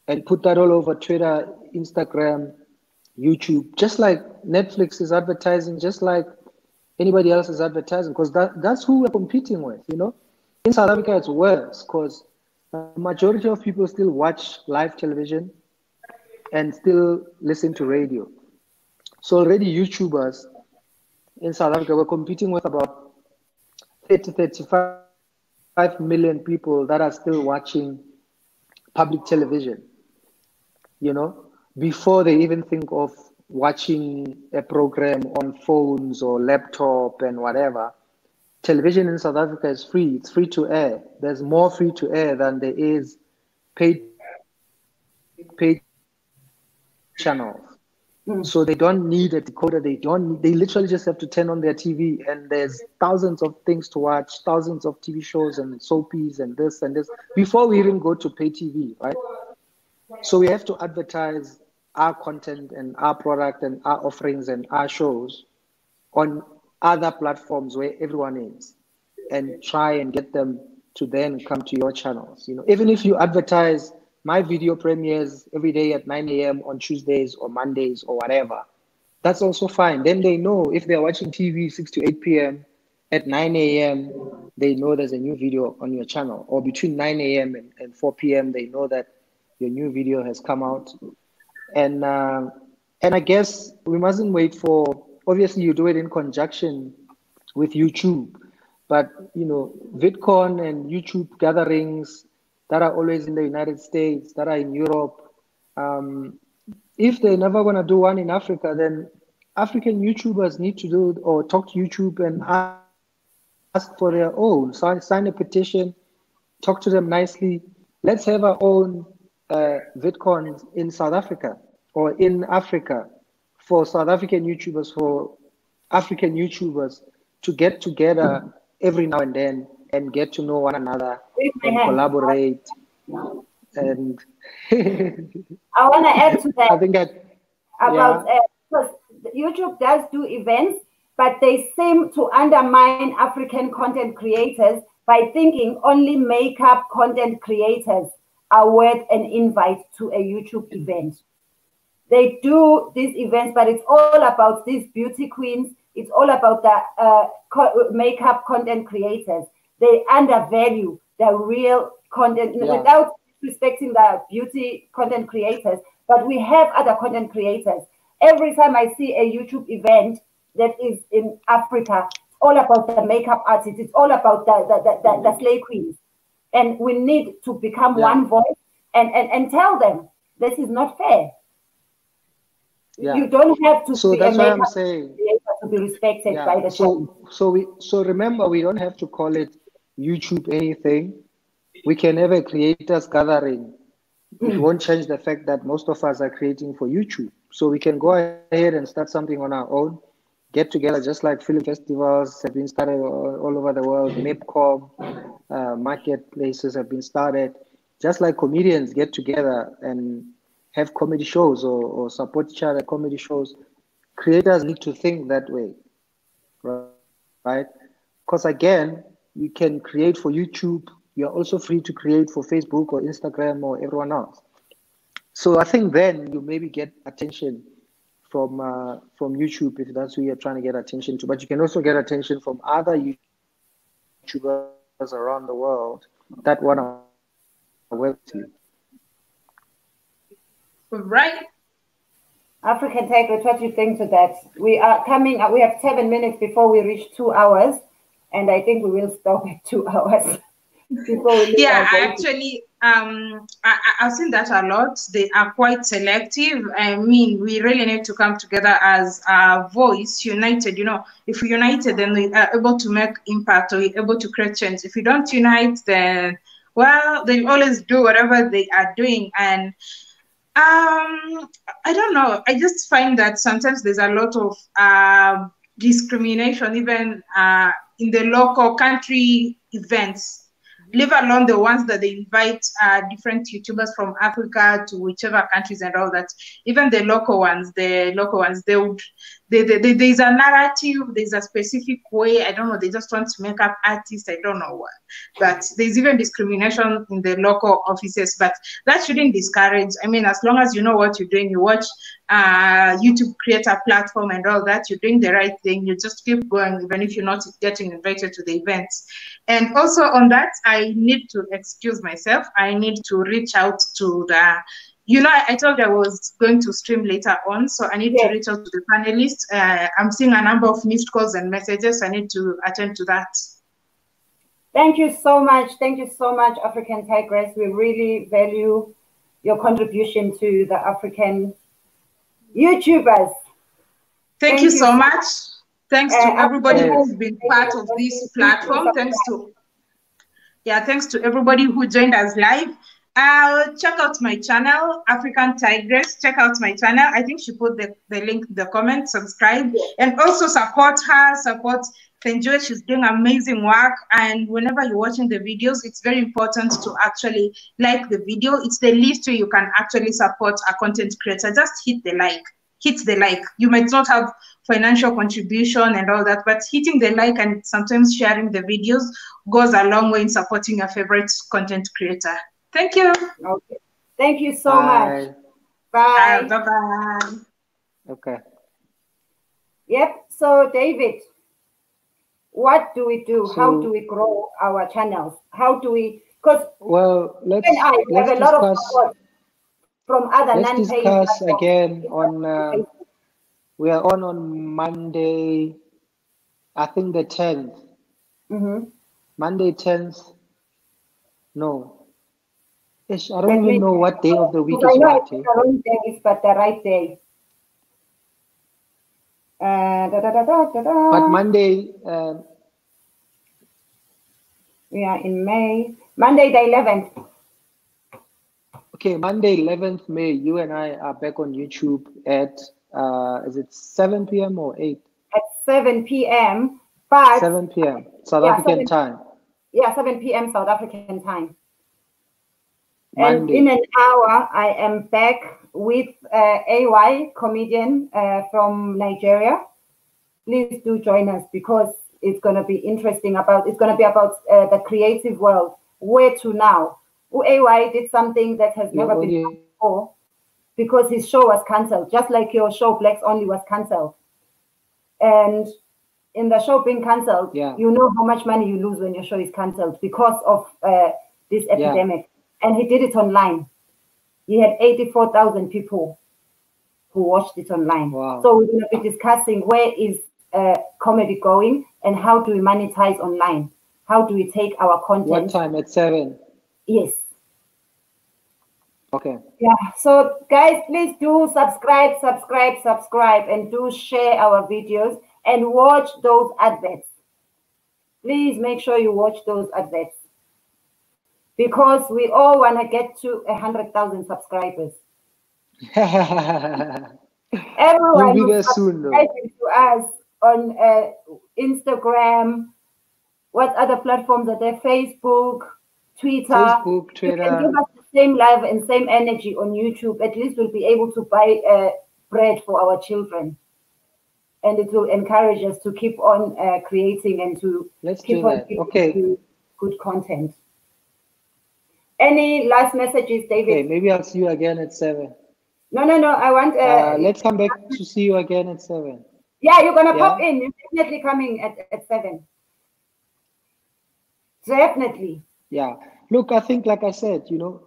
[SPEAKER 6] and put that all over Twitter, Instagram, YouTube, just like Netflix is advertising, just like anybody else is advertising, because that, that's who we're competing with, you know? In South Africa, it's worse because the majority of people still watch live television and still listen to radio. So already YouTubers in South Africa, we're competing with about 30, 35 million people that are still watching public television, you know, before they even think of watching a program on phones or laptop and whatever. Television in South Africa is free. It's free to air. There's more free to air than there is paid paid channels. Mm. So they don't need a decoder. They don't. They literally just have to turn on their TV, and there's thousands of things to watch, thousands of TV shows and soapies and this and this before we even go to pay TV, right? So we have to advertise our content and our product and our offerings and our shows on other platforms where everyone is, and try and get them to then come to your channels. You know, even if you advertise my video premieres every day at 9 a.m. on Tuesdays or Mondays or whatever. That's also fine. Then they know if they're watching TV 6 to 8 p.m. at 9 a.m., they know there's a new video on your channel. Or between 9 a.m. And, and 4 p.m., they know that your new video has come out. And uh, and I guess we mustn't wait for obviously you do it in conjunction with YouTube. But you know, VidCon and YouTube gatherings that are always in the United States, that are in Europe. Um, if they're never going to do one in Africa, then African YouTubers need to do or talk to YouTube and ask for their own. Sign, sign a petition, talk to them nicely. Let's have our own uh, VidCon in South Africa or in Africa for South African YouTubers, for African YouTubers to get together every now and then and get to know one another and collaborate. And
[SPEAKER 1] I want to add to that.
[SPEAKER 6] I think that
[SPEAKER 1] about yeah. uh, because YouTube does do events, but they seem to undermine African content creators by thinking only makeup content creators are worth an invite to a YouTube event. They do these events, but it's all about these beauty queens. It's all about the uh, co- makeup content creators they undervalue the real content yeah. without respecting the beauty content creators. But we have other content creators. Every time I see a YouTube event that is in Africa, it's all about the makeup artists, it's all about the, the, the, the, the slay queens. And we need to become yeah. one voice and, and, and tell them this is not fair. Yeah. You don't have to
[SPEAKER 6] so that's what I'm saying.
[SPEAKER 1] to be respected yeah. by the
[SPEAKER 6] so, so we so remember we don't have to call it YouTube anything, we can have a creators gathering. It won't change the fact that most of us are creating for YouTube. So we can go ahead and start something on our own, get together just like film festivals have been started all, all over the world, MIPCOM, uh, marketplaces have been started. Just like comedians get together and have comedy shows or, or support each other comedy shows, creators need to think that way, right? Because again, you can create for YouTube. You're also free to create for Facebook or Instagram or everyone else. So I think then you maybe get attention from uh, from YouTube if that's who you're trying to get attention to. But you can also get attention from other YouTubers around the world that want to work with you.
[SPEAKER 3] Right.
[SPEAKER 1] African Tigress, what do you think to that? We are coming, we have seven minutes before we reach two hours and I think we will stop at two hours.
[SPEAKER 3] yeah, actually, um, I, I've seen that a lot. They are quite selective. I mean, we really need to come together as a voice, united. You know, if we united, then we are able to make impact or we're able to create change. If we don't unite, then well, they always do whatever they are doing, and um, I don't know. I just find that sometimes there's a lot of uh, discrimination, even uh, in the local country events, leave alone the ones that they invite uh, different YouTubers from Africa to whichever countries and all that. Even the local ones, the local ones, they would they, they, they, there's a narrative, there's a specific way. I don't know. They just want to make up artists. I don't know what. But there's even discrimination in the local offices. But that shouldn't discourage. I mean, as long as you know what you're doing, you watch uh, YouTube creator platform and all that, you're doing the right thing. You just keep going, even if you're not getting invited to the events. And also on that, I need to excuse myself. I need to reach out to the you know, I, told you I was going to stream later on, so I need to reach out to the panelists. Uh, I'm seeing a number of missed calls and messages. I need to attend to that.
[SPEAKER 1] Thank you so much. Thank you so much, African Tigress. We really value your contribution to the African YouTubers.
[SPEAKER 3] Thank, Thank you, you, so much. Thanks uh, to everybody who's been part of this platform. Thanks to yeah, thanks to everybody who joined us live. Uh, check out my channel, African Tigress. Check out my channel. I think she put the, the link in the comment. Subscribe and also support her. Support Thenjiwe. She's doing amazing work. And whenever you're watching the videos, it's very important to actually like the video. It's the least way you can actually support a content creator. Just hit the like. Hit the like. You might not have financial contribution and all that, but hitting the like and sometimes sharing the videos goes a long way in supporting your favorite content creator. Thank you.
[SPEAKER 1] Okay. Thank you so bye. much. Bye.
[SPEAKER 3] Bye bye.
[SPEAKER 6] Okay.
[SPEAKER 1] Yep. So, David, what do we do? So, How do we grow our channels? How do we? Because
[SPEAKER 6] well, let's I let's have a discuss, lot of support
[SPEAKER 1] from other
[SPEAKER 6] let's discuss again on. Uh, we are on on Monday. I think the 10th.
[SPEAKER 1] Mm-hmm.
[SPEAKER 6] Monday 10th. No, Yes, I don't even know what day of the week is
[SPEAKER 1] I know what. the wrong days, but the right day. Uh, da, da, da,
[SPEAKER 6] but Monday. Uh,
[SPEAKER 1] we are in May. Monday the 11th.
[SPEAKER 6] Okay, Monday 11th May. You and I are back on YouTube at uh, is it 7 p.m. or 8?
[SPEAKER 1] At 7 p.m. But
[SPEAKER 6] 7 p.m. South yeah, African 7, time.
[SPEAKER 1] Yeah, 7 p.m. South African time. And in an hour, I am back with uh, AY comedian uh, from Nigeria. Please do join us because it's going to be interesting. About it's going to be about uh, the creative world. Where to now? AY did something that has never been done before because his show was cancelled, just like your show Blacks Only was cancelled. And in the show being cancelled,
[SPEAKER 6] yeah.
[SPEAKER 1] you know how much money you lose when your show is cancelled because of uh, this epidemic. And he did it online. He had 84,000 people who watched it online.
[SPEAKER 6] Wow.
[SPEAKER 1] So we're going to be discussing where is uh, comedy going and how do we monetize online? How do we take our content?
[SPEAKER 6] What time? At seven?
[SPEAKER 1] Yes.
[SPEAKER 6] Okay.
[SPEAKER 1] Yeah. So guys, please do subscribe, subscribe, subscribe, and do share our videos and watch those adverts. Please make sure you watch those adverts because we all want to get to a hundred thousand subscribers. Everyone
[SPEAKER 6] will be there soon,
[SPEAKER 1] to us on uh, Instagram. What other platforms are there? Facebook, Twitter.
[SPEAKER 6] Facebook, Twitter. You can
[SPEAKER 1] give us the same love and same energy on YouTube. At least we'll be able to buy uh, bread for our children, and it will encourage us to keep on uh, creating and to
[SPEAKER 6] Let's
[SPEAKER 1] keep
[SPEAKER 6] on okay.
[SPEAKER 1] good content. Any last messages, David?
[SPEAKER 6] Okay, maybe I'll see you again at seven.
[SPEAKER 1] No, no, no. I want. Uh,
[SPEAKER 6] uh, let's come back to see you again at seven.
[SPEAKER 1] Yeah, you're gonna yeah? pop in. You're definitely coming at, at seven. Definitely.
[SPEAKER 6] Yeah. Look, I think, like I said, you know,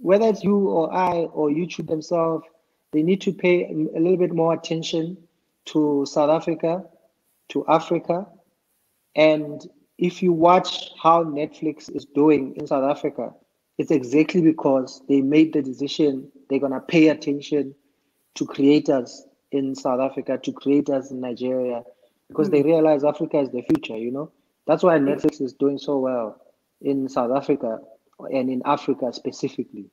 [SPEAKER 6] whether it's you or I or YouTube themselves, they need to pay a little bit more attention to South Africa, to Africa, and if you watch how Netflix is doing in South Africa, it's exactly because they made the decision they're going to pay attention to creators in South Africa, to creators in Nigeria, because mm. they realize Africa is the future, you know? That's why Netflix is doing so well in South Africa and in Africa specifically.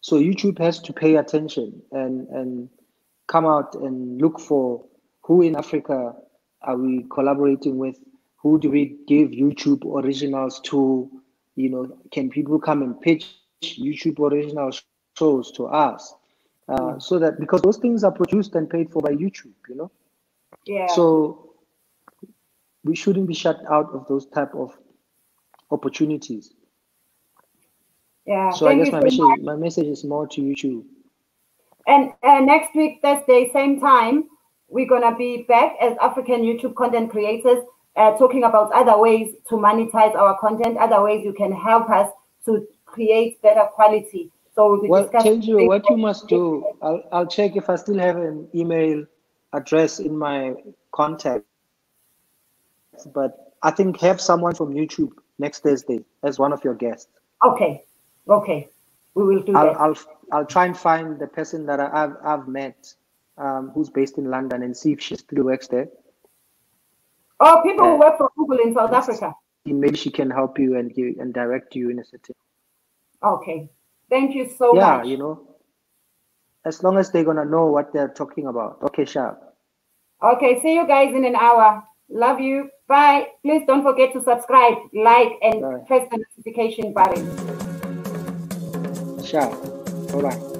[SPEAKER 6] So YouTube has to pay attention and, and come out and look for who in Africa are we collaborating with? Who do we give YouTube originals to? You know, can people come and pitch YouTube original shows to us? Uh, so that because those things are produced and paid for by YouTube, you know.
[SPEAKER 1] Yeah.
[SPEAKER 6] So we shouldn't be shut out of those type of opportunities.
[SPEAKER 1] yeah.
[SPEAKER 6] So I guess my message
[SPEAKER 1] much.
[SPEAKER 6] my message is more to YouTube.
[SPEAKER 1] And uh, next week, Thursday, same time, we're gonna be back as African YouTube content creators, uh, talking about other ways to monetize our content, other ways you can help us to create better quality. So we'll be
[SPEAKER 6] Well,
[SPEAKER 1] discussing.
[SPEAKER 6] Kenji, what you must do, I'll, I'll check if I still have an email address in my contact. But I think have someone from YouTube next Thursday as one of your guests.
[SPEAKER 1] Okay, okay, we will do
[SPEAKER 6] I'll,
[SPEAKER 1] that.
[SPEAKER 6] I'll I'll try and find the person that I- I've I've met, um, who's based in London, and see if she still works there.
[SPEAKER 1] Oh, people who work for Google in South Africa.
[SPEAKER 6] Maybe she can help you and give and direct you in a certain.
[SPEAKER 1] Okay, thank you so
[SPEAKER 6] yeah,
[SPEAKER 1] much.
[SPEAKER 6] you know. As long as they're gonna know what they're talking about. Okay, sharp.
[SPEAKER 1] Okay, see you guys in an hour. Love you. Bye. Please don't forget to subscribe, like, and
[SPEAKER 6] Bye.
[SPEAKER 1] press the notification button.
[SPEAKER 6] Sharp. Bye bye.